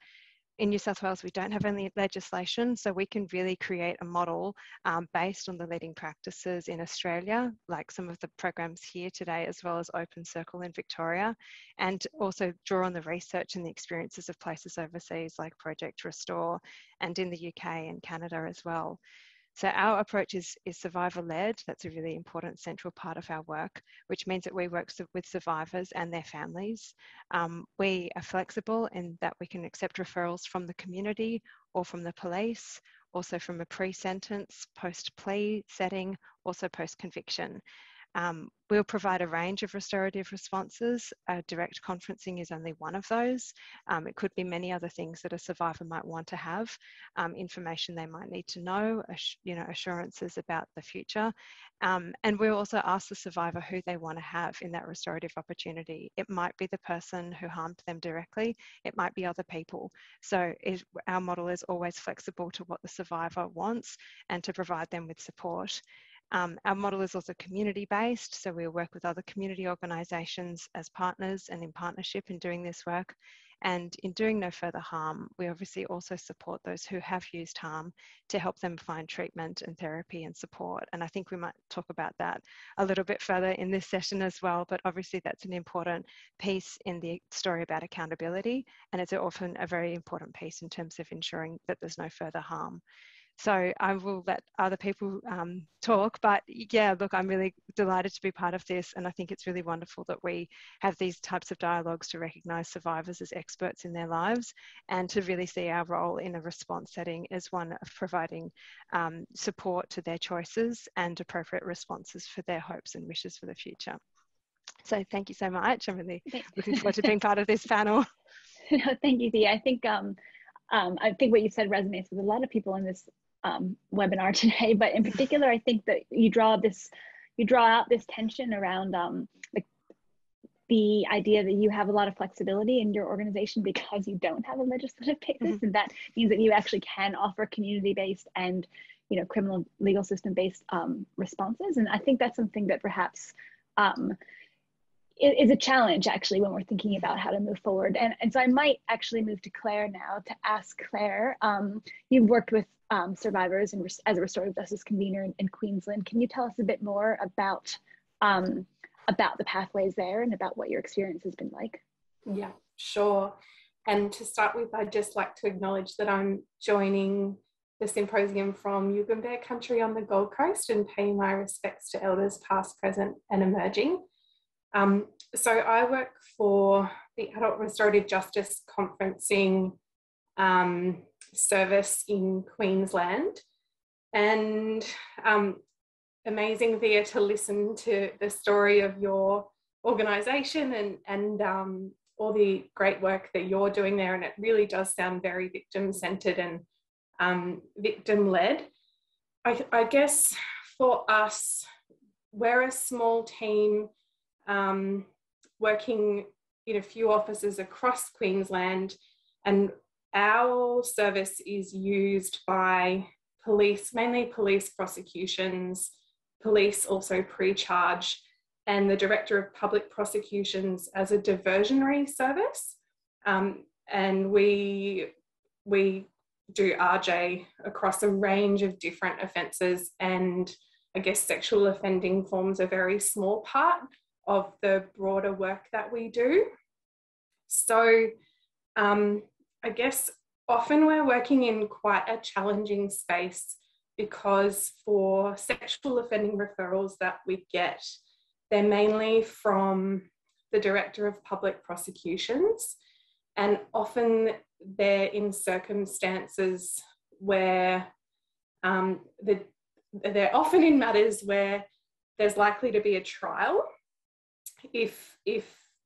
in New South Wales, we don't have any legislation, so we can really create a model um, based on the leading practices in Australia, like some of the programs here today, as well as Open Circle in Victoria, and also draw on the research and the experiences of places overseas like Project Restore and in the UK and Canada as well. So our approach is, is survivor-led. That's a really important central part of our work, which means that we work with survivors and their families. Um, we are flexible in that we can accept referrals from the community or from the police, also from a pre-sentence, post-plea setting, also post-conviction. Um, we'll provide a range of restorative responses. Uh, direct conferencing is only one of those. Um, it could be many other things that a survivor might want to have, um, information they might need to know, you know, assurances about the future. Um, and we'll also ask the survivor who they want to have in that restorative opportunity. It might be the person who harmed them directly, it might be other people. So it, our model is always flexible to what the survivor wants and to provide them with support. Um, our model is also community based, so we'll work with other community organisations as partners and in partnership in doing this work. And in doing no further harm, we obviously also support those who have used harm to help them find treatment and therapy and support. And I think we might talk about that a little bit further in this session as well. But obviously, that's an important piece in the story about accountability. And it's often a very important piece in terms of ensuring that there's no further harm. So I will let other people um, talk. But yeah, look, I'm really delighted to be part of this. And I think it's really wonderful that we have these types of dialogues to recognise survivors as experts in their lives and to really see our role in a response setting as one of providing um, support to their choices and appropriate responses for their hopes and wishes for the future. So thank you so much. I'm really looking forward to being part of this panel. no, thank you, Thea. I think um, um, I think what you said resonates with a lot of people in this um, webinar today, but in particular, I think that you draw this, you draw out this tension around um, the, the idea that you have a lot of flexibility in your organization because you don't have a legislative basis, mm -hmm. and that means that you actually can offer community-based and you know criminal legal system-based um, responses, and I think that's something that perhaps um, is a challenge actually when we're thinking about how to move forward. And, and so I might actually move to Claire now to ask Claire, um, you've worked with um, survivors and as a restorative justice convener in, in, Queensland. Can you tell us a bit more about, um, about the pathways there and about what your experience has been like? Yeah, sure. And to start with, I'd just like to acknowledge that I'm joining the symposium from Yugambeh country on the Gold Coast and pay my respects to elders past, present and emerging. Um, so I work for the Adult Restorative Justice Conferencing um, Service in Queensland. And um, amazing there to listen to the story of your organisation and, and um, all the great work that you're doing there. And it really does sound very victim centred and um, victim led. I, I guess for us, we're a small team um, working in a few offices across Queensland, and our service is used by police, mainly police prosecutions, police also pre charge, and the Director of Public Prosecutions as a diversionary service. Um, and we, we do RJ across a range of different offences, and I guess sexual offending forms a very small part of the broader work that we do. So, um, I guess often we're working in quite a challenging space because for sexual offending referrals that we get, they're mainly from the Director of Public Prosecutions, and often they're in circumstances where um, the, they're often in matters where there's likely to be a trial if if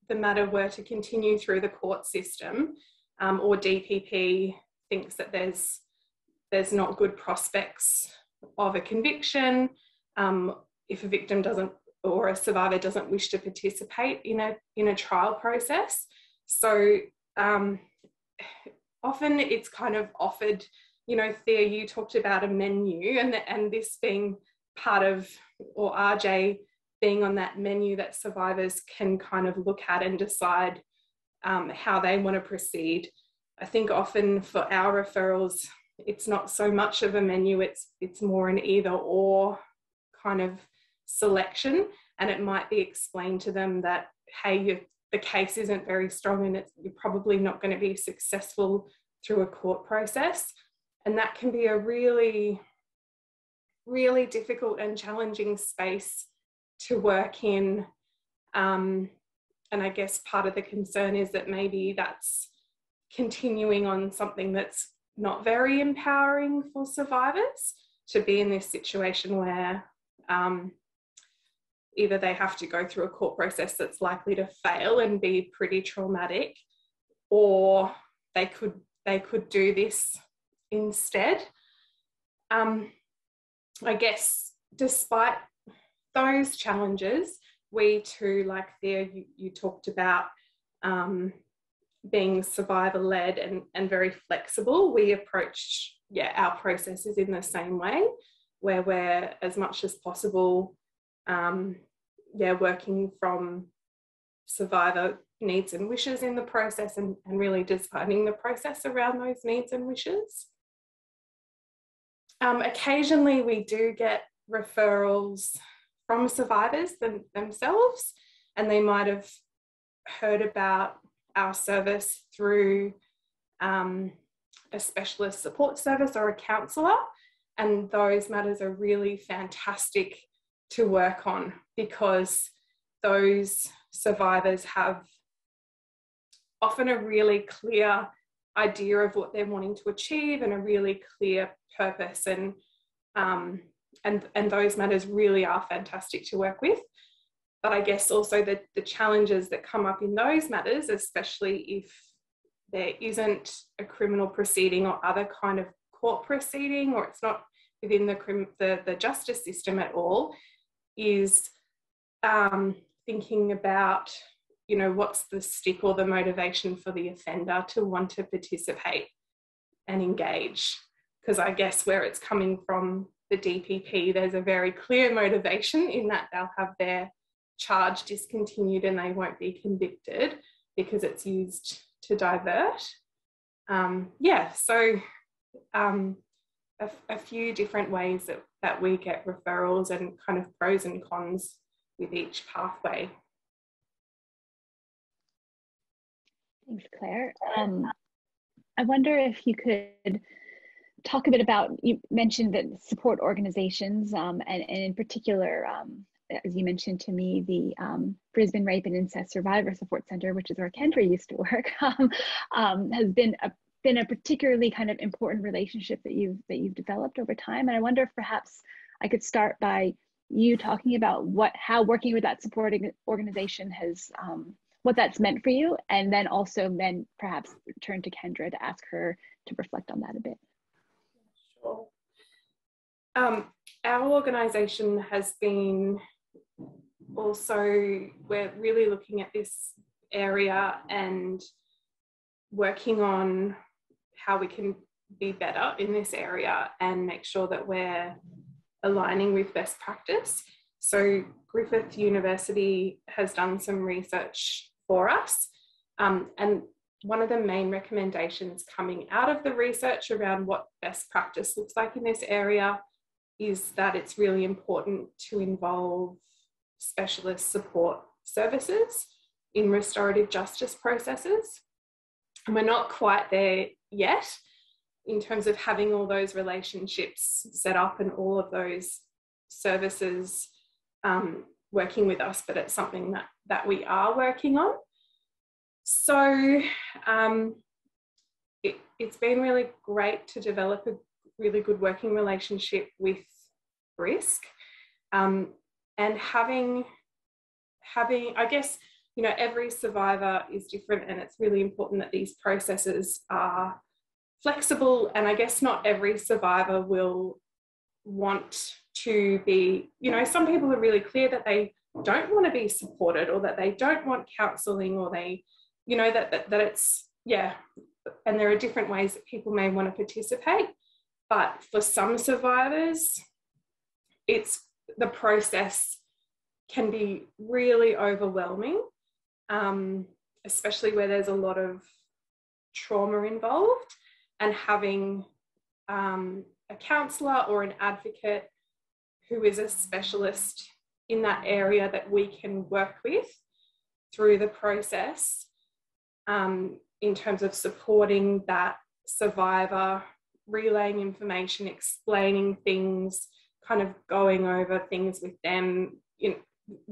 the matter were to continue through the court system um, or DPP thinks that there's there's not good prospects of a conviction um, if a victim doesn't or a survivor doesn't wish to participate in a in a trial process. So um, often it's kind of offered you know Thea you talked about a menu and the, and this being part of or RJ being on that menu that survivors can kind of look at and decide um, how they want to proceed. I think often for our referrals, it's not so much of a menu, it's, it's more an either or kind of selection. And it might be explained to them that, hey, you, the case isn't very strong and you're probably not going to be successful through a court process. And that can be a really, really difficult and challenging space to work in. Um, and I guess part of the concern is that maybe that's continuing on something that's not very empowering for survivors to be in this situation where um, either they have to go through a court process that's likely to fail and be pretty traumatic, or they could they could do this instead. Um, I guess despite those challenges, we too, like Thea, you, you talked about um, being survivor led and, and very flexible. We approach yeah, our processes in the same way, where we're as much as possible, um, yeah, working from survivor needs and wishes in the process and, and really designing the process around those needs and wishes. Um, occasionally, we do get referrals from survivors them, themselves, and they might have heard about our service through um, a specialist support service or a counsellor. And those matters are really fantastic to work on because those survivors have often a really clear idea of what they're wanting to achieve and a really clear purpose and um, and and those matters really are fantastic to work with. But i guess also the, the challenges that come up in those matters especially if there isn't a criminal proceeding or other kind of court proceeding or it's not within the the, the justice system at all is um, thinking about you know what's the stick or the motivation for the offender to want to participate and engage. Because i guess where it's coming from the dpp there's a very clear motivation in that they'll have their charge discontinued and they won't be convicted because it's used to divert um, yeah so um, a, a few different ways that, that we get referrals and kind of pros and cons with each pathway Thanks, Claire. Um, I wonder if you could talk a bit about, you mentioned that support organizations um, and, and in particular, um, as you mentioned to me, the um, Brisbane Rape and Incest Survivor Support Center, which is where Kendra used to work, um, um, has been a been a particularly kind of important relationship that you've that you've developed over time. And I wonder if perhaps I could start by you talking about what how working with that support organization has um, what that's meant for you, and then also then perhaps turn to Kendra to ask her to reflect on that a bit. Sure. Um, our organisation has been also, we're really looking at this area and working on how we can be better in this area and make sure that we're aligning with best practice. So Griffith University has done some research for us. Um, and one of the main recommendations coming out of the research around what best practice looks like in this area is that it's really important to involve specialist support services in restorative justice processes. And we're not quite there yet in terms of having all those relationships set up and all of those services um, working with us, but it's something that, that we are working on. So um, it, it's been really great to develop a really good working relationship with BRISSC. Um, and having, having, I guess, you know, every survivor is different and it's really important that these processes are flexible and I guess not every survivor will want to be, you know, some people are really clear that they don't want to be supported or that they don't want counselling or they, you know, that, that, that it's, yeah, and there are different ways that people may want to participate. But for some survivors, it's the process can be really overwhelming, um, especially where there's a lot of trauma involved, and having um, a counsellor or an advocate who is a specialist in that area that we can work with through the process um, in terms of supporting that survivor, relaying information, explaining things, kind of going over things with them. You know,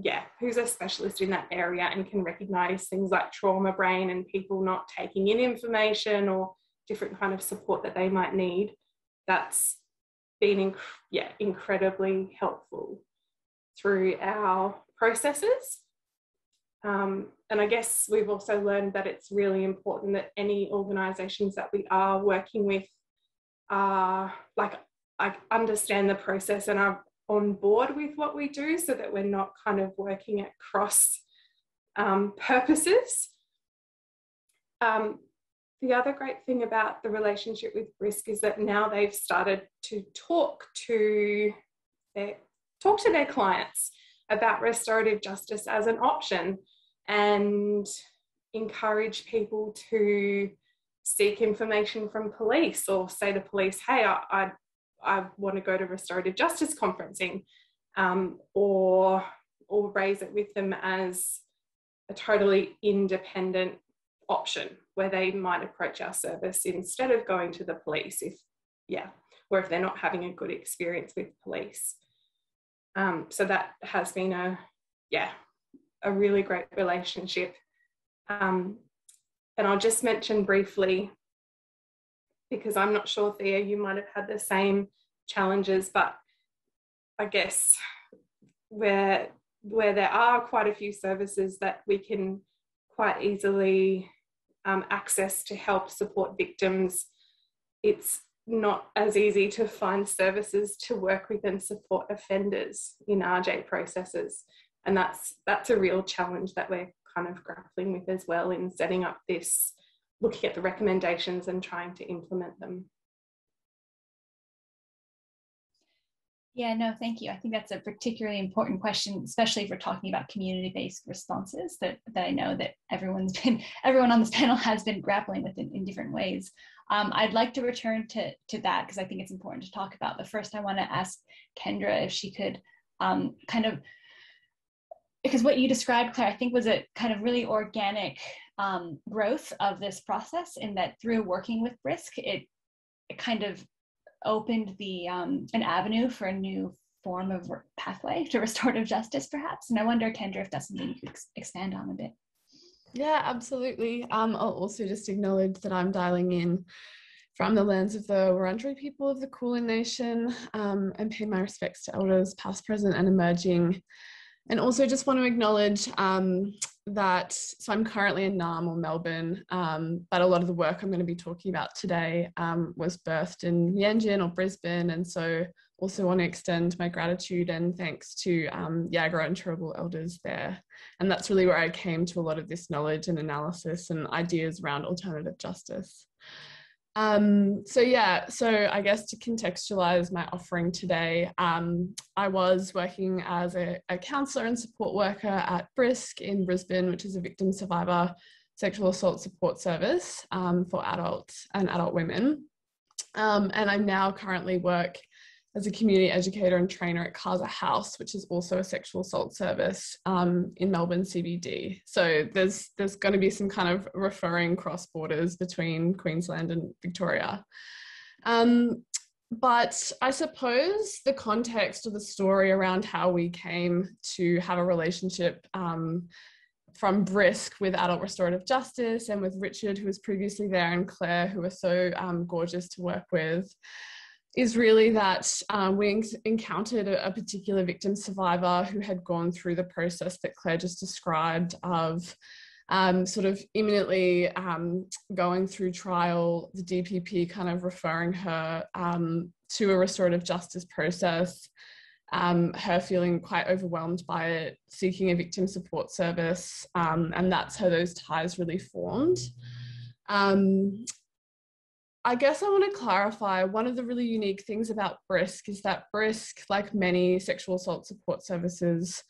yeah, who's a specialist in that area and can recognize things like trauma brain and people not taking in information or different kind of support that they might need. That's been inc- yeah incredibly helpful through our processes. Um, and I guess we've also learned that it's really important that any organisations that we are working with are like I understand the process and are on board with what we do so that we're not kind of working at cross um, purposes. Um, the other great thing about the relationship with BRISSC is that now they've started to talk to their talk to their clients about restorative justice as an option and encourage people to seek information from police or say to police, hey, I, I, I want to go to restorative justice conferencing um, or, or raise it with them as a totally independent option where they might approach our service instead of going to the police if, yeah, or if they're not having a good experience with police. Um, so that has been a, yeah, a really great relationship. Um, and I'll just mention briefly, because I'm not sure, Thea, you might have had the same challenges, but I guess where where there are quite a few services that we can quite easily um, access to help support victims, it's not as easy to find services to work with and support offenders in RJ processes. And that's that's a real challenge that we're kind of grappling with as well in setting up this, looking at the recommendations and trying to implement them. Yeah, no, thank you. I think that's a particularly important question, especially if we're talking about community-based responses that, that I know that everyone's been, everyone on this panel has been grappling with in, in different ways. Um, I'd like to return to, to that because I think it's important to talk about. But first I wanna ask Kendra if she could um, kind of, because what you described, Claire, I think was a kind of really organic um, growth of this process in that through working with BRISSC, it, it kind of opened the um, an avenue for a new form of pathway to restorative justice, perhaps. And I wonder, Kendra, if that's something you could ex expand on a bit. Yeah, absolutely. Um, I'll also just acknowledge that I'm dialing in from the lands of the Wurundjeri people of the Kulin Nation um, and pay my respects to elders past, present and emerging. And also just want to acknowledge um, that, so I'm currently in Naarm or Melbourne, um, but a lot of the work I'm going to be talking about today um, was birthed in Meanjin or Brisbane. And so also want to extend my gratitude and thanks to um, Yagara and Turrbal elders there. And that's really where I came to a lot of this knowledge and analysis and ideas around alternative justice. Um, so yeah, so I guess to contextualize my offering today, um, I was working as a, a counsellor and support worker at BRISSC in Brisbane, which is a victim survivor sexual assault support service um, for adults and adult women. Um, and I now currently work as a community educator and trainer at Casa House, which is also a sexual assault service um, in Melbourne CBD. So there's there's going to be some kind of referring cross borders between Queensland and Victoria. Um, but I suppose the context of the story around how we came to have a relationship um, from BRISSC with adult restorative justice and with Richard, who was previously there, and Claire, who was so um, gorgeous to work with is really that um, we encountered a, a, particular victim survivor who had gone through the process that Claire just described of um, sort of imminently um, going through trial, the DPP kind of referring her um, to a restorative justice process, um, her feeling quite overwhelmed by it, seeking a victim support service, um, and that's how those ties really formed. Um, I guess I want to clarify one of the really unique things about BRISSC is that BRISSC, like many sexual assault support services,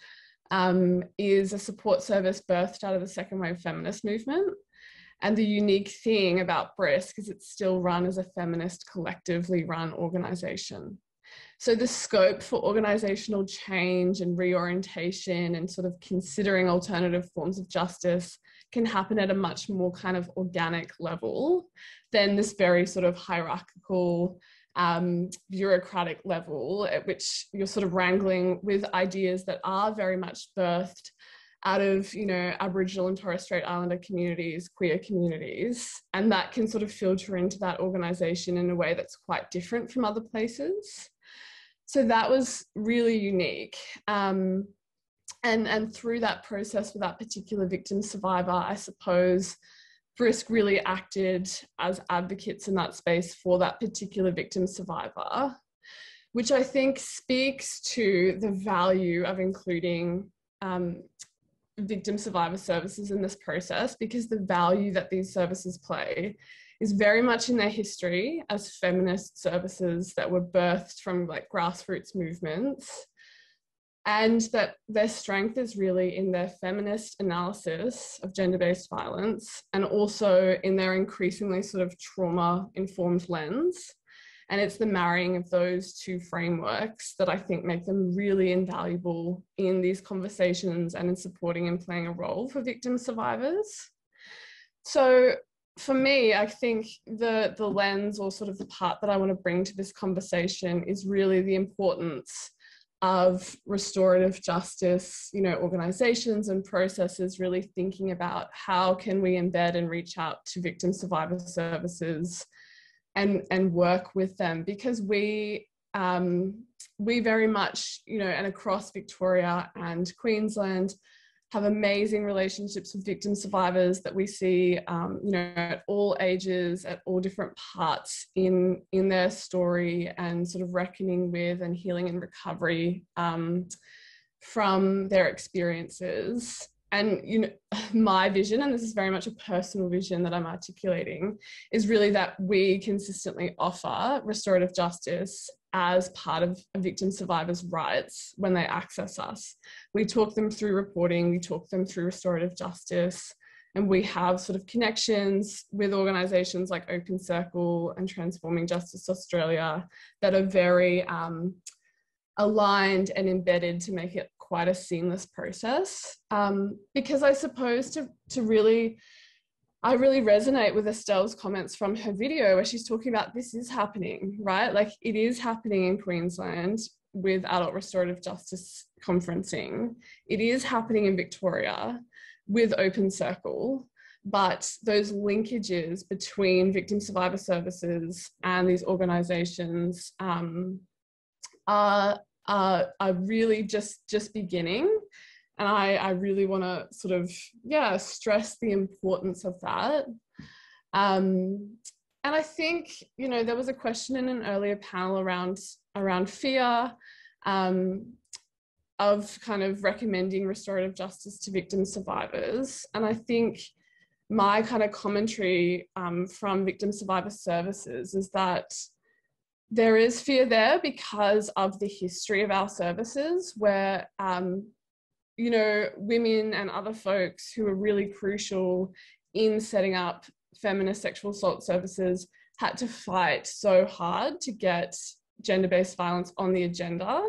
um, is a support service birthed out of the second wave feminist movement. And the unique thing about BRISSC is it's still run as a feminist, collectively run organization. So the scope for organizational change and reorientation and sort of considering alternative forms of justice can happen at a much more kind of organic level than this very sort of hierarchical um, bureaucratic level at which you're sort of wrangling with ideas that are very much birthed out of you know aboriginal and torres strait islander communities queer communities and that can sort of filter into that organization in a way that's quite different from other places. So that was really unique. Um, and and through that process with that particular victim survivor i suppose BRISSC really acted as advocates in that space for that particular victim survivor which i think speaks to the value of including um, victim survivor services in this process because the value that these services play is very much in their history as feminist services that were birthed from like grassroots movements and that their strength is really in their feminist analysis of gender-based violence and also in their increasingly sort of trauma-informed lens and it's the marrying of those two frameworks that I think make them really invaluable in these conversations and in supporting and playing a role for victim survivors. So for me, I think the, the lens or sort of the part that I want to bring to this conversation is really the importance of restorative justice, you know, organizations and processes really thinking about how can we embed and reach out to victim survivor services and and work with them. Because we um, we very much, you know, and across Victoria and Queensland have amazing relationships with victim survivors that we see, um, you know, at all ages, at all different parts in in their story, and sort of reckoning with and healing and recovery um, from their experiences. And you know, my vision, and this is very much a personal vision that I'm articulating, is really that we consistently offer restorative justice as part of a victim survivor's rights when they access us. We talk them through reporting, we talk them through restorative justice, and we have sort of connections with organisations like Open Circle and Transforming Justice Australia that are very um, aligned and embedded to make it quite a seamless process. Um, because I suppose to, to really I really resonate with Estelle's comments from her video where she's talking about this is happening, right? Like it is happening in Queensland with adult restorative justice conferencing. It is happening in Victoria with Open Circle, but those linkages between victim survivor services and these organizations um, are, are, are really just, just beginning and I, I really want to sort of yeah stress the importance of that. Um, and I think you know there was a question in an earlier panel around around fear um, of kind of recommending restorative justice to victim survivors. And I think my kind of commentary um, from victim survivor services is that there is fear there because of the history of our services where um, you know, women and other folks who are really crucial in setting up feminist sexual assault services had to fight so hard to get gender based violence on the agenda.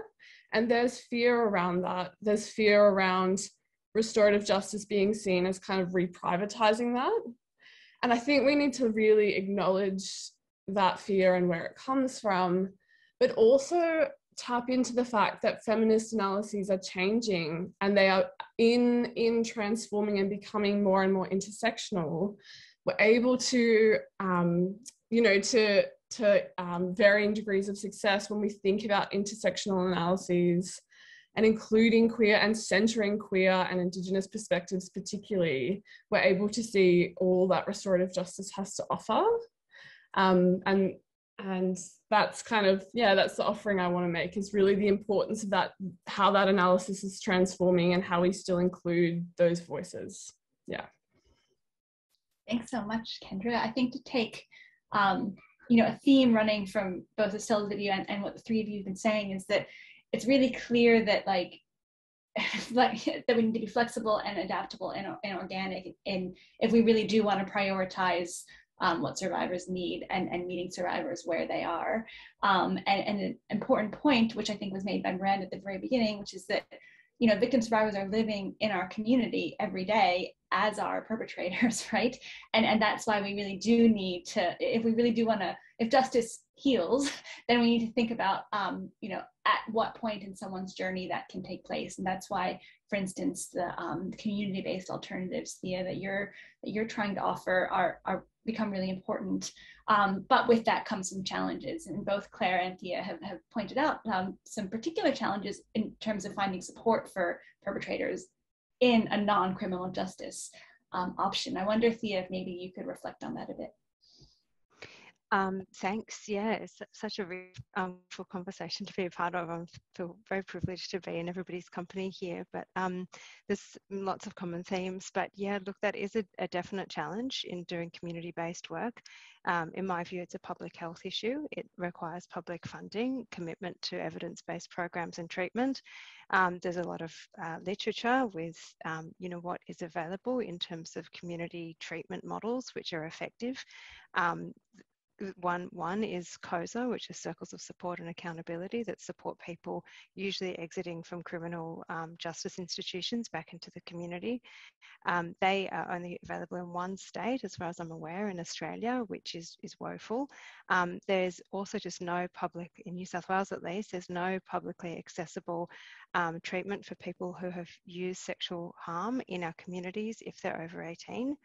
And there's fear around that. There's fear around restorative justice being seen as kind of reprivatizing that. And I think we need to really acknowledge that fear and where it comes from, but also tap into the fact that feminist analyses are changing and they are in in transforming and becoming more and more intersectional we're able to um, you know to to um, varying degrees of success when we think about intersectional analyses and including queer and centering queer and indigenous perspectives particularly we're able to see all that restorative justice has to offer. Um, and and that's kind of yeah that's the offering i want to make is really the importance of that how that analysis is transforming and how we still include those voices. Yeah. Thanks so much kendra. I think to take um, you know a theme running from both estelle's video and, and what the three of you have been saying is that it's really clear that like like that we need to be flexible and adaptable and, and organic and if we really do want to prioritize um, what survivors need and, and meeting survivors where they are. Um, and, and, an important point, which I think was made by Miranda at the very beginning, which is that you know victim survivors are living in our community every day as our perpetrators, right? And and that's why we really do need to, if we really do want to if justice heals, then we need to think about, um, you know, at what point in someone's journey that can take place. And that's why, for instance, the, um, community-based alternatives, Thea, that you're that you're trying to offer are are become really important. Um, but with that comes some challenges, and both Claire and Thea have, have pointed out um, some particular challenges in terms of finding support for perpetrators in a non-criminal justice um, option. I wonder, Thea, if maybe you could reflect on that a bit. Um, thanks. Yeah, it's such a really um, full conversation to be a part of. I feel very privileged to be in everybody's company here. But um, there's lots of common themes. But yeah, look, that is a, a definite challenge in doing community-based work. Um, in my view, it's a public health issue. It requires public funding, commitment to evidence-based programs and treatment. Um, there's a lot of uh, literature with, um, you know, what is available in terms of community treatment models, which are effective. One one is COSA, which is Circles of Support and Accountability that support people usually exiting from criminal um, justice institutions back into the community. Um, they are only available in one state, as far as I'm aware, in Australia, which is is woeful. Um, there's also just no public in New South Wales, at least. There's no publicly accessible um, treatment for people who have used sexual harm in our communities if they're over 18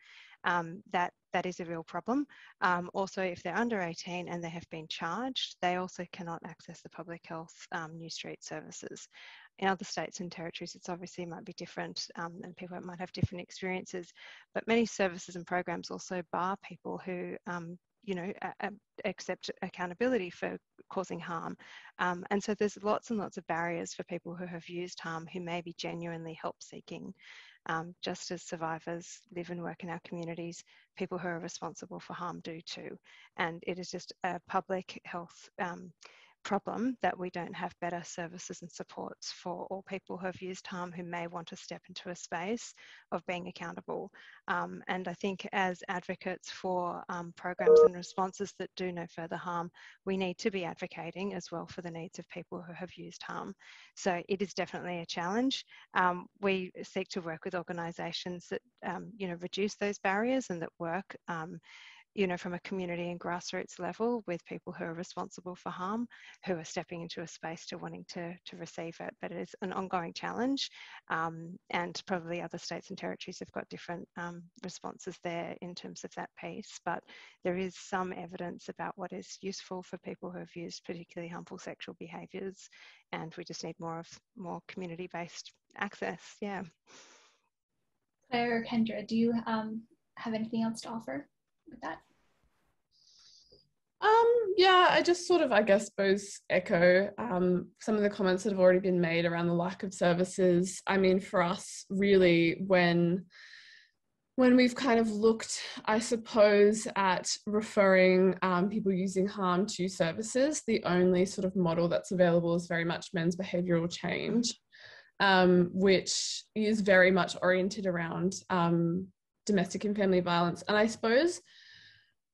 um, that that is a real problem. Um, also, if they're under 18 and they have been charged, they also cannot access the public health um, New Street services. In other states and territories, it's obviously might be different um, and people might have different experiences, but many services and programs also bar people who um, you know, accept accountability for causing harm. Um, and so there's lots and lots of barriers for people who have used harm who may be genuinely help seeking um, just as survivors live and work in our communities, people who are responsible for harm do too. And it is just a public health um, problem that we don't have better services and supports for all people who have used harm who may want to step into a space of being accountable. Um, and I think as advocates for um, programs and responses that do no further harm, we need to be advocating as well for the needs of people who have used harm. So it is definitely a challenge. Um, we seek to work with organisations that um, you know reduce those barriers and that work um, you know, from a community and grassroots level with people who are responsible for harm, who are stepping into a space to wanting to, to receive it. But it is an ongoing challenge um, and probably other states and territories have got different um, responses there in terms of that piece. But there is some evidence about what is useful for people who have used particularly harmful sexual behaviours and we just need more of more community-based access, yeah. Claire or Kendra, do you um, have anything else to offer? With that? Um, yeah, I just sort of, I guess, suppose echo um, some of the comments that have already been made around the lack of services. I mean, for us, really, when when we've kind of looked, I suppose, at referring um, people using harm to services, the only sort of model that's available is very much men's behavioural change, um, which is very much oriented around um, domestic and family violence. And I suppose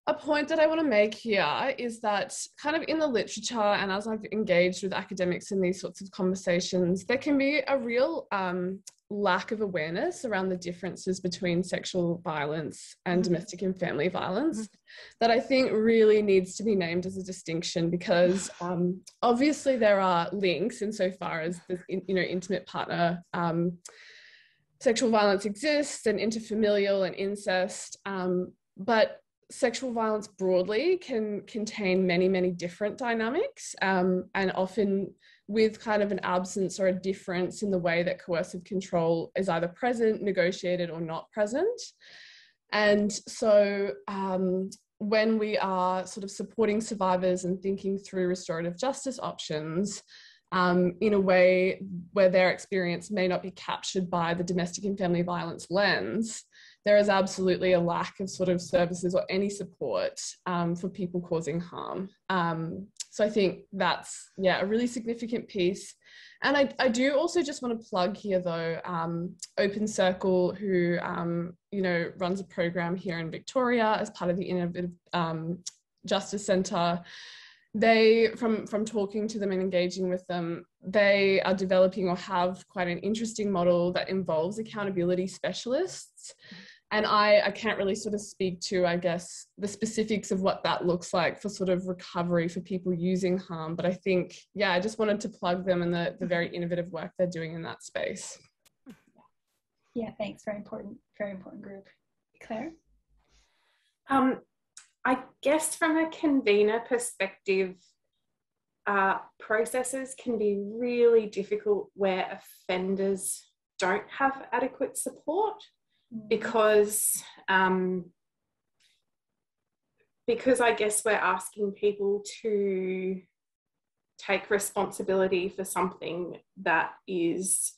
a point that I want to make here is that, kind of in the literature, and as I've engaged with academics in these sorts of conversations, there can be a real um, lack of awareness around the differences between sexual violence and mm-hmm. domestic and family violence mm-hmm. that I think really needs to be named as a distinction because um, obviously there are links insofar as the you know intimate partner. Um, sexual violence exists and interfamilial and incest, um, but sexual violence broadly can contain many, many different dynamics um, and often with kind of an absence or a difference in the way that coercive control is either present, negotiated, or not present. And so um, when we are sort of supporting survivors and thinking through restorative justice options, um, in a way where their experience may not be captured by the domestic and family violence lens, there is absolutely a lack of sort of services or any support um, for people causing harm. Um, so I think that's, yeah, a really significant piece. And I, I do also just want to plug here though, um, Open Circle, who, um, you know, runs a program here in Victoria as part of the Innovative um, Justice Centre they from from talking to them and engaging with them they are developing or have quite an interesting model that involves accountability specialists and I, I can't really sort of speak to, I guess, the specifics of what that looks like for sort of recovery for people using harm. But I think, yeah, I just wanted to plug them and the, the very innovative work they're doing in that space. Yeah, thanks. Very important, very important group. Claire? Um, I guess from a convener perspective, uh, processes can be really difficult where offenders don't have adequate support because um, because I guess we're asking people to take responsibility for something that is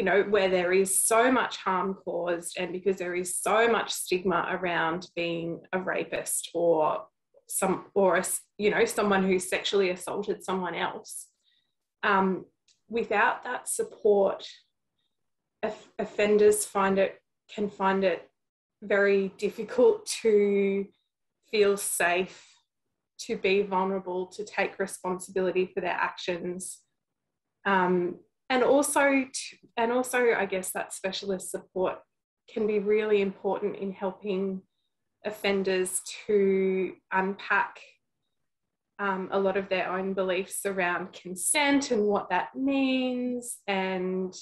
you know where there is so much harm caused and because there is so much stigma around being a rapist or some or a, you know someone who sexually assaulted someone else um, without that support offenders find it can find it very difficult to feel safe to be vulnerable to take responsibility for their actions. Um, and also to, and also i guess that specialist support can be really important in helping offenders to unpack um, a lot of their own beliefs around consent and what that means and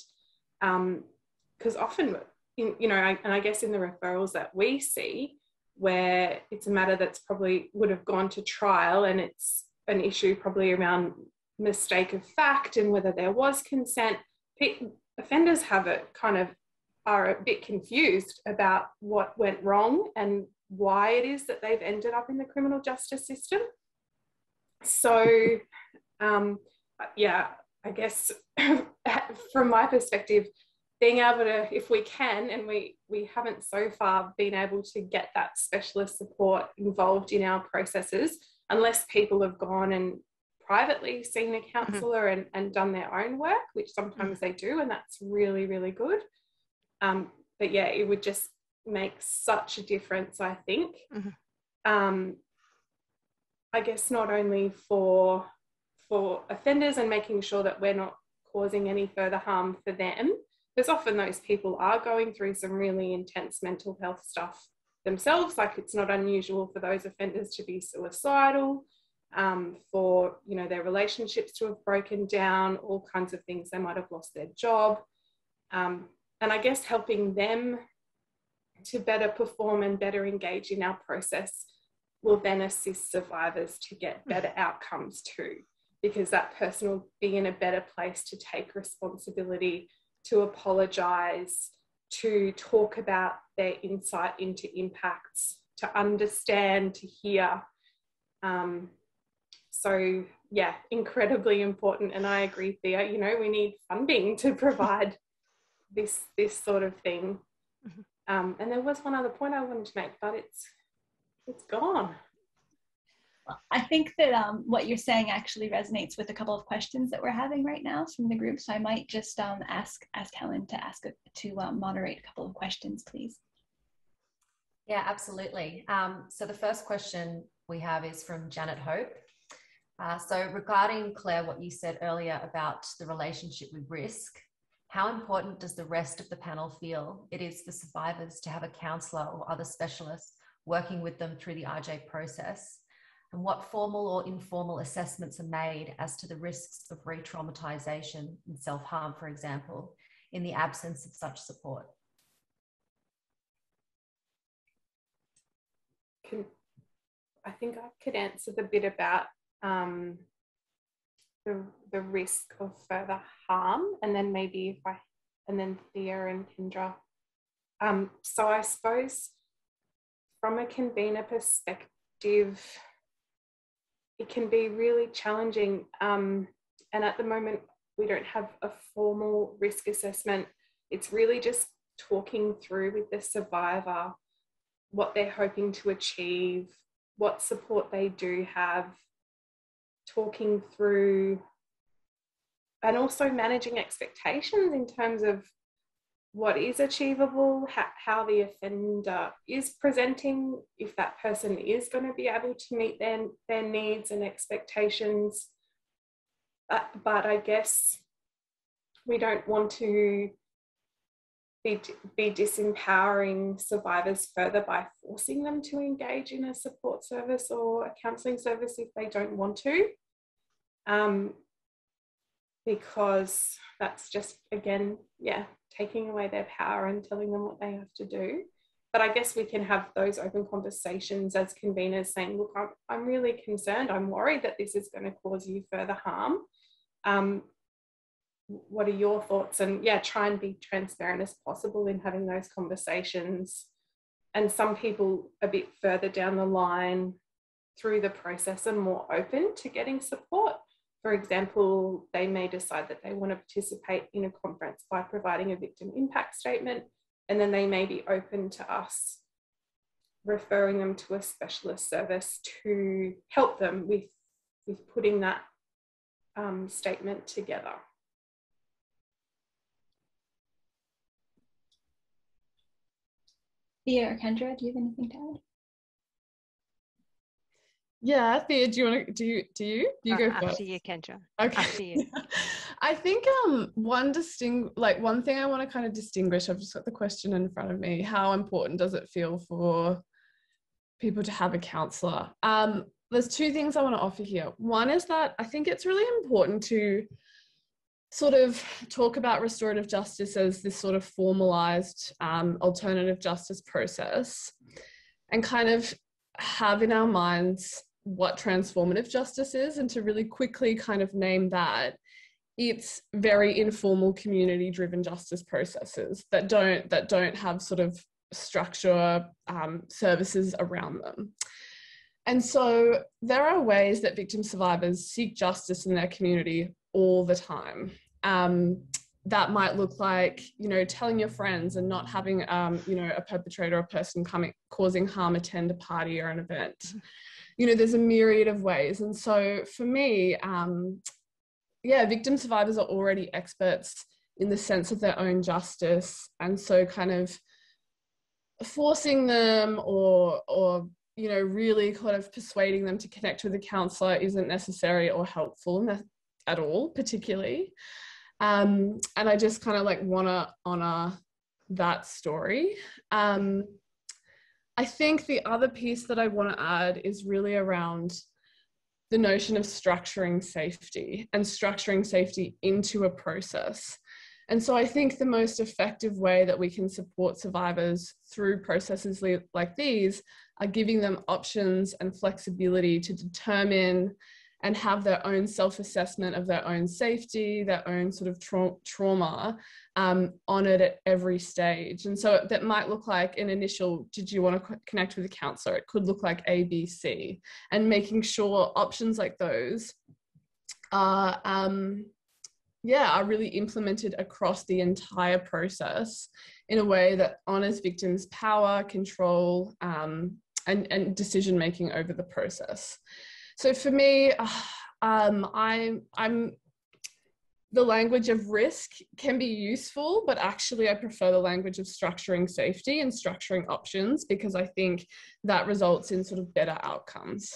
because um, often in, you know I, and i guess in the referrals that we see where it's a matter that's probably would have gone to trial and it's an issue probably around mistake of fact and whether there was consent offenders have it kind of are a bit confused about what went wrong and why it is that they've ended up in the criminal justice system. So um, yeah i guess from my perspective being able to if we can and we we haven't so far been able to get that specialist support involved in our processes unless people have gone and privately seen a counselor mm-hmm. and, and done their own work which sometimes mm-hmm. they do and that's really really good um, but yeah it would just make such a difference i think mm-hmm. um, i guess not only for for offenders and making sure that we're not causing any further harm for them because often those people are going through some really intense mental health stuff themselves. Like it's not unusual for those offenders to be suicidal, um, for you know their relationships to have broken down, all kinds of things. They might have lost their job, um, and I guess helping them to better perform and better engage in our process will then assist survivors to get better outcomes too, because that person will be in a better place to take responsibility to apologize, to talk about their insight into impacts, to understand, to hear. Um, so, yeah, incredibly important. And I agree, Thea, you know, we need funding to provide this, this sort of thing. Mm-hmm. Um, and there was one other point I wanted to make, but it's, it's gone. I think that um, what you're saying actually resonates with a couple of questions that we're having right now from the group. So I might just um, ask ask Helen to ask a, to um, moderate a couple of questions, please. Yeah, absolutely. Um, so the first question we have is from Janet Hope. Uh, so regarding Claire, what you said earlier about the relationship with risk, how important does the rest of the panel feel it is for survivors to have a counsellor or other specialists working with them through the RJ process? and what formal or informal assessments are made as to the risks of re traumatization and self harm, for example, in the absence of such support? I think I could answer the bit about um, the, the risk of further harm, and then maybe if I, and then Thea and Kendra. Um, so I suppose from a convener perspective, it can be really challenging. Um, and at the moment, we don't have a formal risk assessment. It's really just talking through with the survivor what they're hoping to achieve, what support they do have, talking through, and also managing expectations in terms of what is achievable, how, the offender is presenting, if that person is going to be able to meet their, their needs and expectations. Uh, but I guess we don't want to be, be disempowering survivors further by forcing them to engage in a support service or a counselling service if they don't want to. Um, because that's just, again, yeah, taking away their power and telling them what they have to do. But I guess we can have those open conversations as conveners saying, look, I'm, I'm really concerned. I'm worried that this is going to cause you further harm. Um, what are your thoughts? And yeah, try and be transparent as possible in having those conversations. And some people a bit further down the line through the process are more open to getting support. For example, they may decide that they want to participate in a conference by providing a victim impact statement, and then they may be open to us referring them to a specialist service to help them with, with putting that um, statement together. Thea or Kendra, do you have anything to add? Yeah, Thea, do you want to do you do you you uh, go after first? you, Kendra. Okay. After you. I think um one distinct like one thing I want to kind of distinguish. I've just got the question in front of me. How important does it feel for people to have a counselor? Um, there's two things I want to offer here. One is that I think it's really important to sort of talk about restorative justice as this sort of formalized um, alternative justice process and kind of have in our minds what transformative justice is and to really quickly kind of name that it's very informal community driven justice processes that don't that don't have sort of structure um, services around them. And so there are ways that victim survivors seek justice in their community all the time. Um, that might look like, you know, telling your friends and not having, um, you know, a perpetrator or person coming causing harm attend a party or an event. You know, there's a myriad of ways. And so for me, um, yeah, victim survivors are already experts in the sense of their own justice. And so kind of forcing them or or you know really kind of persuading them to connect with a counselor isn't necessary or helpful at all particularly. Um, and i just kind of like want to honor that story. Um, i think the other piece that i want to add is really around the notion of structuring safety and structuring safety into a process. And so I think the most effective way that we can support survivors through processes like these are giving them options and flexibility to determine and have their own self-assessment of their own safety, their own sort of tra trauma um, honored at every stage. And so that might look like an initial, did you want to connect with a counselor? It could look like A, B, C, and making sure options like those are um, yeah, are really implemented across the entire process in a way that honors victims' power, control, um, and, and decision making over the process. So for me, um, I, I'm the language of risk can be useful, but actually I prefer the language of structuring safety and structuring options because I think that results in sort of better outcomes.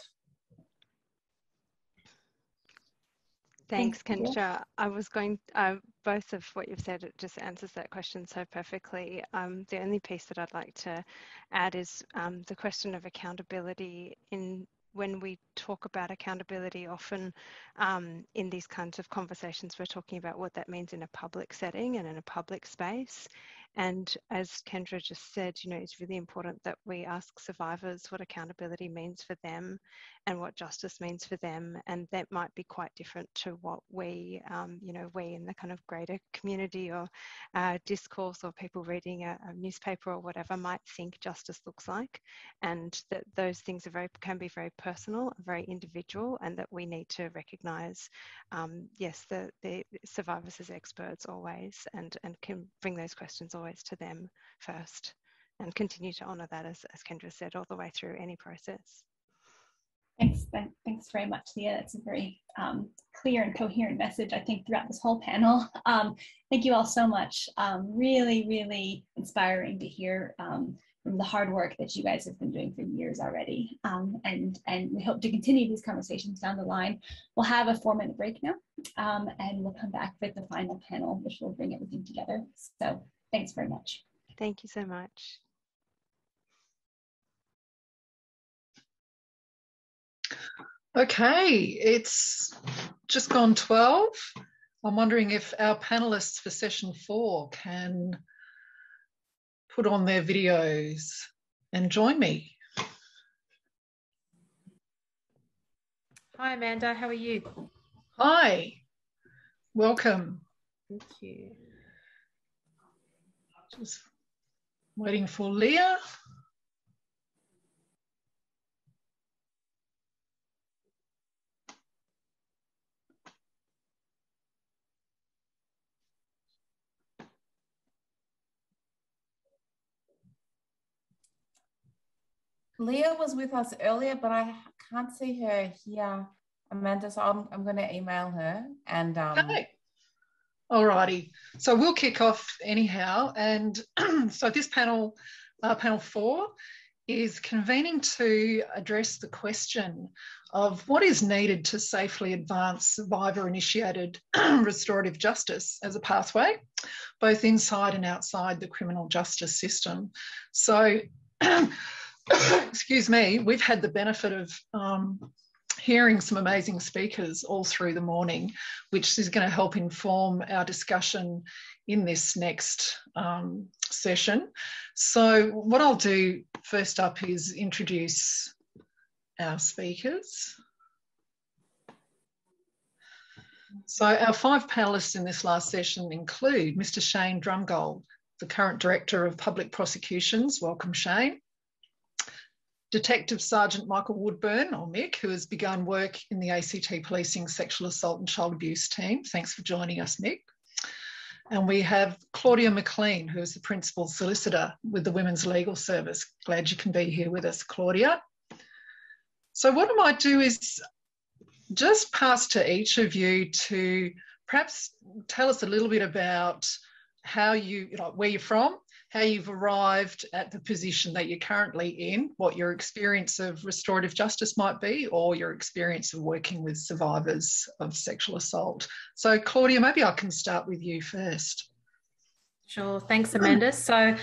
Thanks, Kendra. I was going, uh, both of what you've said, it just answers that question so perfectly. Um, the only piece that I'd like to add is um, the question of accountability in when we talk about accountability, often um, in these kinds of conversations, we're talking about what that means in a public setting and in a public space. And as Kendra just said, you know, it's really important that we ask survivors what accountability means for them and what justice means for them. And that might be quite different to what we, um, you know, we in the kind of greater community or uh, discourse or people reading a, a, newspaper or whatever might think justice looks like. And that those things are very, can be very personal, very individual, and that we need to recognize, um, yes, the, the survivors as experts always and, and can bring those questions always to them first and continue to honour that, as, as Kendra said, all the way through any process. Thanks, thanks very much, Leah. That's a very um, clear and coherent message, I think, throughout this whole panel. Um, thank you all so much. Um, really, really inspiring to hear um, from the hard work that you guys have been doing for years already. Um, and, and we hope to continue these conversations down the line. We'll have a four minute break now, um, and we'll come back with the final panel, which will bring everything together. So Thanks very much. Thank you so much. Okay, it's just gone 12. I'm wondering if our panelists for session four can put on their videos and join me. Hi, Amanda. How are you? Hi. Welcome. Thank you. Just waiting for Leah. Leah was with us earlier, but I can't see her here, Amanda. So I'm, I'm going to email her and. Um, okay. Alrighty. So we'll kick off anyhow. And so this panel, uh, panel four, is convening to address the question of what is needed to safely advance survivor initiated restorative justice as a pathway, both inside and outside the criminal justice system. So excuse me, we've had the benefit of um, hearing some amazing speakers all through the morning, which is going to help inform our discussion in this next um, session. So what I'll do first up is introduce our speakers. So our five panellists in this last session include Mr Shane Drumgold, the current Director of Public Prosecutions. Welcome, Shane. Detective Sergeant Michael Woodburn, or Mick, who has begun work in the ACT Policing Sexual Assault and Child Abuse team. Thanks for joining us, Mick. And we have Claudia McLean, who is the Principal Solicitor with the Women's Legal Service. Glad you can be here with us, Claudia. So what I might do is just pass to each of you to perhaps tell us a little bit about how you, you know, where you're from, how you've arrived at the position that you're currently in, what your experience of restorative justice might be, or your experience of working with survivors of sexual assault. So, Claudia, maybe I can start with you first. Sure. Thanks, Amanda. So, uh,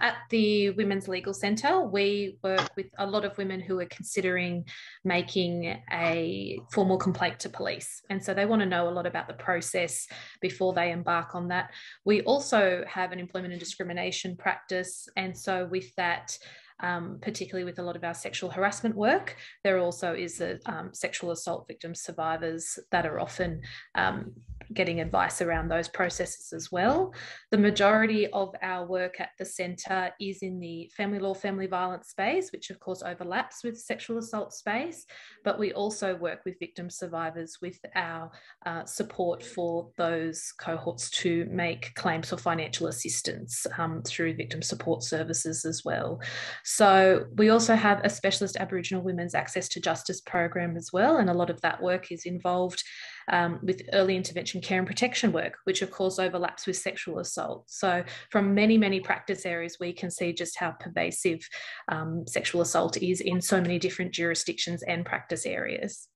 at the Women's Legal Centre, we work with a lot of women who are considering making a formal complaint to police. And so they want to know a lot about the process before they embark on that. We also have an employment and discrimination practice. And so, with that, um, particularly with a lot of our sexual harassment work. There also is a um, sexual assault victim survivors that are often um, getting advice around those processes as well. The majority of our work at the centre is in the family law, family violence space, which of course overlaps with sexual assault space, but we also work with victim survivors with our uh, support for those cohorts to make claims for financial assistance um, through victim support services as well. So we also have a specialist Aboriginal women's access to justice program as well, and a lot of that work is involved um, with early intervention care and protection work, which of course overlaps with sexual assault. So, from many, many practice areas, we can see just how pervasive um, sexual assault is in so many different jurisdictions and practice areas.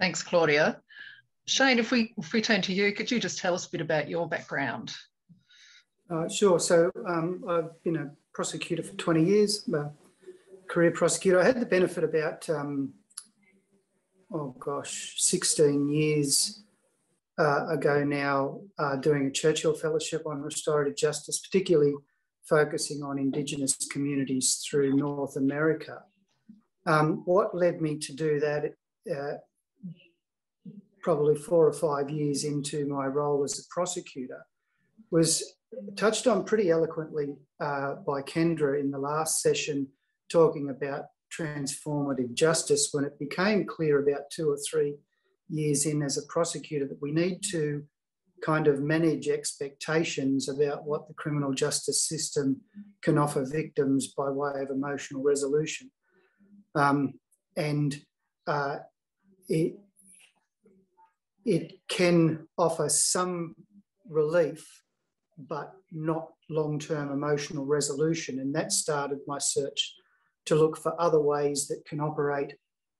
Thanks, Claudia. Shane, if we if we turn to you, could you just tell us a bit about your background? Uh, sure. So um, I've been a prosecutor for 20 years, career prosecutor. I had the benefit about um, oh gosh, 16 years uh, ago now, uh, doing a Churchill Fellowship on restorative justice, particularly focusing on Indigenous communities through North America. Um, what led me to do that uh, probably four or five years into my role as a prosecutor was touched on pretty eloquently uh, by Kendra in the last session, talking about transformative justice when it became clear about two or three years in as a prosecutor that we need to kind of manage expectations about what the criminal justice system can offer victims by way of emotional resolution. Um, and uh, it, it can offer some relief, but not long term emotional resolution. And that started my search to look for other ways that can operate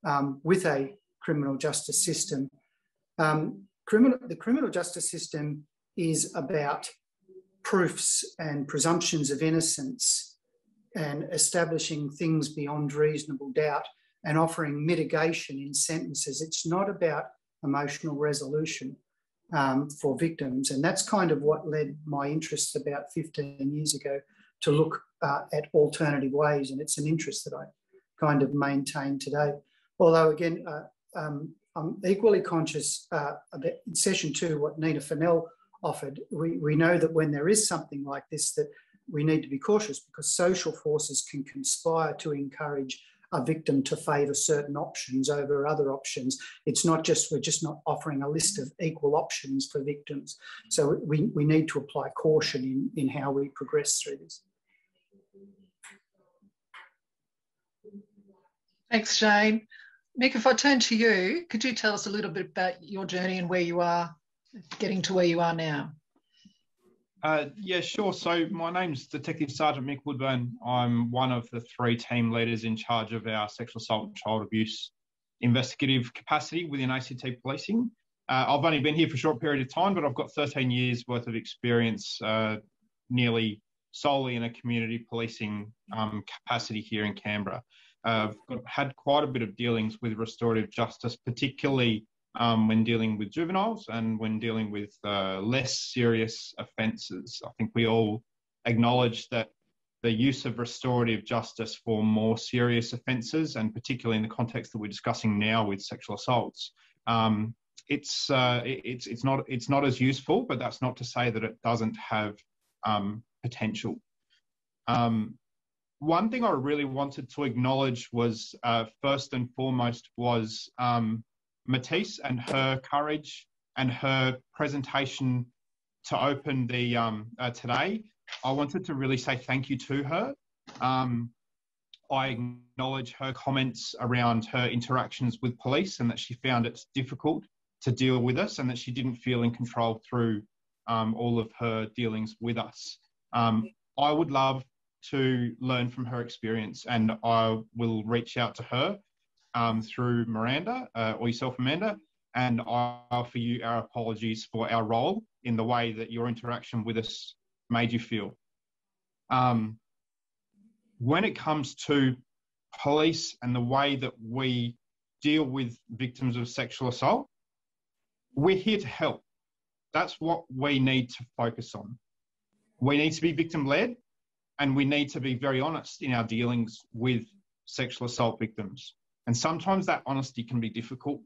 um, with a criminal justice system. Um, criminal, the criminal justice system is about proofs and presumptions of innocence and establishing things beyond reasonable doubt and offering mitigation in sentences. It's not about emotional resolution um, for victims. And that's kind of what led my interest about 15 years ago to look uh, at alternative ways. And it's an interest that I kind of maintain today. Although, again, uh, um, I'm equally conscious uh, about in session two, what Nina Funnell offered. We, we know that when there is something like this, that we need to be cautious because social forces can conspire to encourage a victim to favour certain options over other options. It's not just, we're just not offering a list of equal options for victims. So we, we need to apply caution in, in how we progress through this. Thanks, Shane. Mick, if I turn to you, could you tell us a little bit about your journey and where you are getting to where you are now? Uh, yeah, sure. So my name's Detective Sergeant Mick Woodburn. I'm one of the three team leaders in charge of our sexual assault and child abuse investigative capacity within ACT policing. Uh, I've only been here for a short period of time, but I've got 13 years worth of experience, uh, nearly solely in a community policing um, capacity here in Canberra. Uh, I've got, had quite a bit of dealings with restorative justice, particularly um, when dealing with juveniles and when dealing with uh, less serious offences. I think we all acknowledge that the use of restorative justice for more serious offences, and particularly in the context that we're discussing now with sexual assaults, um, it's uh, it's it's not it's not as useful. But that's not to say that it doesn't have um, potential. Um, one thing I really wanted to acknowledge was uh, first and foremost was um, Matisse and her courage and her presentation to open the um, uh, today. I wanted to really say thank you to her. Um, I acknowledge her comments around her interactions with police and that she found it difficult to deal with us and that she didn't feel in control through um, all of her dealings with us. Um, I would love to learn from her experience and I will reach out to her um, through Miranda uh, or yourself, Amanda, and I offer you our apologies for our role in the way that your interaction with us made you feel. Um, when it comes to police and the way that we deal with victims of sexual assault, we're here to help. That's what we need to focus on. We need to be victim led and we need to be very honest in our dealings with sexual assault victims. And sometimes that honesty can be difficult.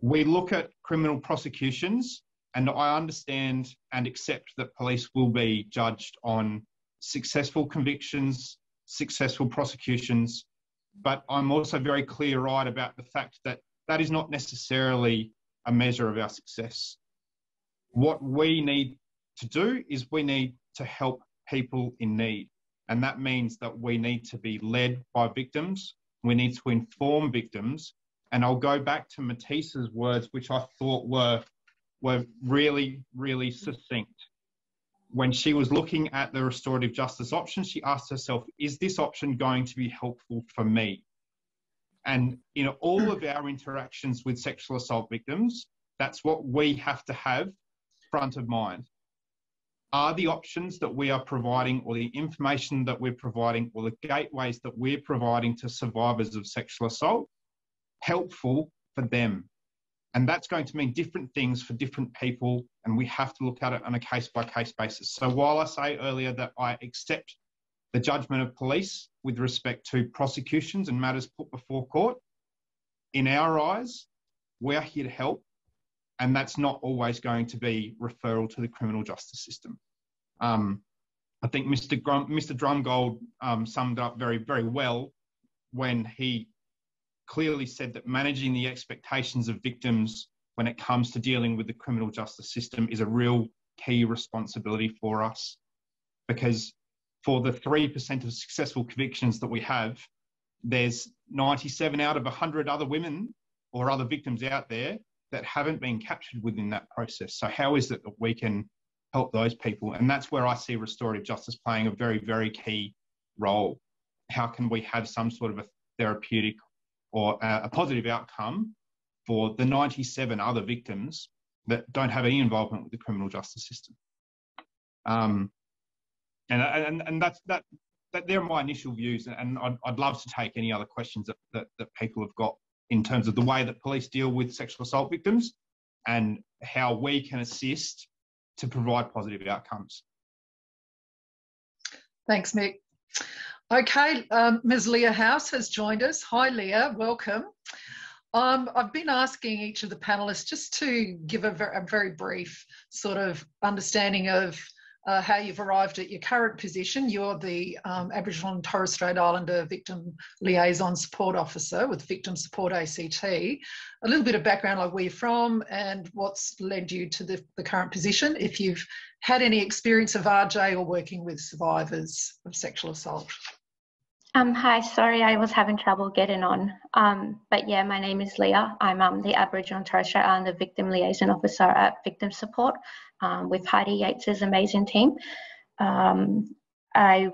We look at criminal prosecutions, and I understand and accept that police will be judged on successful convictions, successful prosecutions. But I'm also very clear eyed about the fact that that is not necessarily a measure of our success. What we need to do is we need to help people in need. And that means that we need to be led by victims we need to inform victims. And I'll go back to Matisse's words, which I thought were, were really, really succinct. When she was looking at the restorative justice option, she asked herself, is this option going to be helpful for me? And in all of our interactions with sexual assault victims, that's what we have to have front of mind are the options that we are providing or the information that we're providing or the gateways that we're providing to survivors of sexual assault helpful for them? And that's going to mean different things for different people, and we have to look at it on a case by case basis. So, while I say earlier that I accept the judgment of police with respect to prosecutions and matters put before court, in our eyes, we are here to help and that's not always going to be referral to the criminal justice system. Um, I think Mr. Grum, Mr. Drumgold um, summed up very, very well when he clearly said that managing the expectations of victims when it comes to dealing with the criminal justice system is a real key responsibility for us. Because for the 3% of successful convictions that we have, there's 97 out of 100 other women or other victims out there that haven't been captured within that process. So, how is it that we can help those people? And that's where I see restorative justice playing a very, very key role. How can we have some sort of a therapeutic or a positive outcome for the 97 other victims that don't have any involvement with the criminal justice system? Um, and, and, and that's, that, that they're my initial views, and I'd, I'd love to take any other questions that, that, that people have got in terms of the way that police deal with sexual assault victims and how we can assist to provide positive outcomes. Thanks, Mick. Okay, um, Ms. Leah House has joined us. Hi, Leah, welcome. Um, I've been asking each of the panelists just to give a, ver a very brief sort of understanding of uh, how you've arrived at your current position. You're the um, Aboriginal and Torres Strait Islander Victim Liaison Support Officer with Victim Support ACT. A little bit of background like where you're from and what's led you to the, the current position, if you've had any experience of RJ or working with survivors of sexual assault. Um, hi, sorry, I was having trouble getting on. Um, but yeah, my name is Leah. I'm um, the Aboriginal and Torres Strait Islander Victim Liaison Officer at Victim Support um, with Heidi Yates's amazing team. Um, I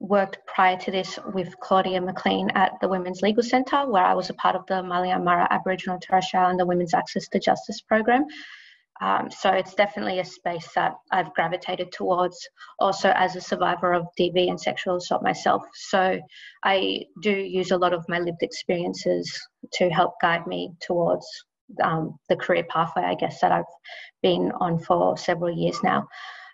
worked prior to this with Claudia McLean at the Women's Legal Centre, where I was a part of the Malleya Mara Aboriginal and Torres Strait Islander Women's Access to Justice program. Um, so it's definitely a space that I've gravitated towards also as a survivor of DV and sexual assault myself. So I do use a lot of my lived experiences to help guide me towards um, the career pathway, I guess, that I've been on for several years now.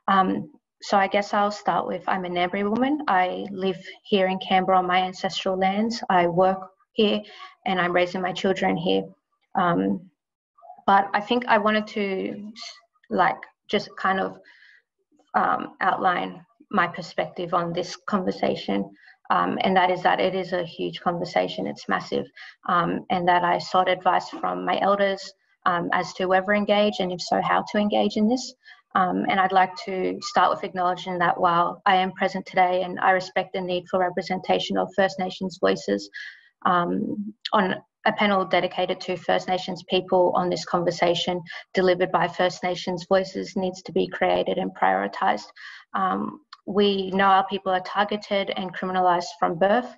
Um, so I guess I'll start with I'm a Ngambri woman. I live here in Canberra on my ancestral lands. I work here and I'm raising my children here. Um, but I think I wanted to like just kind of um, outline my perspective on this conversation. Um, and that is that it is a huge conversation, it's massive, um, and that I sought advice from my elders um, as to whether engage and if so, how to engage in this. Um, and I'd like to start with acknowledging that while I am present today and I respect the need for representation of First Nations voices um, on a panel dedicated to First Nations people on this conversation delivered by First Nations voices needs to be created and prioritised. Um, we know our people are targeted and criminalised from birth.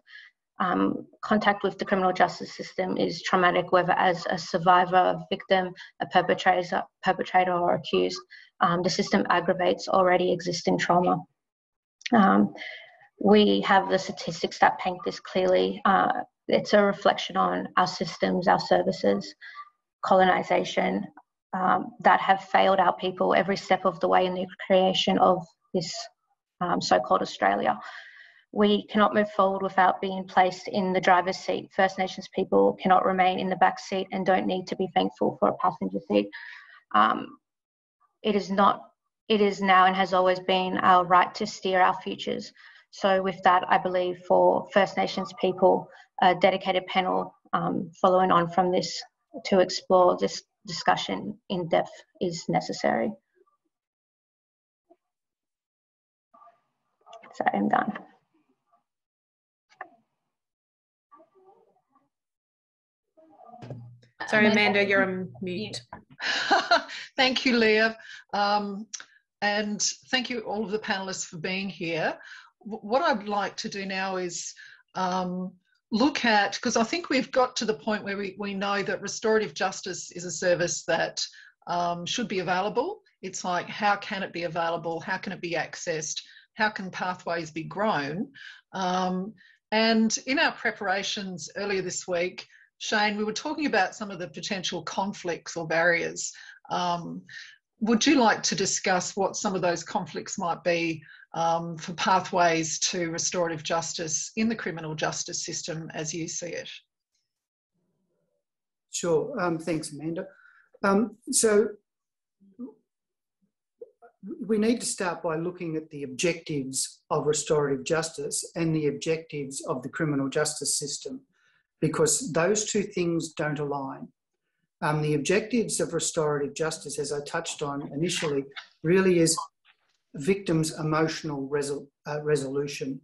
Um, contact with the criminal justice system is traumatic, whether as a survivor, a victim, a perpetrator, perpetrator or accused. Um, the system aggravates already existing trauma. Um, we have the statistics that paint this clearly. Uh, it's a reflection on our systems, our services, colonization um, that have failed our people every step of the way in the creation of this um, so called Australia. We cannot move forward without being placed in the driver's seat. First Nations people cannot remain in the back seat and don't need to be thankful for a passenger seat. Um, it is not, it is now and has always been our right to steer our futures. So, with that, I believe for First Nations people, a dedicated panel um, following on from this to explore this discussion in depth is necessary. So I'm done. Sorry, Amanda, you're on mute. thank you, Leah. Um, and thank you all of the panelists for being here. What I'd like to do now is um, look at, because I think we've got to the point where we, we know that restorative justice is a service that um, should be available. It's like, how can it be available? How can it be accessed? How can pathways be grown? Um, and in our preparations earlier this week, Shane, we were talking about some of the potential conflicts or barriers. Um, would you like to discuss what some of those conflicts might be um, for pathways to restorative justice in the criminal justice system as you see it? Sure. Um, thanks, Amanda. Um, so we need to start by looking at the objectives of restorative justice and the objectives of the criminal justice system because those two things don't align. Um, the objectives of restorative justice, as I touched on initially, really is victims' emotional resol uh, resolution.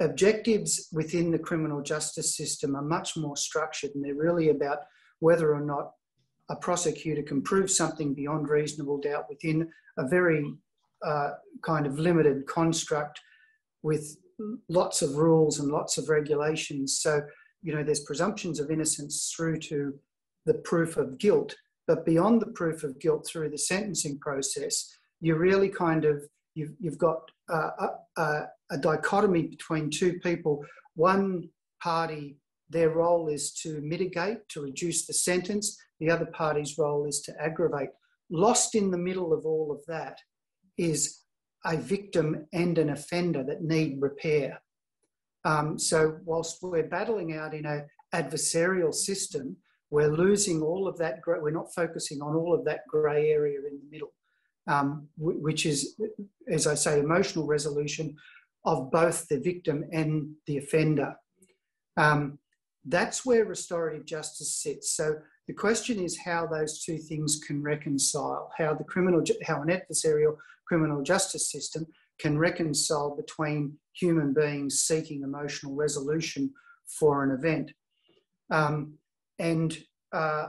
Objectives within the criminal justice system are much more structured and they're really about whether or not a prosecutor can prove something beyond reasonable doubt within a very uh, kind of limited construct with lots of rules and lots of regulations. So, you know, there's presumptions of innocence through to the proof of guilt, but beyond the proof of guilt through the sentencing process, you really kind of you've, you've got uh, a, a dichotomy between two people. One party, their role is to mitigate, to reduce the sentence. The other party's role is to aggravate. Lost in the middle of all of that is a victim and an offender that need repair. Um, so whilst we're battling out in a adversarial system, we're losing all of that. We're not focusing on all of that grey area in the middle, um, which is, as I say, emotional resolution of both the victim and the offender. Um, that's where restorative justice sits. So the question is how those two things can reconcile, how the criminal, how an adversarial criminal justice system can reconcile between human beings seeking emotional resolution for an event. Um, and uh,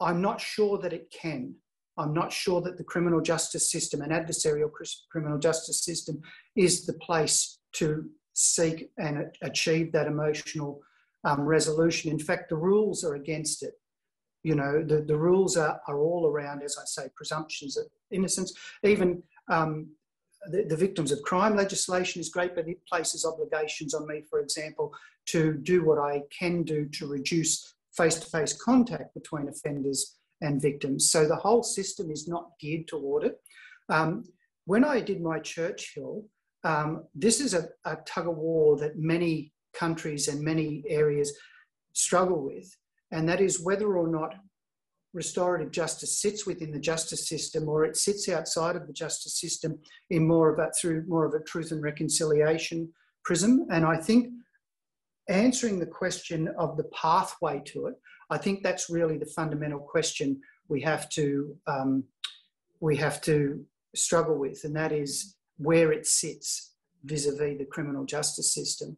I'm not sure that it can. I'm not sure that the criminal justice system, an adversarial criminal justice system, is the place to seek and achieve that emotional um, resolution. In fact, the rules are against it. You know, the, the rules are, are all around, as I say, presumptions of innocence. Even um, the, the, victims of crime legislation is great, but it places obligations on me, for example, to do what I can do to reduce face to face contact between offenders and victims. So the whole system is not geared toward it. Um, when I did my Churchill, um, this is a, a tug of war that many countries and many areas struggle with, and that is whether or not restorative justice sits within the justice system or it sits outside of the justice system in more of a through more of a truth and reconciliation prism. And I think answering the question of the pathway to it, I think that's really the fundamental question we have to um, we have to struggle with, and that is where it sits vis-a-vis the criminal justice system.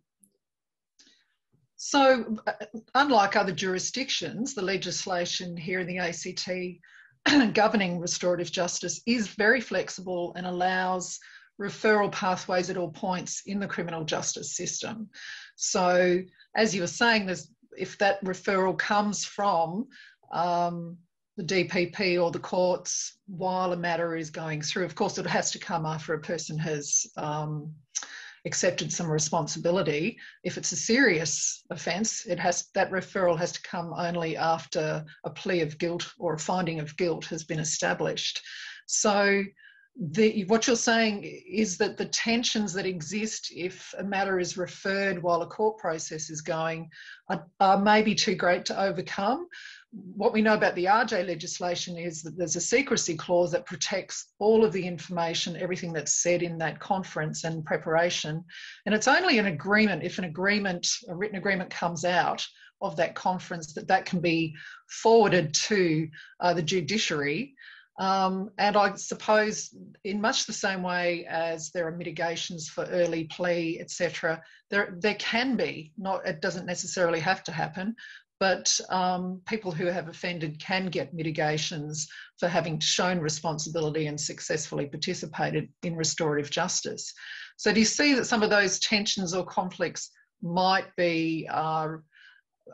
So, uh, unlike other jurisdictions, the legislation here in the ACT governing restorative justice is very flexible and allows referral pathways at all points in the criminal justice system. So, as you were saying, there's, if that referral comes from um, the DPP or the courts while a matter is going through, of course, it has to come after a person has um, accepted some responsibility. If it's a serious offence, it has that referral has to come only after a plea of guilt or a finding of guilt has been established. So the, what you're saying is that the tensions that exist if a matter is referred while a court process is going are, are maybe too great to overcome what we know about the RJ legislation is that there's a secrecy clause that protects all of the information, everything that's said in that conference and preparation. And it's only an agreement, if an agreement, a written agreement comes out of that conference, that that can be forwarded to uh, the judiciary. Um, and I suppose, in much the same way as there are mitigations for early plea, etc., there there can be. Not it doesn't necessarily have to happen, but um, people who have offended can get mitigations for having shown responsibility and successfully participated in restorative justice. So, do you see that some of those tensions or conflicts might be uh,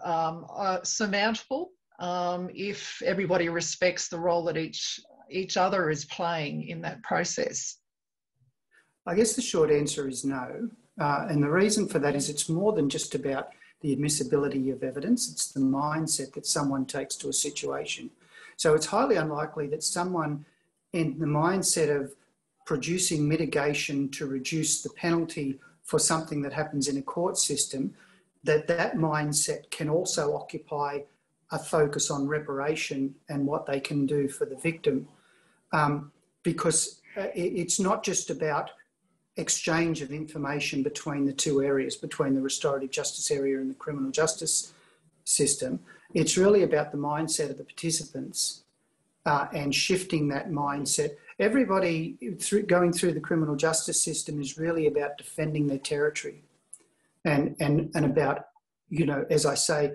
um, uh, surmountable um, if everybody respects the role that each each other is playing in that process? I guess the short answer is no. Uh, and the reason for that is it's more than just about the admissibility of evidence, it's the mindset that someone takes to a situation. So it's highly unlikely that someone in the mindset of producing mitigation to reduce the penalty for something that happens in a court system, that that mindset can also occupy a focus on reparation and what they can do for the victim. Um, because uh, it's not just about exchange of information between the two areas, between the restorative justice area and the criminal justice system. It's really about the mindset of the participants uh, and shifting that mindset. Everybody through, going through the criminal justice system is really about defending their territory and, and, and about, you know, as I say,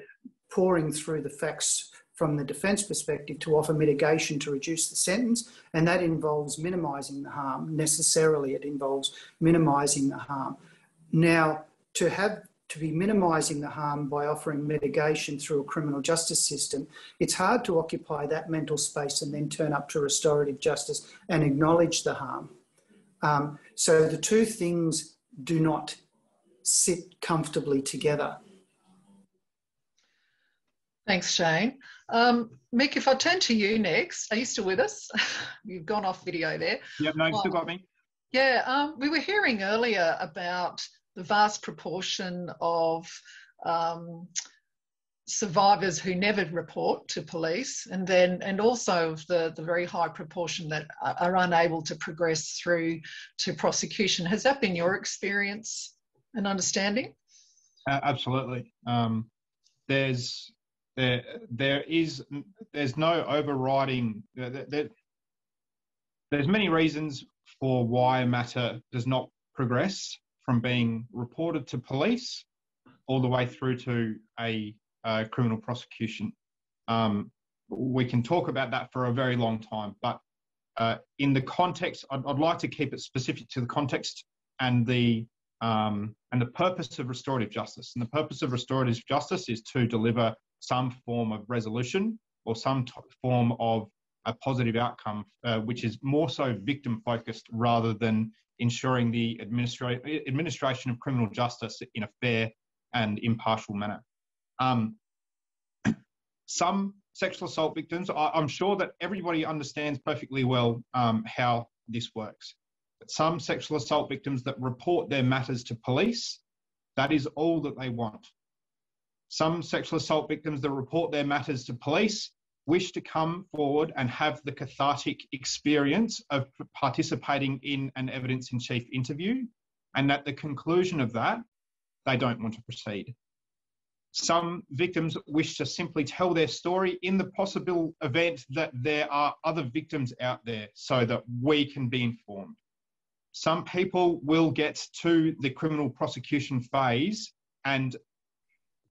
pouring through the facts from the defence perspective to offer mitigation to reduce the sentence, and that involves minimising the harm. Necessarily, it involves minimising the harm. Now, to have to be minimising the harm by offering mitigation through a criminal justice system, it's hard to occupy that mental space and then turn up to restorative justice and acknowledge the harm. Um, so the two things do not sit comfortably together. Thanks, Shane. Um, Mick, if I turn to you next, are you still with us? You've gone off video there. Yep, no, you still got me. Yeah, um, we were hearing earlier about the vast proportion of um, survivors who never report to police, and then and also the the very high proportion that are unable to progress through to prosecution. Has that been your experience and understanding? Uh, absolutely. Um, there's there there is there's no overriding. There, there, there's many reasons for why a matter does not progress from being reported to police all the way through to a, a criminal prosecution. Um, we can talk about that for a very long time, but uh, in the context, I'd, I'd, like to keep it specific to the context and the um, and the purpose of restorative justice. And the purpose of restorative justice is to deliver some form of resolution or some form of a positive outcome, uh, which is more so victim focused rather than ensuring the administra- administration of criminal justice in a fair and impartial manner. Um, some sexual assault victims, I, am sure that everybody understands perfectly well um, how this works. But some sexual assault victims that report their matters to police, that is all that they want. Some sexual assault victims that report their matters to police wish to come forward and have the cathartic experience of participating in an evidence in chief interview, and at the conclusion of that, they don't want to proceed. Some victims wish to simply tell their story in the possible event that there are other victims out there so that we can be informed. Some people will get to the criminal prosecution phase and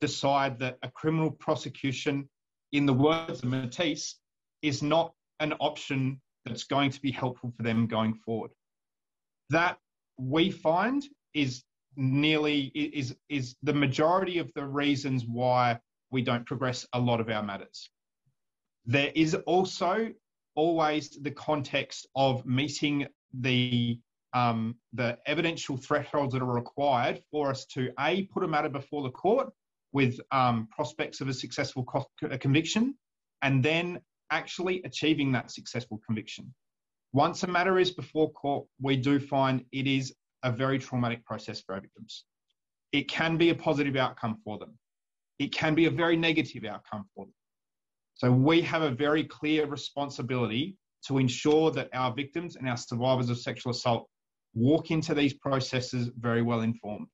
decide that a criminal prosecution in the words of Matisse, is not an option that's going to be helpful for them going forward. That we find is nearly is is the majority of the reasons why we don't progress a lot of our matters. There is also always the context of meeting the um, the evidential thresholds that are required for us to a put a matter before the court with um, prospects of a successful co- conviction and then actually achieving that successful conviction. Once a matter is before court, we do find it is a very traumatic process for victims. It can be a positive outcome for them. It can be a very negative outcome for them. So we have a very clear responsibility to ensure that our victims and our survivors of sexual assault walk into these processes very well informed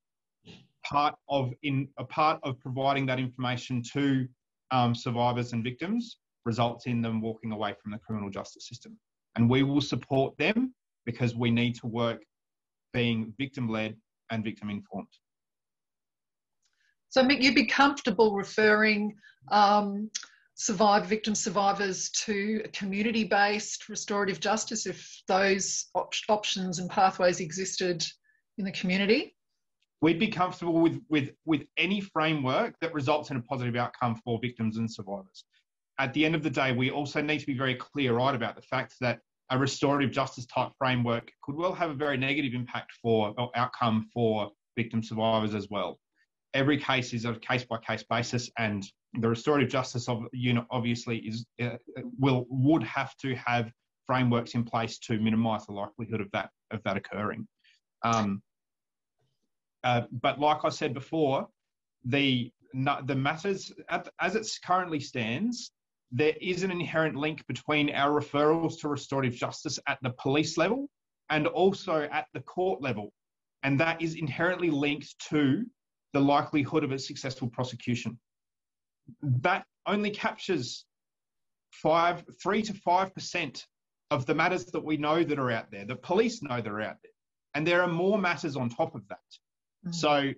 part of in a part of providing that information to um, survivors and victims results in them walking away from the criminal justice system. And we will support them because we need to work being victim led and victim informed. So, Mick, you'd be comfortable referring um, survivor, victim survivors to community based restorative justice if those op- options and pathways existed in the community? We'd be comfortable with, with, with any framework that results in a positive outcome for victims and survivors. At the end of the day, we also need to be very clear right about the fact that a restorative justice type framework could well have a very negative impact for or outcome for victim survivors as well. Every case is a case by case basis, and the restorative justice of, unit obviously is uh, will would have to have frameworks in place to minimise the likelihood of that of that occurring. Um, uh, but like I said before, the the matters as it currently stands, there is an inherent link between our referrals to restorative justice at the police level and also at the court level, and that is inherently linked to the likelihood of a successful prosecution. That only captures five, three to five percent of the matters that we know that are out there. The police know that are out there, and there are more matters on top of that. Mm. So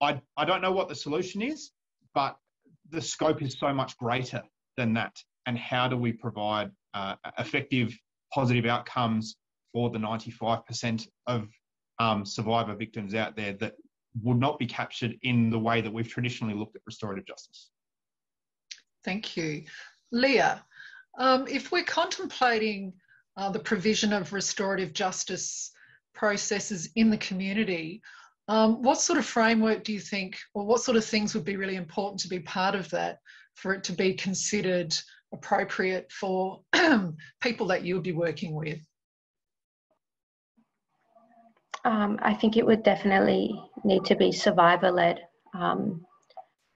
I, I don't know what the solution is, but the scope is so much greater than that. And how do we provide uh, effective, positive outcomes for the 95% of um, survivor victims out there that would not be captured in the way that we've traditionally looked at restorative justice? Thank you. Leah, um, if we're contemplating uh, the provision of restorative justice processes in the community. Um, what sort of framework do you think, or what sort of things would be really important to be part of that for it to be considered appropriate for people that you'll be working with? Um, I think it would definitely need to be survivor led. Um,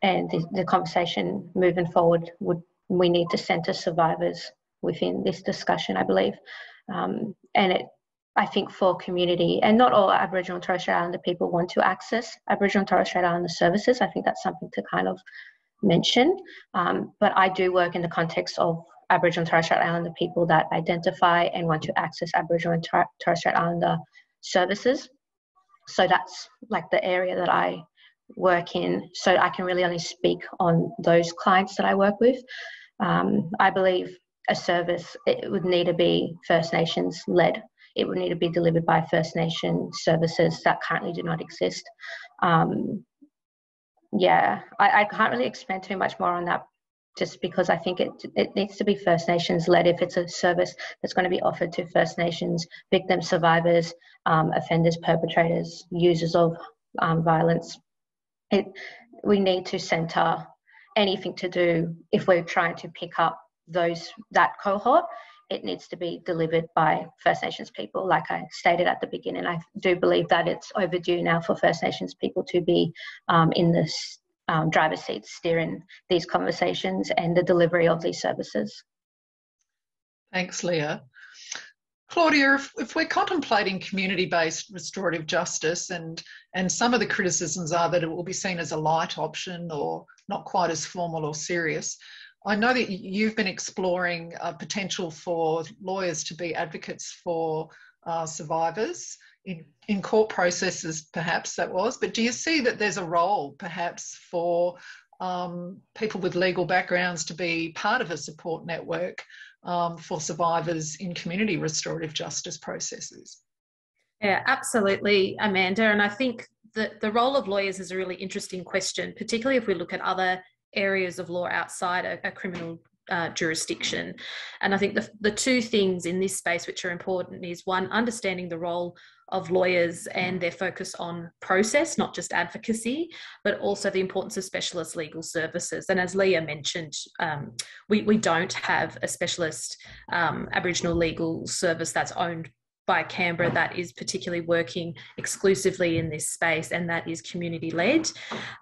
and the, the, conversation moving forward would we need to centre survivors within this discussion, I believe. Um, and it, I think for community, and not all Aboriginal and Torres Strait Islander people want to access Aboriginal and Torres Strait Islander services. I think that's something to kind of mention. Um, but I do work in the context of Aboriginal and Torres Strait Islander people that identify and want to access Aboriginal and Torres Strait Islander services. So that's like the area that I work in. So I can really only speak on those clients that I work with. Um, I believe a service it would need to be First Nations led. It would need to be delivered by First Nation services that currently do not exist. Um, yeah, I, I can't really expand too much more on that just because I think it, it needs to be First Nations led if it's a service that's going to be offered to First Nations victims, survivors, um, offenders, perpetrators, users of um, violence. It, we need to centre anything to do if we're trying to pick up those that cohort it needs to be delivered by First Nations people. Like I stated at the beginning, I do believe that it's overdue now for First Nations people to be um, in this um, driver's seat steering these conversations and the delivery of these services. Thanks, Leah. Claudia, if, if we're contemplating community-based restorative justice and, and some of the criticisms are that it will be seen as a light option or not quite as formal or serious, I know that you've been exploring a potential for lawyers to be advocates for uh, survivors in, in court processes, perhaps that was, but do you see that there's a role perhaps for um, people with legal backgrounds to be part of a support network um, for survivors in community restorative justice processes? Yeah, absolutely, Amanda. And I think that the role of lawyers is a really interesting question, particularly if we look at other areas of law outside a, a criminal uh, jurisdiction. And I think the, the two things in this space which are important is one, understanding the role of lawyers and their focus on process, not just advocacy, but also the importance of specialist legal services. And as Leah mentioned, um, we, we don't have a specialist um, Aboriginal legal service that's owned by Canberra that is particularly working exclusively in this space and that is community led,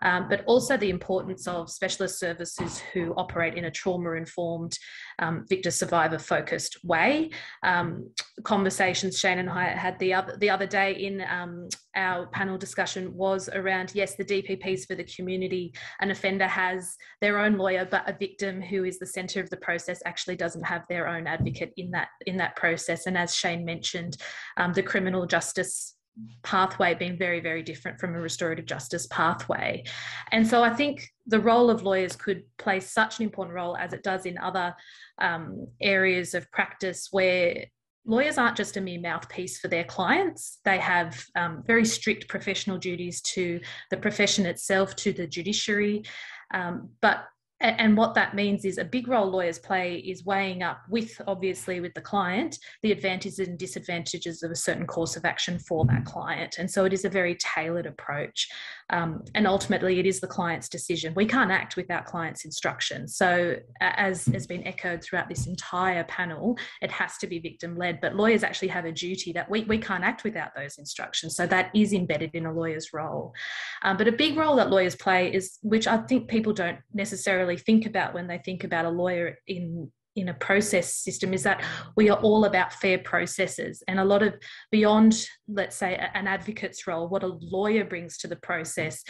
um, but also the importance of specialist services who operate in a trauma informed, um, victor survivor focused way. Um, conversations Shane and I had the other, the other day in um, our panel discussion was around yes, the DPPs for the community. An offender has their own lawyer, but a victim who is the centre of the process actually doesn't have their own advocate in that in that process. And as Shane mentioned, um, the criminal justice pathway being very, very different from a restorative justice pathway. And so I think the role of lawyers could play such an important role as it does in other um, areas of practice where lawyers aren't just a mere mouthpiece for their clients. They have um, very strict professional duties to the profession itself, to the judiciary. Um, but and what that means is a big role lawyers play is weighing up with obviously with the client the advantages and disadvantages of a certain course of action for that client. And so it is a very tailored approach. Um, and ultimately it is the client's decision. We can't act without client's instruction. So as has been echoed throughout this entire panel it has to be victim led but lawyers actually have a duty that we, we can't act without those instructions. So that is embedded in a lawyer's role. Um, but a big role that lawyers play is which i think people don't necessarily necessarily think about when they think about a lawyer in in a process system is that we are all about fair processes. And a lot of beyond let's say an advocate's role what a lawyer brings to the process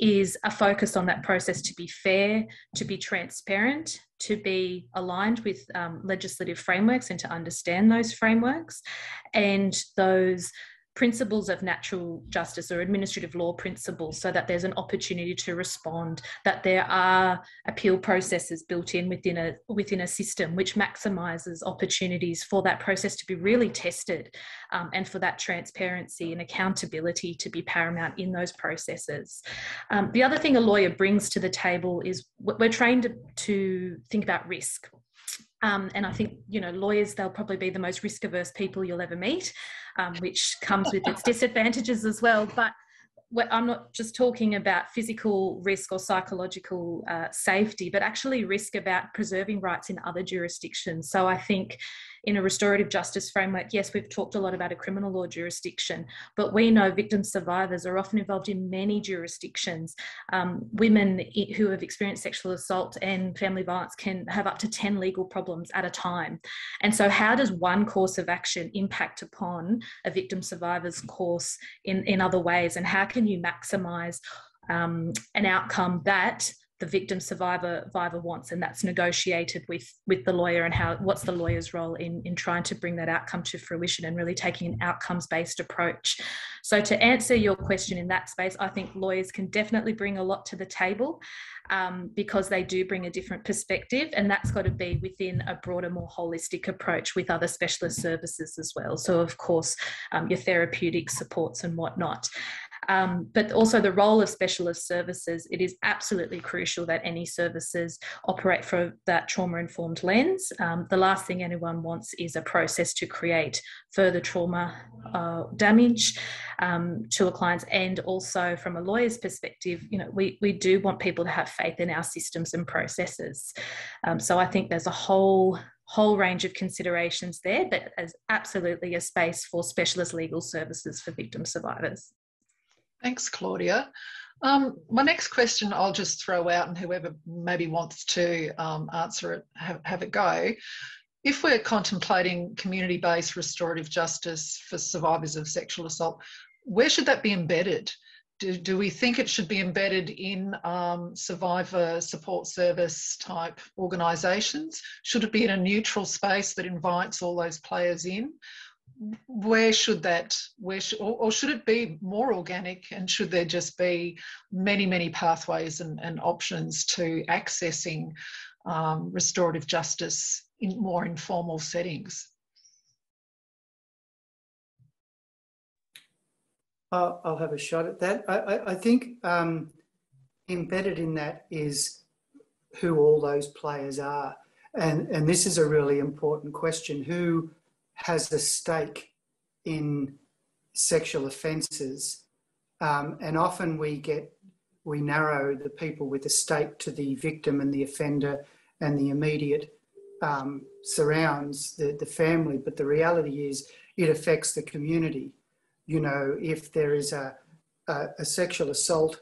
is a focus on that process to be fair to be transparent to be aligned with um, legislative frameworks and to understand those frameworks. And those principles of natural justice or administrative law principles so that there's an opportunity to respond that there are appeal processes built in within a within a system which maximizes opportunities for that process to be really tested um, and for that transparency and accountability to be paramount in those processes. Um, the other thing a lawyer brings to the table is we're trained to think about risk Um, and I think, you know, lawyers, they'll probably be the most risk averse people you'll ever meet, um, which comes with its disadvantages as well. But I'm not just talking about physical risk or psychological uh, safety, but actually risk about preserving rights in other jurisdictions. So I think in a restorative justice framework, yes, we've talked a lot about a criminal law jurisdiction, but we know victim survivors are often involved in many jurisdictions. Um, women who have experienced sexual assault and family violence can have up to 10 legal problems at a time. And so, how does one course of action impact upon a victim survivor's course in, in other ways? And how can you maximize um, an outcome that the victim survivor survivor wants and that's negotiated with with the lawyer and how what's the lawyer's role in in trying to bring that outcome to fruition and really taking an outcomes based approach. So to answer your question in that space i think lawyers can definitely bring a lot to the table um, because they do bring a different perspective and that's got to be within a broader more holistic approach with other specialist services as well. So of course um, your therapeutic supports and whatnot um, but also the role of specialist services, it is absolutely crucial that any services operate from that trauma informed lens. Um, the last thing anyone wants is a process to create further trauma uh, damage um, to a client. And also from a lawyer's perspective, you know, we, we do want people to have faith in our systems and processes. Um, so I think there's a whole whole range of considerations there, but as absolutely a space for specialist legal services for victim survivors. Thanks, Claudia. Um, my next question I'll just throw out, and whoever maybe wants to um, answer it, have, have it go. If we're contemplating community based restorative justice for survivors of sexual assault, where should that be embedded? Do, do we think it should be embedded in um, survivor support service type organisations? Should it be in a neutral space that invites all those players in? Where should that where should, or, or, should it be more organic? And should there just be many many pathways and, and options to accessing um, restorative justice in more informal settings? I'll, I'll have a shot at that. I, I, I think um, embedded in that is who all those players are. And and this is a really important question. Who has a stake in sexual offences, um, and often we get we narrow the people with a stake to the victim and the offender and the immediate um, surrounds the, the family. But the reality is, it affects the community. You know, if there is a, a, a sexual assault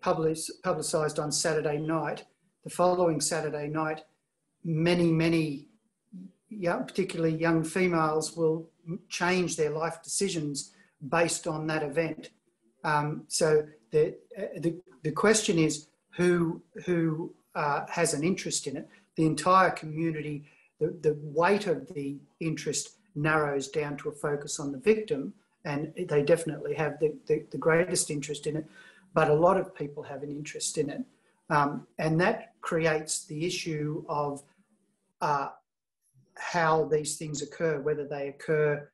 publicised on Saturday night, the following Saturday night, many, many young, particularly young females, will change their life decisions based on that event. Um, so the, the, the question is who, who uh, has an interest in it. The entire community, the, the weight of the interest narrows down to a focus on the victim, and they definitely have the, the, the greatest interest in it. But a lot of people have an interest in it. Um, and that creates the issue of uh, how these things occur, whether they occur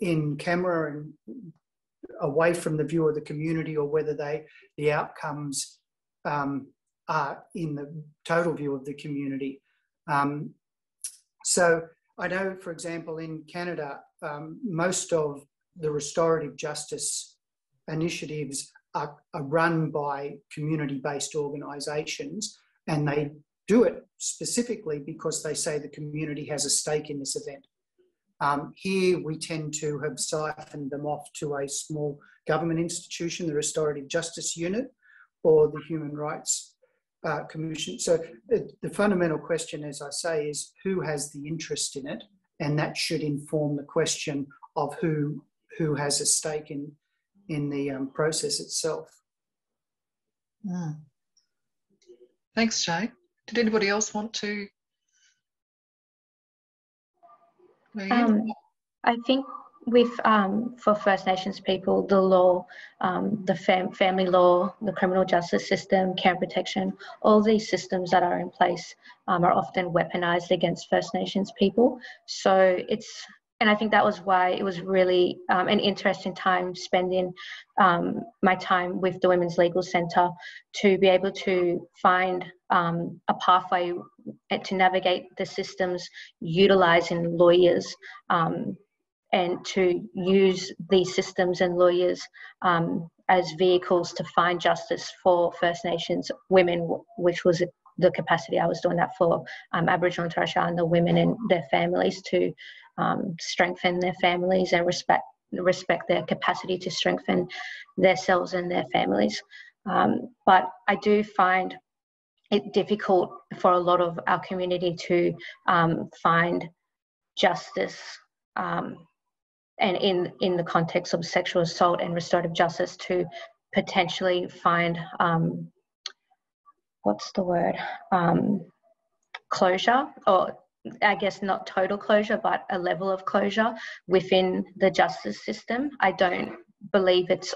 in camera and away from the view of the community, or whether they the outcomes um, are in the total view of the community. Um, so I know, for example, in Canada, um, most of the restorative justice initiatives are, are run by community-based organisations, and they do it specifically because they say the community has a stake in this event. Um, here we tend to have siphoned them off to a small government institution, the Restorative Justice Unit or the Human Rights uh, Commission. So the, the fundamental question, as I say, is who has the interest in it? And that should inform the question of who, who has a stake in, in the um, process itself. Mm. Thanks, Jay. Did anybody else want to? Um, I think with um, for First Nations people, the law, um, the fam- family law, the criminal justice system, care protection, all these systems that are in place um, are often weaponized against First Nations people. So it's and I think that was why it was really um, an interesting time spending um, my time with the Women's Legal Centre to be able to find um, a pathway to navigate the systems utilizing lawyers um, and to use these systems and lawyers um, as vehicles to find justice for First Nations women, which was the capacity I was doing that for um, Aboriginal and Torres Islander women and their families to um, strengthen their families and respect respect their capacity to strengthen themselves and their families. Um, but I do find it difficult for a lot of our community to um, find justice um, and in in the context of sexual assault and restorative justice to potentially find um, what's the word um, closure or I guess not total closure, but a level of closure within the justice system. I don't believe it's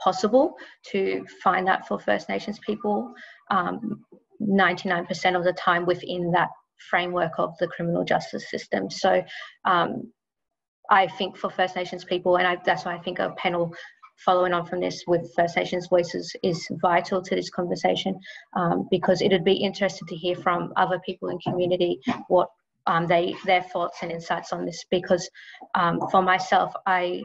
possible to find that for First Nations people um, 99% of the time within that framework of the criminal justice system. So um, I think for First Nations people, and I, that's why I think a panel following on from this with First Nations voices is vital to this conversation um, because it would be interesting to hear from other people in community what um, they their thoughts and insights on this because um, for myself I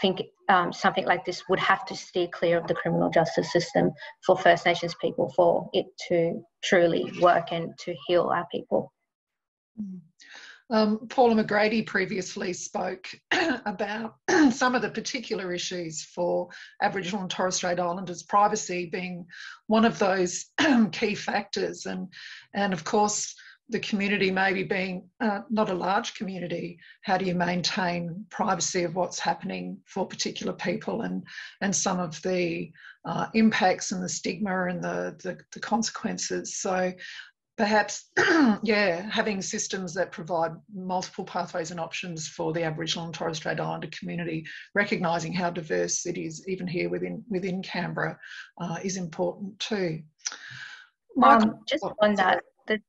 think um, something like this would have to steer clear of the criminal justice system for First Nations people for it to truly work and to heal our people. Mm. Um, Paula McGrady previously spoke about some of the particular issues for Aboriginal and Torres Strait Islanders privacy being one of those key factors. And, and of course, the community maybe being uh, not a large community, how do you maintain privacy of what's happening for particular people and, and some of the uh, impacts and the stigma and the, the, the consequences? So perhaps, yeah, having systems that provide multiple pathways and options for the Aboriginal and Torres Strait Islander community, recognising how diverse it is even here within within Canberra, uh, is important too. Um, just on that, the,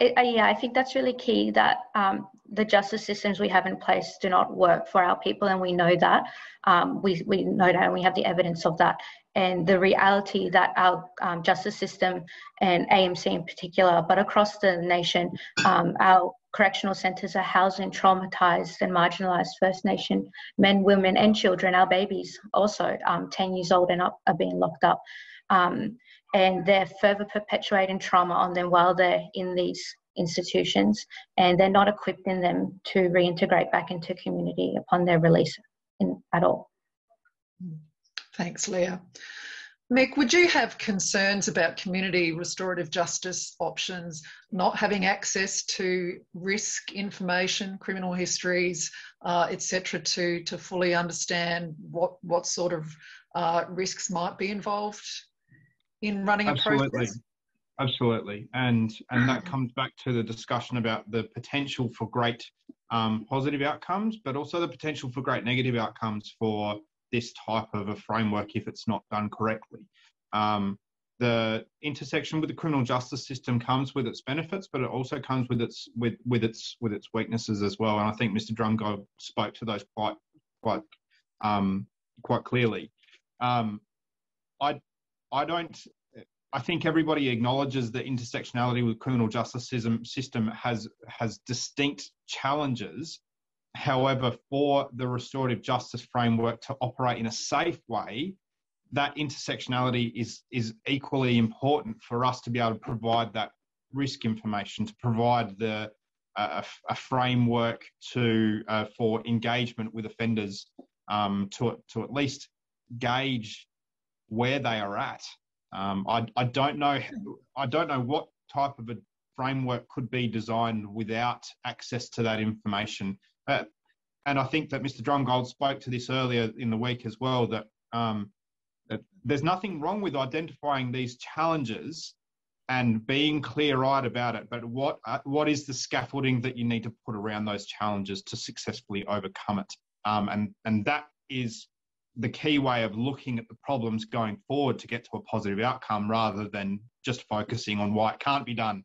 it, uh, yeah, I think that's really key that um, the justice systems we have in place do not work for our people, and we know that. Um, we, we know that, and we have the evidence of that and the reality that our um, justice system and AMC in particular, but across the nation, um, our correctional centres are housing traumatised and marginalised First Nation men, women, and children. Our babies, also um, 10 years old and up, are being locked up. Um, and they're further perpetuating trauma on them while they're in these institutions, and they're not equipping them to reintegrate back into community upon their release in, at all. Mm. Thanks, Leah. Mick, would you have concerns about community restorative justice options not having access to risk information, criminal histories, uh, etc., to to fully understand what what sort of uh, risks might be involved in running Absolutely. a process? Absolutely, and and that comes back to the discussion about the potential for great um, positive outcomes, but also the potential for great negative outcomes for this type of a framework if it's not done correctly. Um, the intersection with the criminal justice system comes with its benefits, but it also comes with its with with its with its weaknesses as well. And I think Mr. Drumgold spoke to those quite quite um, quite clearly. Um, I I don't. I think everybody acknowledges that intersectionality with criminal justice system has has distinct challenges However, for the restorative justice framework to operate in a safe way, that intersectionality is, is equally important for us to be able to provide that risk information, to provide the, uh, a, framework to, uh, for engagement with offenders um, to, to at least gauge where they are at. Um, I, I don't know I don't know what type of a framework could be designed without access to that information. And I think that Mr. Drumgold spoke to this earlier in the week as well that, um, that there's nothing wrong with identifying these challenges and being clear-eyed about it. But what uh, what is the scaffolding that you need to put around those challenges to successfully overcome it? Um, and and that is the key way of looking at the problems going forward to get to a positive outcome, rather than just focusing on why it can't be done.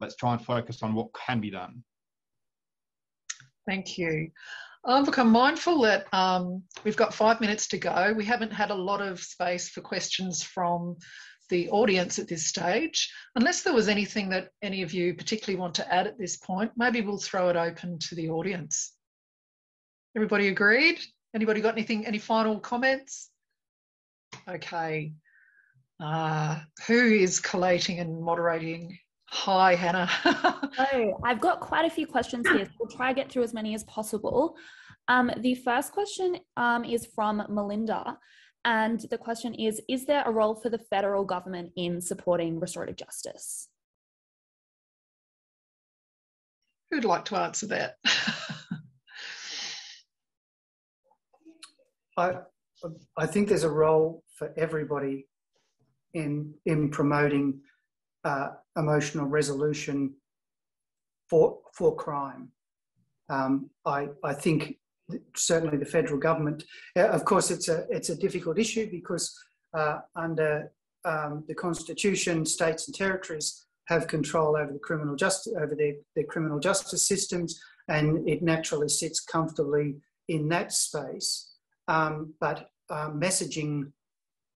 Let's try and focus on what can be done. Thank you. Um, look, I'm mindful that um, we've got five minutes to go. We haven't had a lot of space for questions from the audience at this stage. Unless there was anything that any of you particularly want to add at this point, maybe we'll throw it open to the audience. Everybody agreed? Anybody got anything, any final comments? Okay. Uh, who is collating and moderating? Hi, Hannah. so I've got quite a few questions here. So we'll try to get through as many as possible. Um, the first question um, is from Melinda. And the question is Is there a role for the federal government in supporting restorative justice? Who'd like to answer that? I, I think there's a role for everybody in, in promoting uh, emotional resolution for, for crime. Um, I, I think certainly the federal government. Uh, of course, it's a it's a difficult issue because uh, under um, the constitution, states and territories have control over the criminal justice over their, their criminal justice systems, and it naturally sits comfortably in that space. Um, but uh, messaging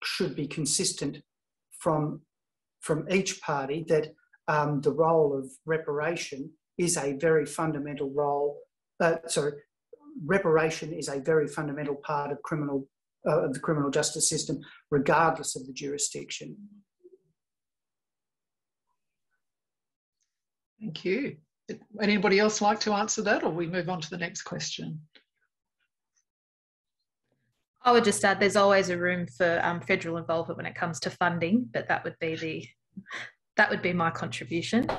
should be consistent from from each party that um, the role of reparation is a very fundamental role. Uh, sorry, reparation is a very fundamental part of criminal uh, of the criminal justice system, regardless of the jurisdiction. Thank you. Anybody else like to answer that, or we move on to the next question? I would just add there's always a room for um, federal involvement when it comes to funding, but that would be the that would be my contribution.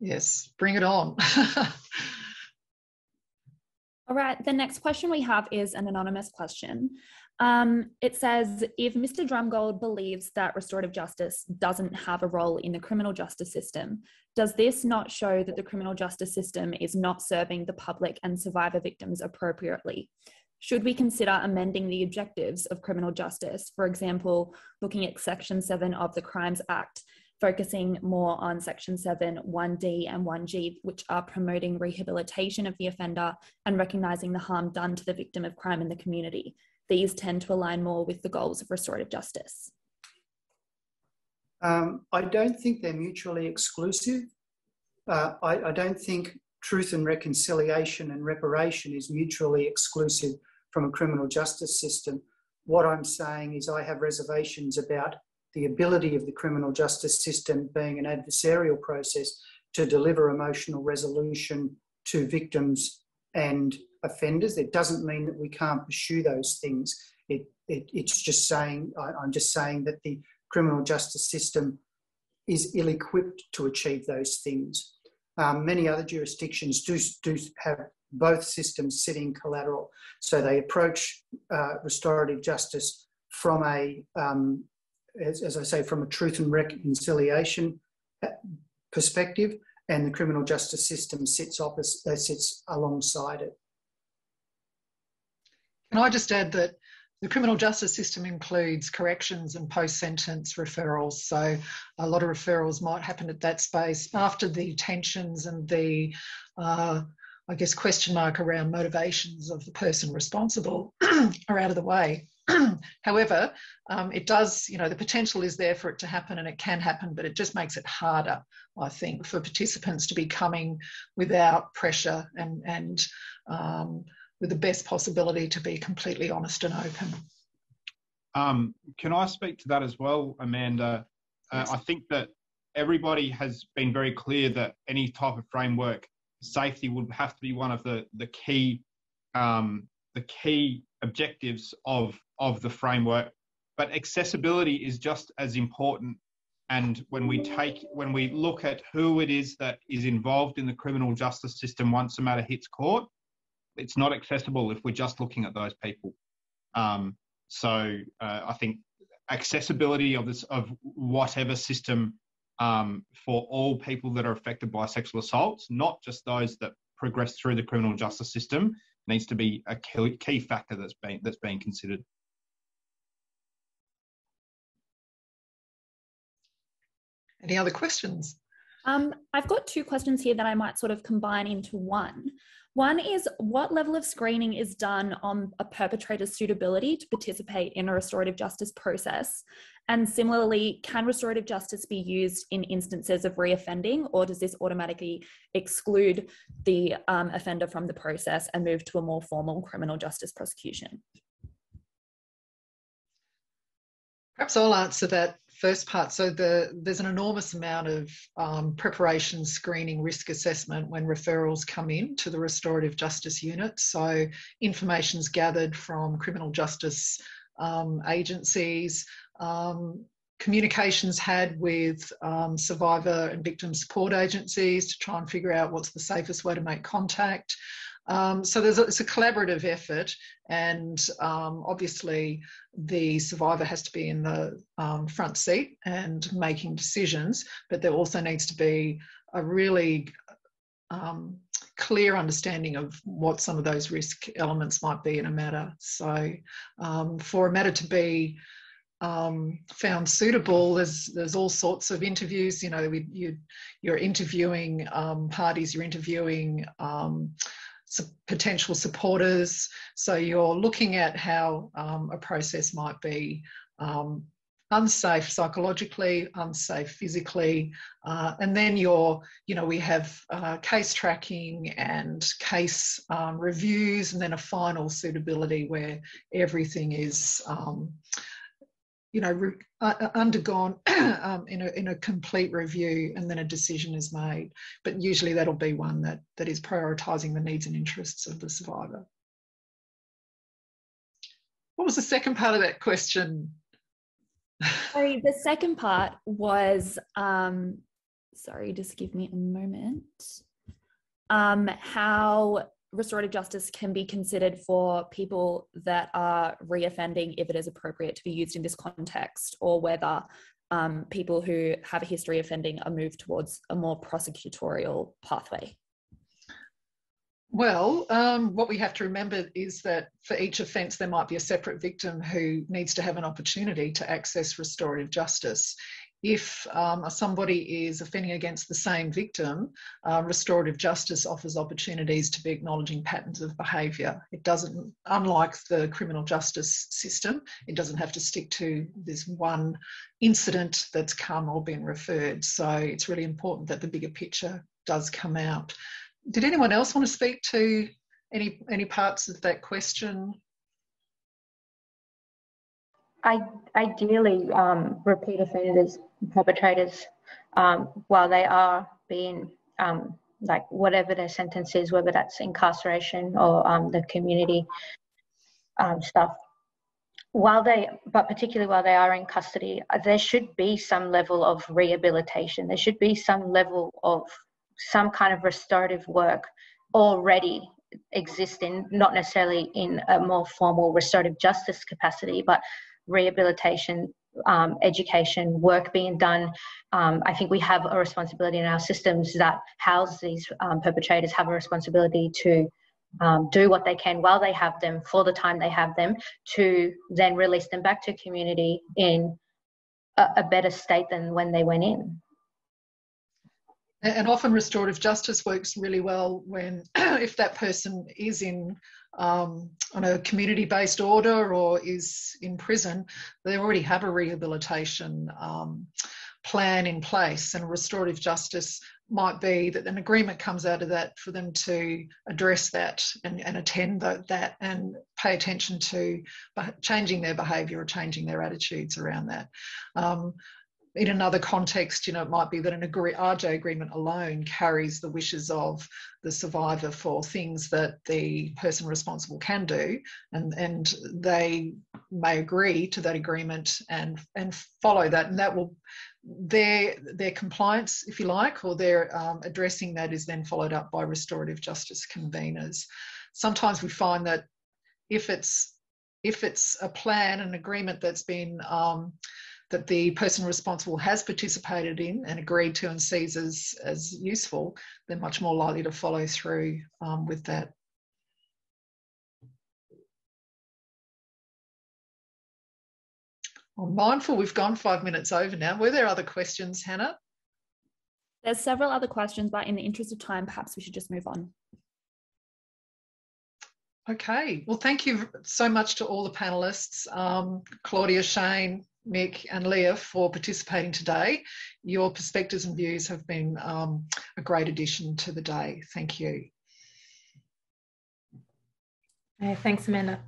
Yes, bring it on. All right, the next question we have is an anonymous question. Um, it says If Mr. Drumgold believes that restorative justice doesn't have a role in the criminal justice system, does this not show that the criminal justice system is not serving the public and survivor victims appropriately? Should we consider amending the objectives of criminal justice, for example, looking at Section 7 of the Crimes Act focusing more on Section 7, 1D, and 1G, which are promoting rehabilitation of the offender and recognising the harm done to the victim of crime in the community. These tend to align more with the goals of restorative justice. Um, I don't think they're mutually exclusive. Uh, I, I don't think truth and reconciliation and reparation is mutually exclusive from a criminal justice system. What I'm saying is, I have reservations about the ability of the criminal justice system being an adversarial process to deliver emotional resolution to victims and offenders. It doesn't mean that we can't pursue those things. It, it, it's just saying, I, I'm just saying that the criminal justice system is ill equipped to achieve those things. Um, many other jurisdictions do, do have both systems sitting collateral. So they approach uh, restorative justice from a um, as, as I say, from a truth and reconciliation uh, perspective, and the criminal justice system sits opposite, uh, sits alongside it. Can I just add that the criminal justice system includes corrections and post-sentence referrals. So a lot of referrals might happen at that space after the tensions and the, uh, I guess, question mark around motivations of the person responsible are out of the way. However, um, it does, you know, the potential is there for it to happen and it can happen, but it just makes it harder, I think, for participants to be coming without pressure and, and um, with the best possibility to be completely honest and open. Um, can I speak to that as well, Amanda? Uh, I think that everybody has been very clear that any type of framework, safety would have to be one of the the key um, the key objectives of of the framework. But accessibility is just as important. And when we take, when we look at who it is that is involved in the criminal justice system once a matter hits court, it's not accessible if we're just looking at those people. Um, so uh, I think accessibility of this of whatever system um, for all people that are affected by sexual assaults, not just those that progress through the criminal justice system, needs to be a key, key factor that's being that's being considered. Any other questions? Um, I've got two questions here that I might sort of combine into one. One is what level of screening is done on a perpetrator's suitability to participate in a restorative justice process? And similarly, can restorative justice be used in instances of reoffending, or does this automatically exclude the um, offender from the process and move to a more formal criminal justice prosecution? Perhaps I'll answer that first part. So the, there's an enormous amount of um, preparation, screening, risk assessment when referrals come in to the restorative justice unit. So information's gathered from criminal justice um, agencies, um, communications had with um, survivor and victim support agencies to try and figure out what's the safest way to make contact. Um, so there's a, it's a collaborative effort, and um, obviously the survivor has to be in the um, front seat and making decisions, but there also needs to be a really um, clear understanding of what some of those risk elements might be in a matter. So um, for a matter to be um, found suitable. There's there's all sorts of interviews. You know, we, you you're interviewing um, parties, you're interviewing um, potential supporters. So you're looking at how um, a process might be um, unsafe psychologically, unsafe physically, uh, and then you're, you know, we have uh, case tracking and case um, reviews, and then a final suitability where everything is you know, uh, uh, undergone um, in, a, in a complete review and then a decision is made. But usually that'll be one that, that is prioritising the needs and interests of the survivor. What was the second part of that question? Sorry, the second part was, um, sorry, just give me a moment. Um, how restorative justice can be considered for people that are reoffending if it is appropriate to be used in this context, or whether um, people who have a history of offending are moved towards a more prosecutorial pathway? Well, um, what we have to remember is that for each offence, there might be a separate victim who needs to have an opportunity to access restorative justice if um, somebody is offending against the same victim, uh, restorative justice offers opportunities to be acknowledging patterns of behaviour. It doesn't, unlike the criminal justice system, it doesn't have to stick to this one incident that's come or been referred. So it's really important that the bigger picture does come out. Did anyone else want to speak to any any parts of that question? I, ideally, um, repeat offenders, perpetrators, um, while they are being um, like whatever their sentence is, whether that's incarceration or um, the community um, stuff, while they, but particularly while they are in custody, uh, there should be some level of rehabilitation. There should be some level of some kind of restorative work already existing, not necessarily in a more formal restorative justice capacity, but rehabilitation, um, education, work being done. Um, I think we have a responsibility in our systems that house these um, perpetrators have a responsibility to um, do what they can while they have them for the time they have them to then release them back to community in a, a better state than when they went in. And often restorative justice works really well when, if that person is in um, on a community-based order or is in prison, they already have a rehabilitation um, plan in place. And restorative justice might be that an agreement comes out of that for them to address that and, and attend that and pay attention to changing their behaviour or changing their attitudes around that. Um, in another context, you know, it might be that an agree, RJ agreement alone carries the wishes of the survivor for things that the person responsible can do, and, and they may agree to that agreement and and follow that, and that will their their compliance, if you like, or their um, addressing that is then followed up by restorative justice conveners. Sometimes we find that if it's if it's a plan, an agreement that's been um, that the person responsible has participated in and agreed to and sees as, as useful, they're much more likely to follow through um, with that. I'm mindful we've gone five minutes over now. Were there other questions, Hannah? There's several other questions, but in the interest of time, perhaps we should just move on. Okay, well, thank you so much to all the panelists, um, Claudia, Shane, Mick and Leah for participating today. Your perspectives and views have been um, a great addition to the day. Thank you. Hey, thanks, Amanda.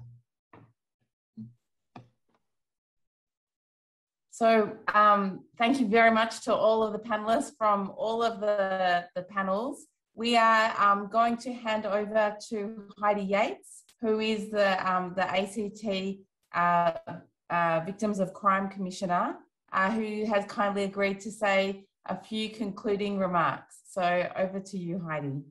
So um, thank you very much to all of the panelists from all of the, the panels. We are um, going to hand over to Heidi Yates, who is the, um, the ACT uh, uh, Victims of Crime Commissioner, uh, who has kindly agreed to say a few concluding remarks. So over to you, Heidi.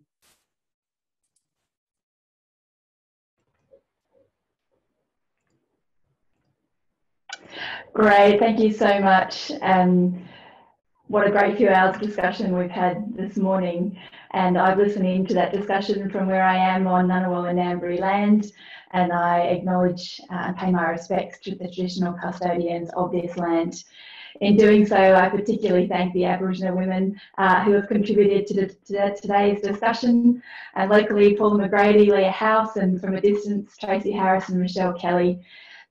Great, thank you so much. Um, what a great few hours discussion we've had this morning. And I've listened in to that discussion from where I am on Ngunnawal and Ngambri land. And I acknowledge uh, and pay my respects to the traditional custodians of this land. In doing so, I particularly thank the Aboriginal women uh, who have contributed to, the, to, today's discussion, and locally Paula McGrady, Leah House, and from a distance, Tracy Harris and Michelle Kelly,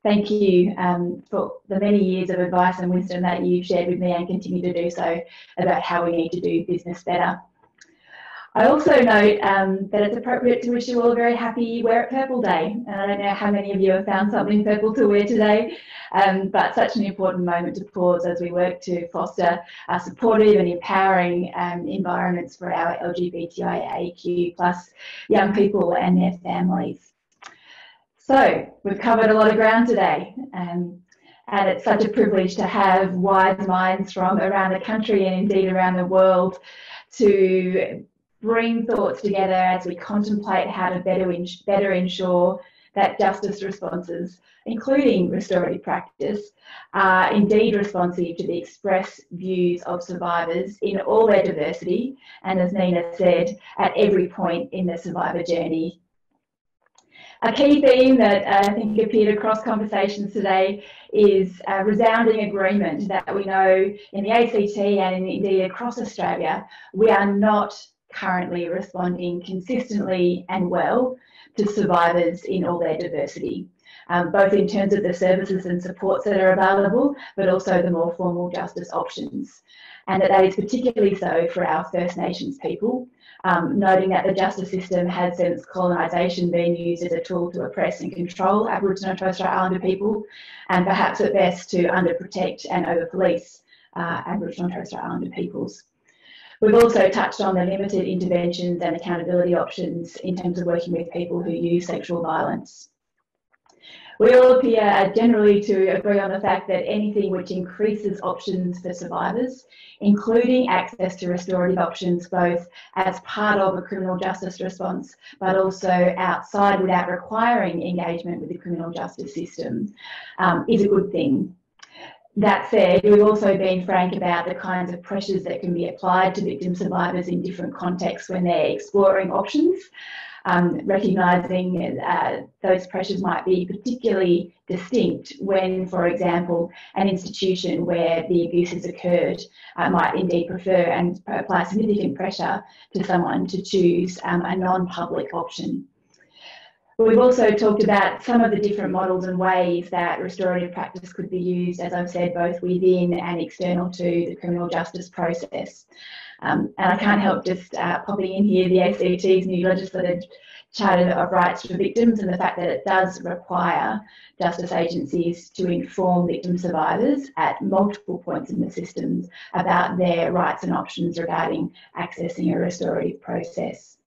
thank you um, for the many years of advice and wisdom that you've shared with me and continue to do so about how we need to do business better. I also note um, that it's appropriate to wish you all a very happy Wear It Purple Day. And I don't know how many of you have found something purple to wear today, um, but such an important moment to pause as we work to foster supportive and empowering um, environments for our LGBTIAQ plus young people and their families. So we've covered a lot of ground today. Um, and it's such a privilege to have wise minds from around the country and indeed around the world to bring thoughts together as we contemplate how to better, better ensure that justice responses, including restorative practice, are indeed responsive to the express views of survivors in all their diversity, and as Nina said, at every point in the survivor journey. A key theme that uh, I think appeared across conversations today is a resounding agreement that we know in the ACT and indeed across Australia, we are not currently responding consistently and well to survivors in all their diversity. Um, both in terms of the services and supports that are available, but also the more formal justice options. And that, is particularly so for our First Nations people, um, noting that the justice system has since colonisation been used as a tool to oppress and control Aboriginal and Torres Strait Islander people, and perhaps at best to underprotect and over-police uh, Aboriginal and Torres Strait Islander peoples. We've also touched on the limited interventions and accountability options in terms of working with people who use sexual violence. We all appear generally to agree on the fact that anything which increases options for survivors, including access to restorative options both as part of a criminal justice response, but also outside without requiring engagement with the criminal justice system, um, is a good thing. That said, we've also been frank about the kinds of pressures that can be applied to victim survivors in different contexts when they're exploring options um, recognising uh, those pressures might be particularly distinct when, for example, an institution where the abuse has occurred uh, might indeed prefer and apply significant pressure to someone to choose um, a non-public option. We've also talked about some of the different models and ways that restorative practice could be used, as I've said, both within and external to the criminal justice process. Um, and I can't help just uh, popping in here the ACT's new legislative Charter of Rights for Victims and the fact that it does require justice agencies to inform victim survivors at multiple points in the systems about their rights and options regarding accessing a restorative process.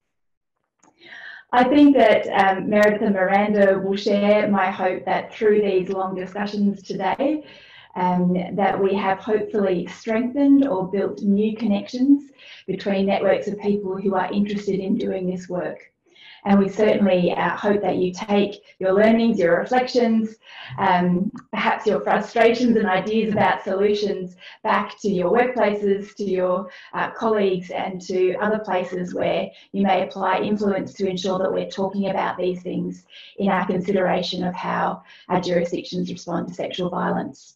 I think that um, Meredith and Miranda will share my hope that through these long discussions today, um, that we have hopefully strengthened or built new connections between networks of people who are interested in doing this work. And we certainly uh, hope that you take your learnings, your reflections, um, perhaps your frustrations and ideas about solutions back to your workplaces, to your uh, colleagues, and to other places where you may apply influence to ensure that we're talking about these things in our consideration of how our jurisdictions respond to sexual violence.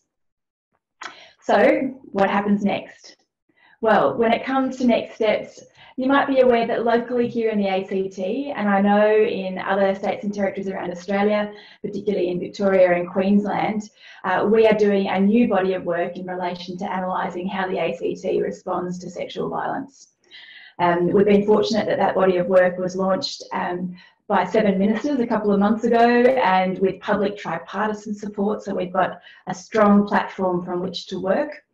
So, what happens next? Well, when it comes to next steps, You might be aware that locally here in the ACT, and I know in other states and territories around Australia, particularly in Victoria and Queensland, uh, we are doing a new body of work in relation to analysing how the ACT responds to sexual violence. Um, we've been fortunate that that body of work was launched um, by seven ministers a couple of months ago and with public tripartisan support. So we've got a strong platform from which to work.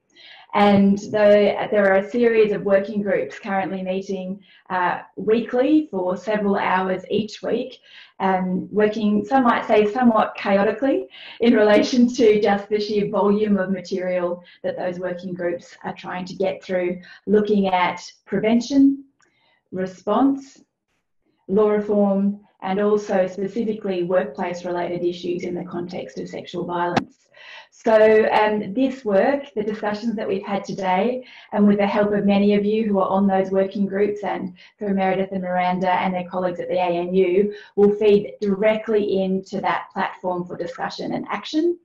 And the, there are a series of working groups currently meeting uh, weekly for several hours each week, um, working, some might say, somewhat chaotically in relation to just the sheer volume of material that those working groups are trying to get through, looking at prevention, response, law reform, and also specifically workplace related issues in the context of sexual violence. So um, this work, the discussions that we've had today, and with the help of many of you who are on those working groups and through Meredith and Miranda and their colleagues at the ANU, will feed directly into that platform for discussion and action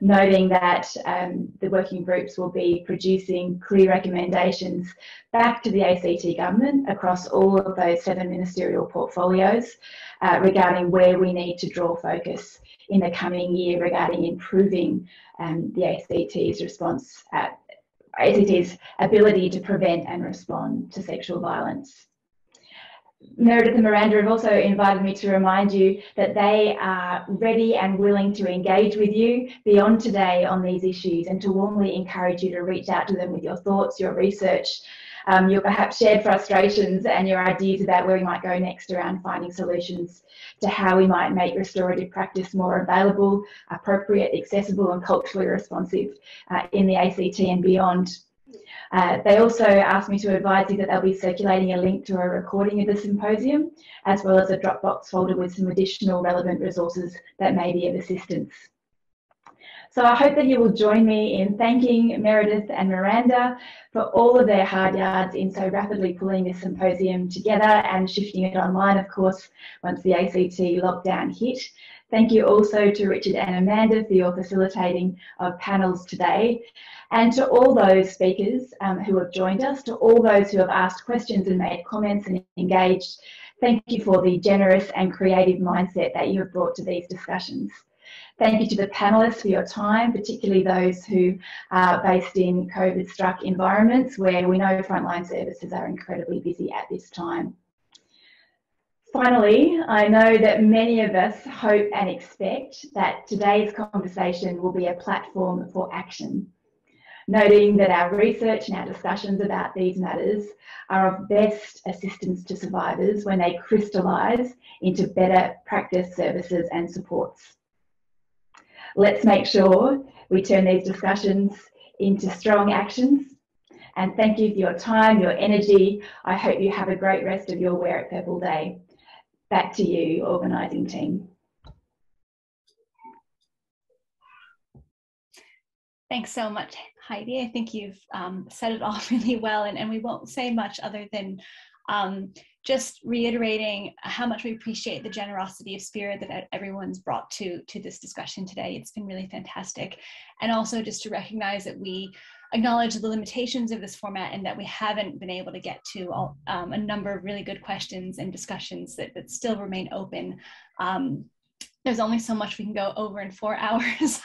noting that um, the working groups will be producing clear recommendations back to the ACT government across all of those seven ministerial portfolios uh, regarding where we need to draw focus in the coming year regarding improving um, the ACT's response, uh, ACT's ability to prevent and respond to sexual violence. Meredith and Miranda have also invited me to remind you that they are ready and willing to engage with you beyond today on these issues and to warmly encourage you to reach out to them with your thoughts, your research, um, your perhaps shared frustrations and your ideas about where we might go next around finding solutions to how we might make restorative practice more available, appropriate, accessible and culturally responsive uh, in the ACT and beyond. Uh, they also asked me to advise you that they'll be circulating a link to a recording of the symposium, as well as a Dropbox folder with some additional relevant resources that may be of assistance. So I hope that you will join me in thanking Meredith and Miranda for all of their hard yards in so rapidly pulling this symposium together and shifting it online, of course, once the ACT lockdown hit. Thank you also to Richard and Amanda for your facilitating of panels today. And to all those speakers um, who have joined us, to all those who have asked questions and made comments and engaged, thank you for the generous and creative mindset that you have brought to these discussions. Thank you to the panellists for your time, particularly those who are based in COVID struck environments where we know frontline services are incredibly busy at this time. Finally, I know that many of us hope and expect that today's conversation will be a platform for action, noting that our research and our discussions about these matters are of best assistance to survivors when they crystallise into better practice services and supports. Let's make sure we turn these discussions into strong actions. And thank you for your time, your energy. I hope you have a great rest of your Wear It Purple Day. Back to you, organising team. Thanks so much, Heidi. I think you've um, set it all really well, and, and we won't say much other than um, just reiterating how much we appreciate the generosity of spirit that everyone's brought to to this discussion today it's been really fantastic and also just to recognize that we acknowledge the limitations of this format and that we haven't been able to get to all, um, a number of really good questions and discussions that, that still remain open um, there's only so much we can go over in four hours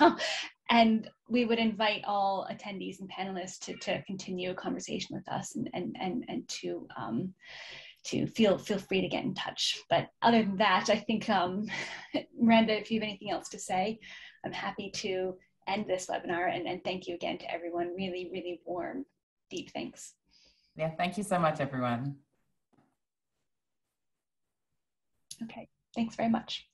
and we would invite all attendees and panelists to, to continue a conversation with us and, and, and, and to um, to feel feel free to get in touch. But other than that, I think um, Miranda, if you have anything else to say, I'm happy to end this webinar and, and thank you again to everyone. Really, really warm, deep thanks. Yeah, thank you so much, everyone. Okay, thanks very much.